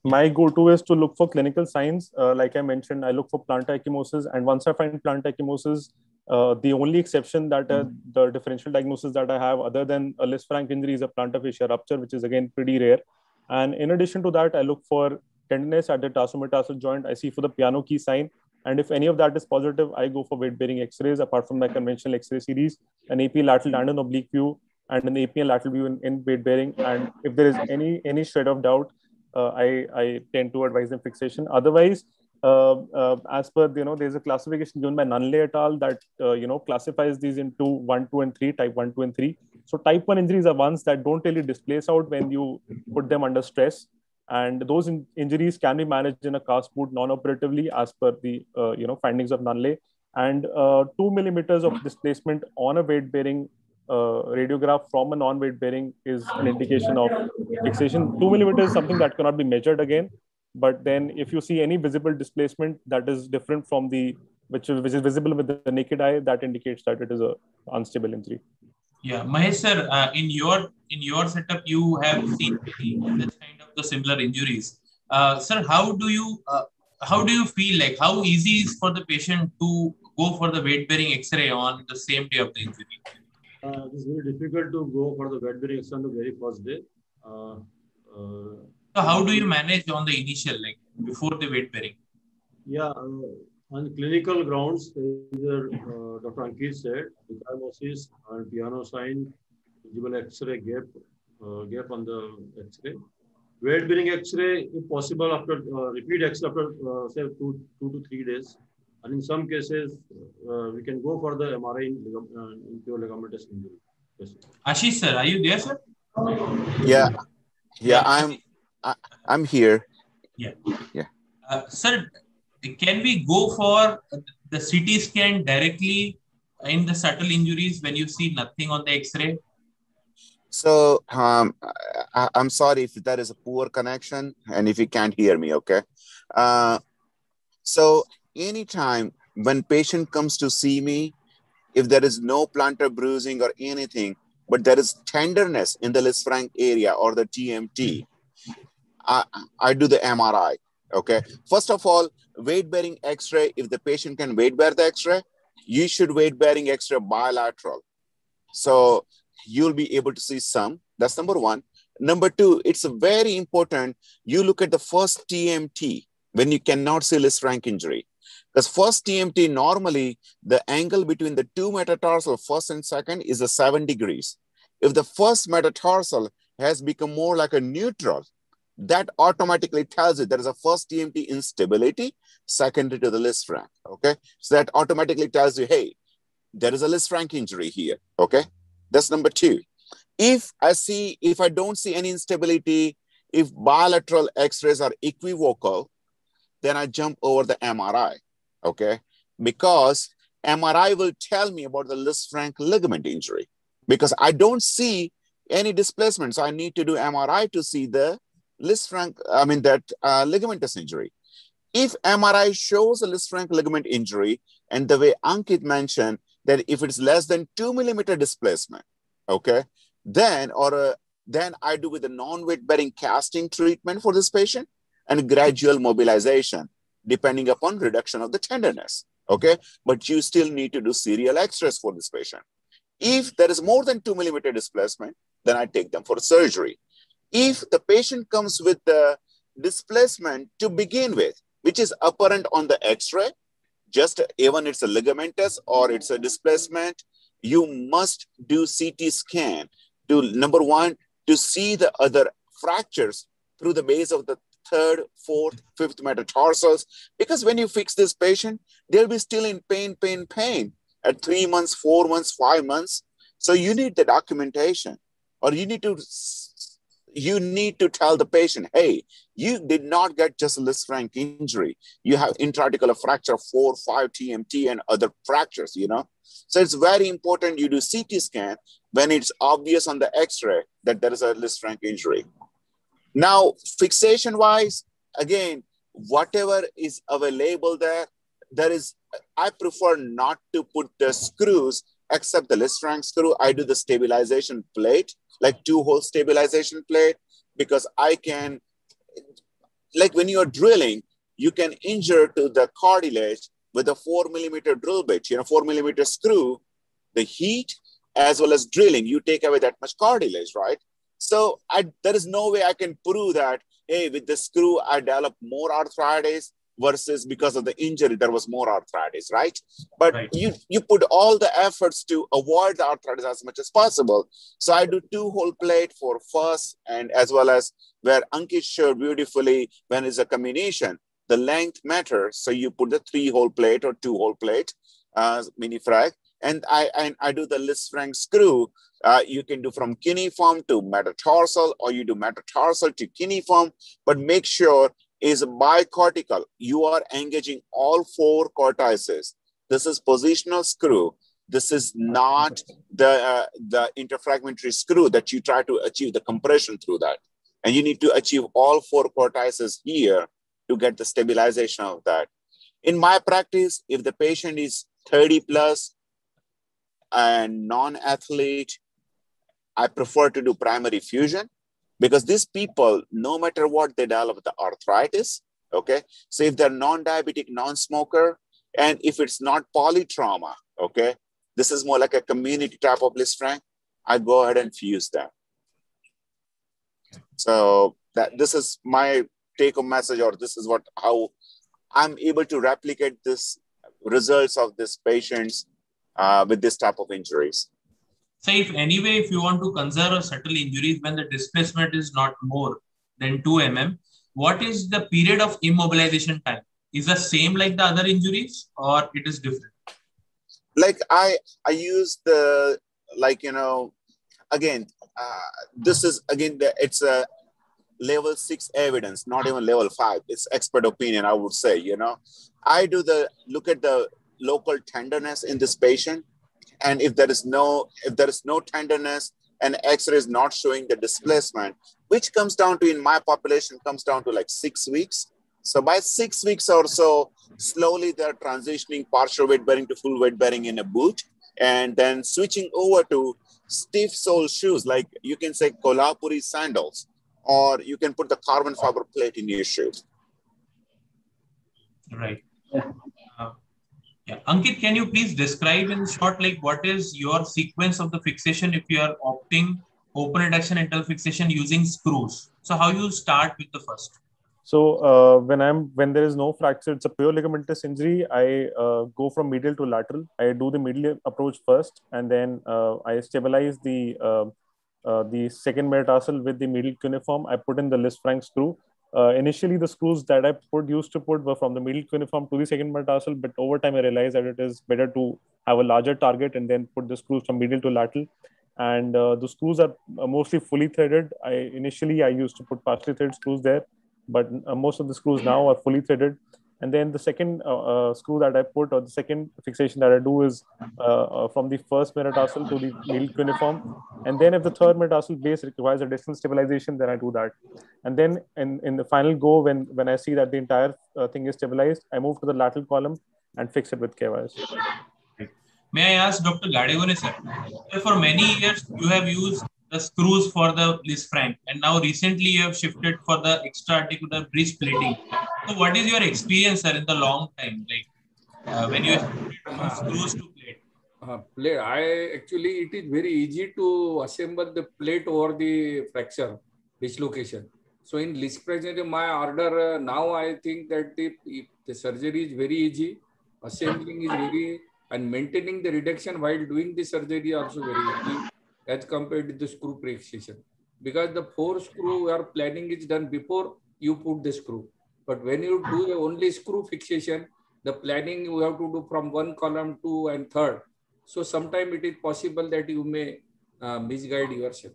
my go-to is to look for clinical signs. Uh, like I mentioned, I look for plantar ecchymosis, and once I find plantar ecchymosis, uh, the only exception that uh, mm. the differential diagnosis that I have, other than a Lisfranc injury, is a plantar fascia rupture, which is again pretty rare. And in addition to that, I look for tenderness at the tarsometatarsal joint. I see for the piano key sign. And if any of that is positive, I go for weight bearing x rays apart from my conventional x ray series, an AP lateral and an oblique view, and an AP and lateral view in, in weight bearing. And if there is any any shred of doubt, uh, I, I tend to advise them fixation. Otherwise, uh, uh, as per you know, there's a classification given by Nunley et al. that uh, you know classifies these into one, two, and three. Type one, two, and three. So type one injuries are ones that don't really displace out when you put them under stress and those in- injuries can be managed in a cast boot non-operatively as per the uh, you know findings of Nunley. And uh, two millimeters of displacement on a weight-bearing uh, radiograph from a non-weight bearing is an indication of fixation. Two millimeters is something that cannot be measured again. But then, if you see any visible displacement that is different from the which which is visible with the naked eye, that indicates that it is a unstable injury. Yeah, Mahesh sir, uh, in your in your setup, you have seen this kind of the similar injuries. Uh, sir, how do you uh, how do you feel like how easy is for the patient to go for the weight bearing X-ray on the same day of the injury? Uh, it's very difficult to go for the weight bearing X-ray on the very first day. Uh, uh, so how do you manage on the initial like before the weight bearing? Yeah on clinical grounds, either uh, Dr. Ankit said, ecchymosis and piano sign, visible X-ray gap, uh, gap on the X-ray. Weight bearing X-ray, if possible, after uh, repeat X-ray after uh, say two, two to three days. And in some cases, uh, we can go for the MRI in, uh, in pure ligamentous injury. Yes. Ashish sir, are you there, sir? Yeah, yeah, I'm, I, am i am here. Yeah, yeah. sir, can we go for the CT scan directly in the subtle injuries when you see nothing on the X-ray? So um, I, am sorry if that is a poor connection and if you can't hear me, okay? Uh, so anytime when patient comes to see me, if there is no plantar bruising or anything, but there is tenderness in the Lisfranc area or the TMT, I, I do the MRI. Okay. First of all, weight bearing X-ray. If the patient can weight bear the X-ray, you should weight bearing X-ray bilateral. So you'll be able to see some. That's number one. Number two, it's very important. You look at the first TMT when you cannot see Lisfranc injury. Because first TMT, normally the angle between the two metatarsal, first and second, is a seven degrees. If the first metatarsal has become more like a neutral, that automatically tells you there is a first TMT instability secondary to the list Lisfranc. Okay. So that automatically tells you, hey, there is a list Lisfranc injury here. Okay. That's number two. If I see, if I don't see any instability, if bilateral x-rays are equivocal, then I jump over the MRI. Okay. Because MRI will tell me about the Lisfranc ligament injury because I don't see any displacement. So I need to do MRI to see the Lisfranc, I mean, that uh, ligamentous injury. If MRI shows a Lisfranc ligament injury, and the way Ankit mentioned that if it's less than two millimeter displacement, okay, then or uh, then I do with a non-weight bearing casting treatment for this patient and gradual mobilization depending upon reduction of the tenderness. Okay, but you still need to do serial X-rays for this patient. If there is more than two millimeter displacement, then I take them for surgery. If the patient comes with the displacement to begin with, which is apparent on the X-ray, just even it's a ligamentous or it's a displacement, you must do CT scan to number one to see the other fractures through the base of the third, fourth, fifth metatarsals. Because when you fix this patient, they'll be still in pain, pain, pain at three months, four months, five months. So you need the documentation, or you need to you need to tell the patient, hey, you did not get just a Lisfranc injury. You have intraarticular fracture, four, five TMT, and other fractures, you know? So it's very important you do CT scan when it's obvious on the X-ray that there is a Lisfranc injury. Now, fixation wise, again, whatever is available there, there is, I prefer not to put the screws except the Lisfranc screw. I do the stabilization plate like two hole stabilization plate because I can, like when you're drilling, you can injure to the cartilage with a four millimeter drill bit, you know, four millimeter screw, the heat as well as drilling, you take away that much cartilage, right? So I, there is no way I can prove that, hey, with the screw, I develop more arthritis versus because of the injury there was more arthritis right but right. you you put all the efforts to avoid the arthritis as much as possible so i do two hole plate for first and as well as where ankit showed beautifully when it's a combination the length matters so you put the three hole plate or two hole plate uh, mini frag and I, I, I do the Lisfranc screw. Uh, you can do from cuneiform to metatarsal, or you do metatarsal to cuneiform, but make sure is bicortical. You are engaging all four cortices. This is positional screw. This is not the, uh, the interfragmentary screw that you try to achieve the compression through that. And you need to achieve all four cortices here to get the stabilization of that. In my practice, if the patient is 30 plus and non-athlete, I prefer to do primary fusion because these people, no matter what, they develop the arthritis. Okay. So if they're non-diabetic, non-smoker, and if it's not polytrauma, okay, this is more like a community type of Lisfranc, I go ahead and fuse them. So that this is my take home message, or this is what how I'm able to replicate this results of these patients uh, with this type of injuries. So if anyway, if you want to conserve a subtle injuries when the displacement is not more than 2 mm, what is the period of immobilization time? Is the same like the other injuries or it is different? Like I, I use the, like, you know, again, uh, this is again, the, it's a level six evidence, not even level five. It's expert opinion, I would say, you know. I do the, look at the local tenderness in this patient and if there is no if there is no tenderness and x-ray is not showing the displacement which comes down to in my population comes down to like six weeks. So by six weeks or so slowly they're transitioning partial weight bearing to full weight bearing in a boot. And then switching over to stiff sole shoes like you can say kolhapuri sandals or you can put the carbon fiber plate in your shoes. Right. yeah. Ankit, can you please describe in short, like what is your sequence of the fixation if you are opting open reduction internal fixation using screws? So how you start with the first? So uh, when I'm when there is no fracture, it's a pure ligamentous injury. I uh, go from medial to lateral. I do the medial approach first, and then uh, I stabilize the uh, uh, the second metatarsal with the medial cuneiform. I put in the Lisfranc screw, uh, initially the screws that I put used to put were from the middle cuneiform to the second metatarsal, but over time I realized that it is better to have a larger target and then put the screws from medial to lateral. And uh, the screws are uh, mostly fully threaded. I initially I used to put partially threaded screws there, but uh, most of the screws now are fully threaded. And then the second uh, uh, screw that I put or the second fixation that I do is uh, uh from the first metatarsal to the medial cuneiform. And then if the third metatarsal base requires additional stabilization, then I do that. And then in, in the final go, when, when I see that the entire uh, thing is stabilized, I move to the lateral column and fix it with K-wires. May I ask Dr. Gadegone sir, for many years you have used the screws for the Lisfranc and now recently you have shifted for the extra articular bridge plating. So what is your experience sir in the long time like uh, when you from screws to plate? Uh, plate. I actually it is very easy to assemble the plate over the fracture dislocation. So in Lisfranc, my order uh, now I think that the the surgery is very easy, assembling is very and maintaining the reduction while doing the surgery also very easy as compared to the screw precision. Because the four screw or planning is done before you put the screw. But when you do the only screw fixation, the planning you have to do from one column to and third. So sometimes it is possible that you may uh, misguide yourself.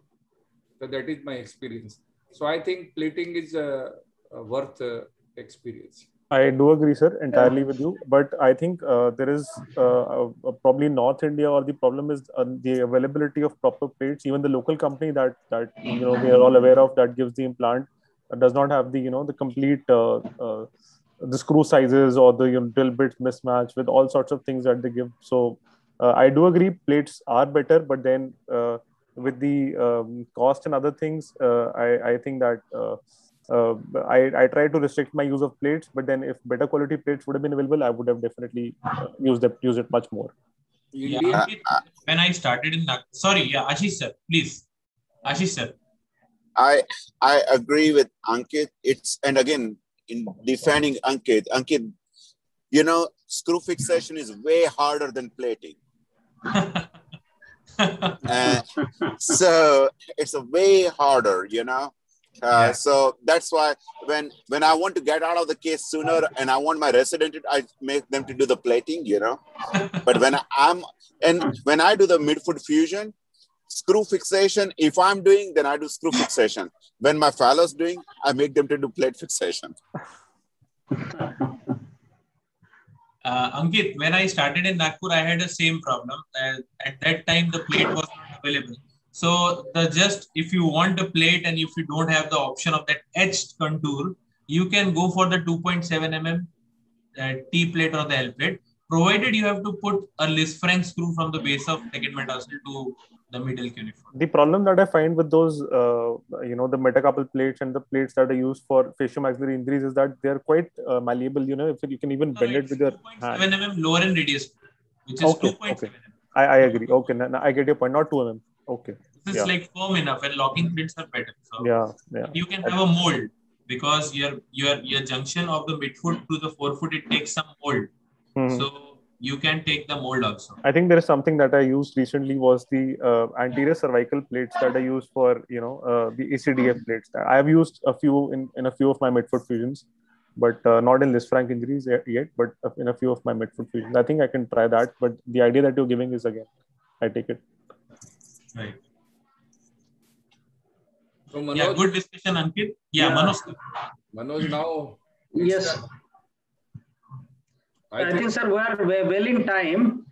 So that is my experience. So I think plating is uh, worth uh, experience. I do agree, sir, entirely with you. But I think uh, there is uh, probably North India, or the problem is uh, the availability of proper plates. Even the local company that that you know we are all aware of that gives the implant uh, does not have the you know the complete uh, uh, the screw sizes or the you know, drill bits mismatch with all sorts of things that they give. So I do agree, plates are better, but then with the um, cost and other things, I I think that uh, I, I try to restrict my use of plates, but then if better quality plates would have been available, I would have definitely uh, used them, used it much more. Yeah, when I started in that, sorry, yeah, Ashish sir, please, Ashish sir. I I agree with Ankit. It's and again in defending Ankit, Ankit, you know, screw fixation is way harder than plating. [laughs] uh, so it's a way harder, you know. Uh, yeah. So that's why when when I want to get out of the case sooner and I want my resident, I make them to do the plating, you know. [laughs] but when I'm and when I do the midfoot fusion, screw fixation, if I'm doing, then I do screw fixation. When my fellow's doing, I make them to do plate fixation. [laughs] Uh, Ankit, when I started in Nagpur, I had the same problem. Uh, at that time, the plate was not available. So the just if you want a plate and if you don't have the option of that etched contour, you can go for the 2.7 mm uh, T plate or the L plate, provided you have to put a Lisfranc screw from the base of second metatarsal to the middle cuneiform. The problem that I find with those, uh, you know, the metacarpal plates and the plates that are used for facial-maxillary injuries is that they're quite uh, malleable. You know, if you can even bend it with your 2.7 mm lower end radius, which is okay, 2.7 okay. I, I agree. Okay, now, now I get your point. Not 2 mm. Okay. This is yeah. like firm enough and locking prints are better. So yeah, yeah. You can have a mold because your your your junction of the midfoot to the forefoot it takes some mold. Mm-hmm. So you can take the mold also. I think there is something that I used recently was the uh, anterior cervical plates that I use for you know uh, the ACDF plates. I have used a few in, in a few of my midfoot fusions, but uh, not in Lisfranc injuries yet. But in a few of my midfoot fusions, I think I can try that. But the idea that you're giving is again, I take it. Right. So Manoj, yeah, good discussion, Ankit. Yeah, yeah. Manoj. Manoj, now. Yes. I, I think, sir, we are well in time.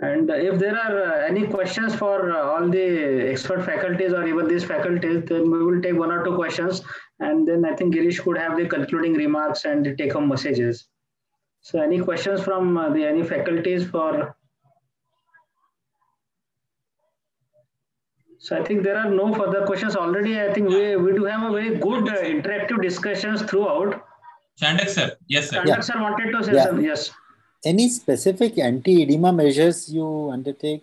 And if there are uh, any questions for uh, all the expert faculties or even these faculties, then we will take one or two questions. And then I think Girish could have the concluding remarks and the take home messages. So any questions from uh, the any faculties for So I think there are no further questions already. I think we, we do have a very good uh, interactive discussions throughout. Chandak sir, yes sir. Chandak yeah. sir wanted to say yeah. something. Yes. Any specific anti-edema measures you undertake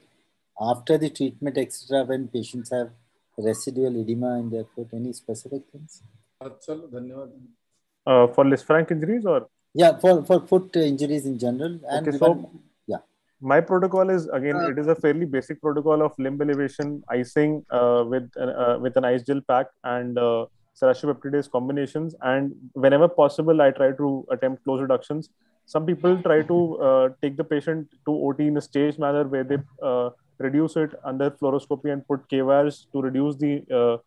after the treatment, etc., when patients have residual edema in their foot? Any specific things? Uh, for Lisfranc injuries or? Yeah, for, for foot injuries in general. And okay, so my protocol is again uh, it is a fairly basic protocol of limb elevation icing uh, with uh, with an ice gel pack and uh, serratiopeptidase combinations. And whenever possible i try to attempt close reductions. Some people try to uh, take the patient to ot in a staged manner where they uh, reduce it under fluoroscopy and put k wires to reduce the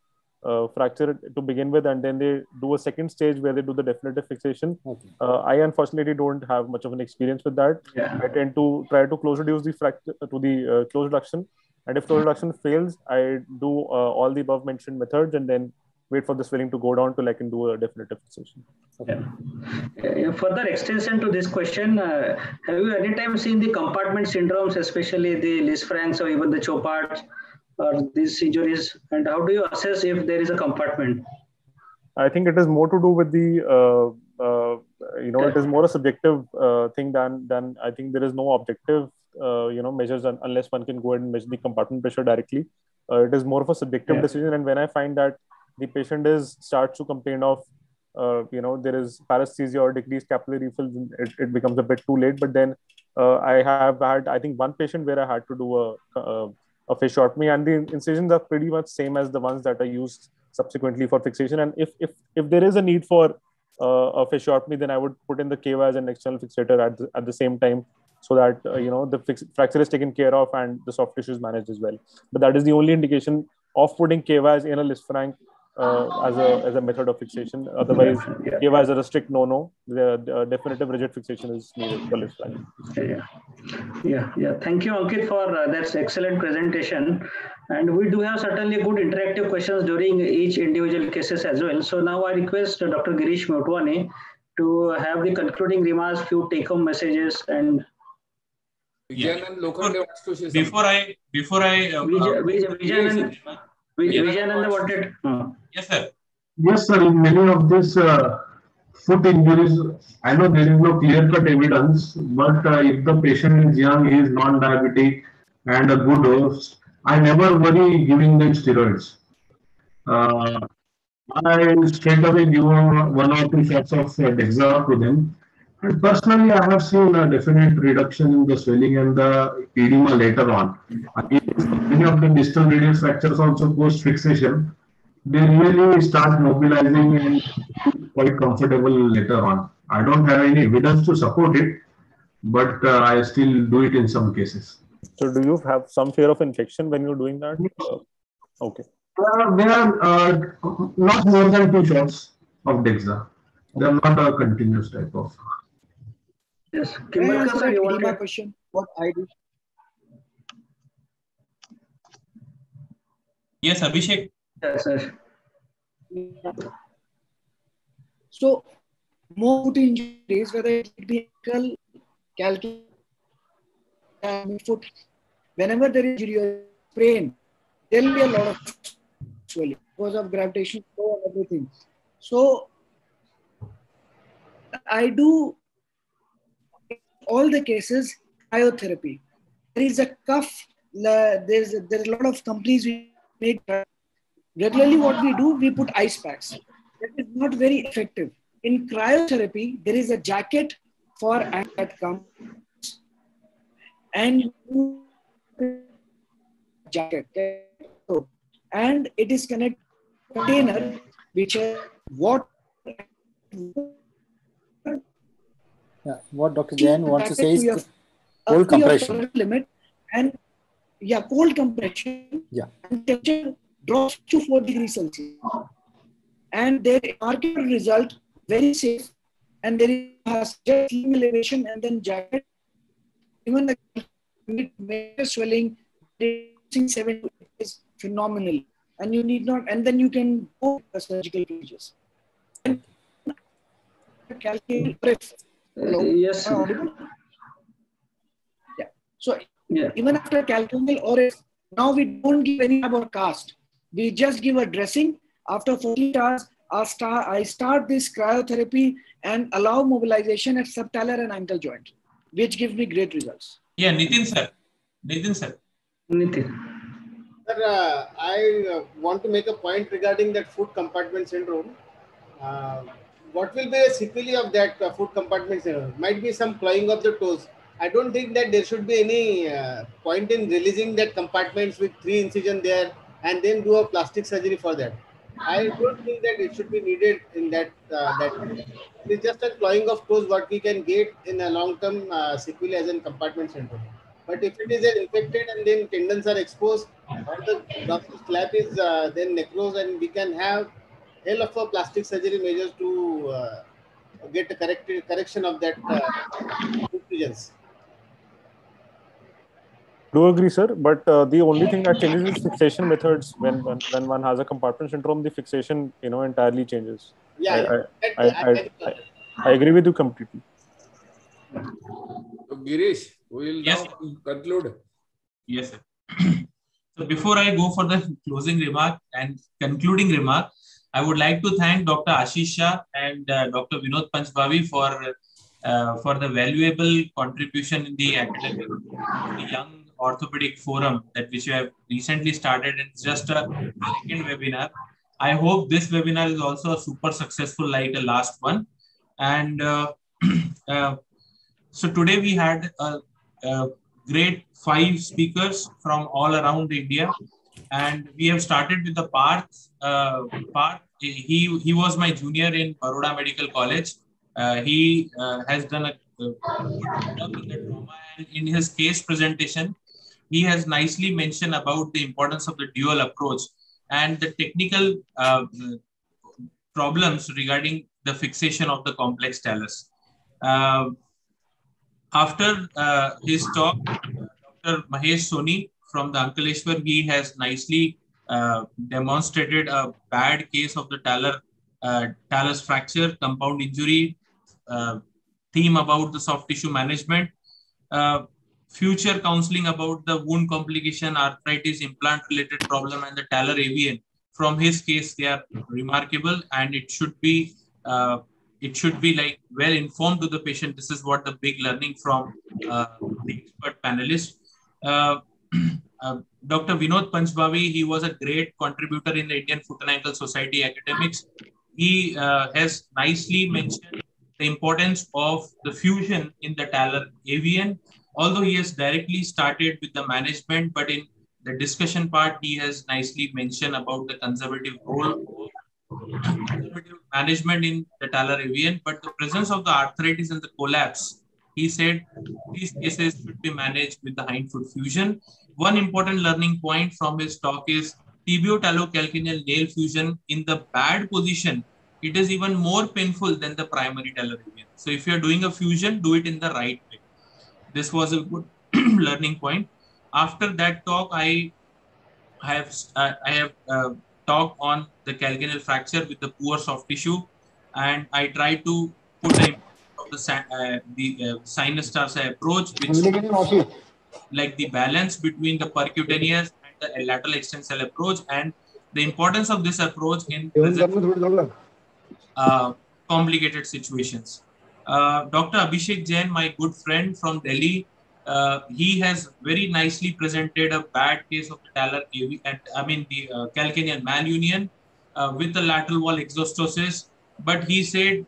uh, uh, fracture to begin with, and then they do a second stage where they do the definitive fixation. Okay. Uh, I unfortunately don't have much of an experience with that. Yeah. I tend to try to close reduce the fracture to the uh, close reduction, and if close reduction fails, I do uh, all the above mentioned methods, and then wait for the swelling to go down till I can do a definitive fixation. Yeah. Uh, further extension to this question, uh, have you anytime seen the compartment syndromes, especially the Lisfranc's or even the Chopart's or these injuries? And how do you assess if there is a compartment? I think it is more to do with the, uh, uh, you know, it is more a subjective uh, thing than than I think there is no objective, uh, you know, measures un- unless one can go ahead and measure the compartment pressure directly. Uh, it is more of a subjective Yeah. decision, and when I find that the patient is starts to complain of, uh, you know, there is paresthesia or decreased capillary refill, it, it becomes a bit too late. But then uh, I have had, I think, one patient where I had to do a, a, fasciotomy, and the incisions are pretty much same as the ones that are used subsequently for fixation. And if if if there is a need for uh, a fasciotomy, then I would put in the K-wire as an external fixator at the, at the same time, so that uh, you know the fix, fracture is taken care of and the soft tissue is managed as well. But that is the only indication of putting K-wires in a Lisfranc uh, as a as a method of fixation. Otherwise, Yeah. K-wire is a strict no-no. The, the definitive rigid fixation is needed for Lisfranc. Yeah, yeah, yeah. Thank you, Ankit, for uh, that excellent presentation. And we do have certainly good interactive questions during each individual cases as well. So now I request uh, Dr. Girish Motwani to have the concluding remarks, few take-home messages, and Vijayanand Lokhande wants to say something. Before I before I uh, Vijay- uh, Vijay- Vijayanand, Vij- Yeah. Vijayananda wanted. uh, yes, sir. Yes, sir. In many of these uh, foot injuries, I know there is no clear-cut evidence, but uh, if the patient is young, he is non-diabetic and a good host, I never worry giving them steroids. Uh, I straight away give one or two shots of uh, Dexa to them. And personally, I have seen a definite reduction in the swelling and the edema later on. Again, many of the distal radial fractures also post fixation they really start mobilizing and quite comfortable later on. I don't have any evidence to support it, but uh, I still do it in some cases. So, do you have some fear of infection when you're doing that? Okay. Uh, they are uh, not more than two shots of Dexa. They are not a continuous type of. Yes, Can I Kimmatkar answer sir, you edema wanted. question? What I do? Yes, Abhishek. Yes, sir. So, more injuries, whether it be ankle, calcaneum, foot, whenever there is injury or sprain, there will be a lot of swelling because of gravitational flow and everything. So, I do all the cases cryotherapy. There is a cuff. There's there's a lot of companies we make regularly. What we do, we put ice packs. That is not very effective. In cryotherapy, there is a jacket for that comes, and jacket, and it is connected container which is what Yeah, what Dr. Jain wants to say is uh, to cold your compression. limit and yeah, cold compression. Yeah. And temperature drops to 4 degrees Celsius. And there market result very safe. And there is just elevation and then jacket. Even the major swelling, reducing seven is phenomenal. And you need not, and then you can go for surgical procedures. And calculate Hello? Uh, yes. I audible? Yeah. So Yeah. even after calculable or if now we don't give any about cast, we just give a dressing. After 14 hours, I start, I start this cryotherapy and allow mobilization at subtalar and ankle joint, which gives me great results. Yeah, Nitin sir. Nitin sir. Nitin. Sir, uh, I uh, want to make a point regarding that food compartment syndrome. Uh, what will be the sequelae of that uh, food compartment syndrome? Might be some clawing of the toes. I don't think that there should be any uh, point in releasing that compartments with three incision there and then do a plastic surgery for that. I don't think that it should be needed in that uh, that. It's just a clawing of toes what we can get in a long-term uh, as in compartment syndrome. But if it is infected and then tendons are exposed, or the Brussels flap is uh, then necrosed and we can have hell of a plastic surgery measures to uh, get a corrected correction of that uh. Do agree, sir. But uh, the only thing that changes is fixation methods. When, when when one has a compartment syndrome, the fixation you know entirely changes. Yeah, I, yeah. I, I, I, I, I agree with you completely. So, Girish, we will Yes. now conclude. Yes, sir. [clears throat] so before I go for the closing remark and concluding remark, I would like to thank Dr. Ashish Shah and uh, Dr. Vinod Panchbhavi for uh, for the valuable contribution in the academic the young orthopedic forum that which you have recently started. And it's just a second webinar. I hope this webinar is also a super successful like the last one. And uh, [clears throat] uh, so today we had a, a great five speakers from all around India, and we have started with the Parth. Uh, he he was my junior in Baroda Medical College. Uh, he uh, has done a, and in his case presentation, he has nicely mentioned about the importance of the dual approach and the technical uh, problems regarding the fixation of the complex talus. Uh, after uh, his talk, Dr. Mahesh Soni from the Ankaleshwar, he has nicely uh, demonstrated a bad case of the talar, uh, talus fracture, compound injury, uh, theme about the soft tissue management, future counseling about the wound complication, arthritis, implant related problem, and the talar AVN. From his case, they are remarkable, and it should be uh, it should be like well informed to the patient. This is what the big learning from uh, the expert panelist. Uh, [clears throat] uh, Dr. Vinod Panchbhavi, he was a great contributor in the Indian Foot and Ankle Society academics. He uh, has nicely mentioned the importance of the fusion in the talar AVN. Although he has directly started with the management, but in the discussion part, he has nicely mentioned about the conservative role conservative management in the talar AVN, but the presence of the arthritis and the collapse, he said these cases should be managed with the hindfoot fusion. One important learning point from his talk is tibio-talocalcaneal nail fusion in the bad position. It is even more painful than the primary talar AVN. So if you're doing a fusion, do it in the right. This was a good [clears throat] learning point. After that talk, I have uh, I have uh, talk on the calcaneal fracture with the poor soft tissue, and I try to put the of the uh, the uh, sinus tarsi approach, which like the balance between the percutaneous and the lateral extensile approach, and the importance of this approach in uh, complicated situations. Uh, Dr. Abhishek Jain, my good friend from Delhi, uh, he has very nicely presented a bad case of talar AV, and I mean the uh, calcaneal malunion uh, with the lateral wall exostosis. But he said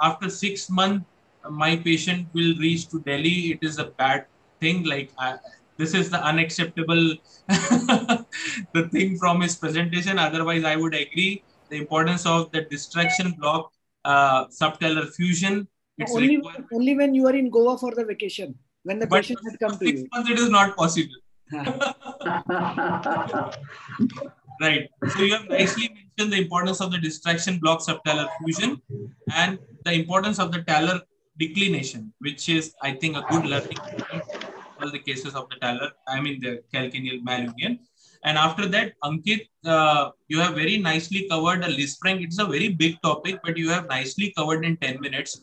after six months, my patient will reach to Delhi. It is a bad thing. Like uh, this is the unacceptable [laughs] the thing from his presentation. Otherwise, I would agree the importance of the distraction block uh, subtalar fusion. It's only, required. only when you are in Goa for the vacation, when the But patient had come to six you. months it is not possible. [laughs] right. So you have nicely mentioned the importance of the distraction block subtalar fusion and the importance of the talar declination, which is, I think, a good learning all the cases of the talar, I mean the calcaneal malunion. And after that, Ankit, uh, you have very nicely covered a Lisfranc. It's a very big topic, but you have nicely covered in 10 minutes,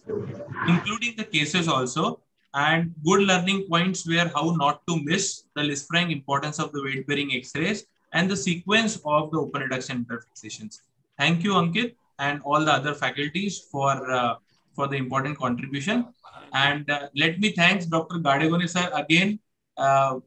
including the cases also. And good learning points were how not to miss the Lisfranc importance of the weight bearing X-rays and the sequence of the open reduction interfixations. Thank you, Ankit, and all the other faculties for uh, for the important contribution. And uh, let me thanks Dr. Gadegone sir again uh,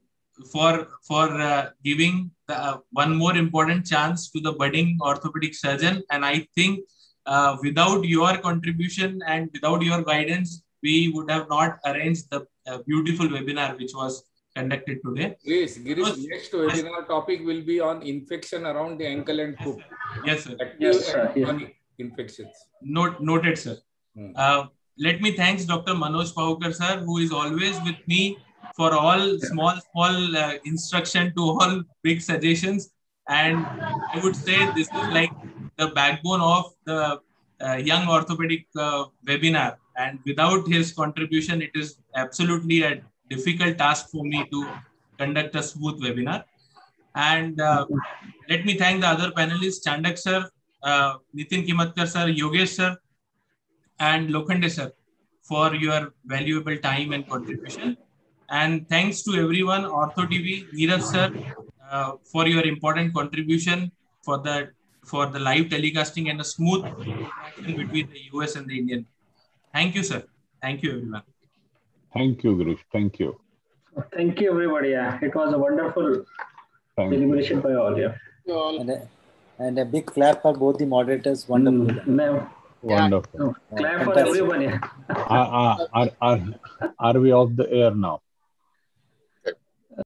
for for uh, giving uh, one more important chance to the budding orthopedic surgeon. And I think uh, without your contribution and without your guidance, we would have not arranged the uh, beautiful webinar which was conducted today. Yes, Girish, Girish, next webinar topic will be on infection around the ankle and foot. Yes, sir. Yes, sir. Yes. chronic infections. Note, noted, sir. Hmm. Uh, let me thanks Dr. Manoj Pahukar, sir, who is always with me for all small, small uh, instruction to all big suggestions. And I would say this is like the backbone of the uh, young orthopedic uh, webinar. And without his contribution, it is absolutely a difficult task for me to conduct a smooth webinar. And uh, let me thank the other panelists, Chandak sir, uh, Nitin Kimmatkar sir, Yogesh sir, and Lokhande sir for your valuable time and contribution. And thanks to everyone, Ortho TV, Neeraj sir, uh, for your important contribution for the for the live telecasting and a smooth interaction between the US and the Indian. Thank you, sir. Thank you, everyone. Thank you, Girish. Thank you. Thank you, everybody. Yeah, it was a wonderful Thank deliberation by all. Yeah. And a, and a big clap for both the moderators. Wonderful. No, Wonderful. clap for Fantastic. everyone. Yeah. Are, are, are, are, are we off the air now?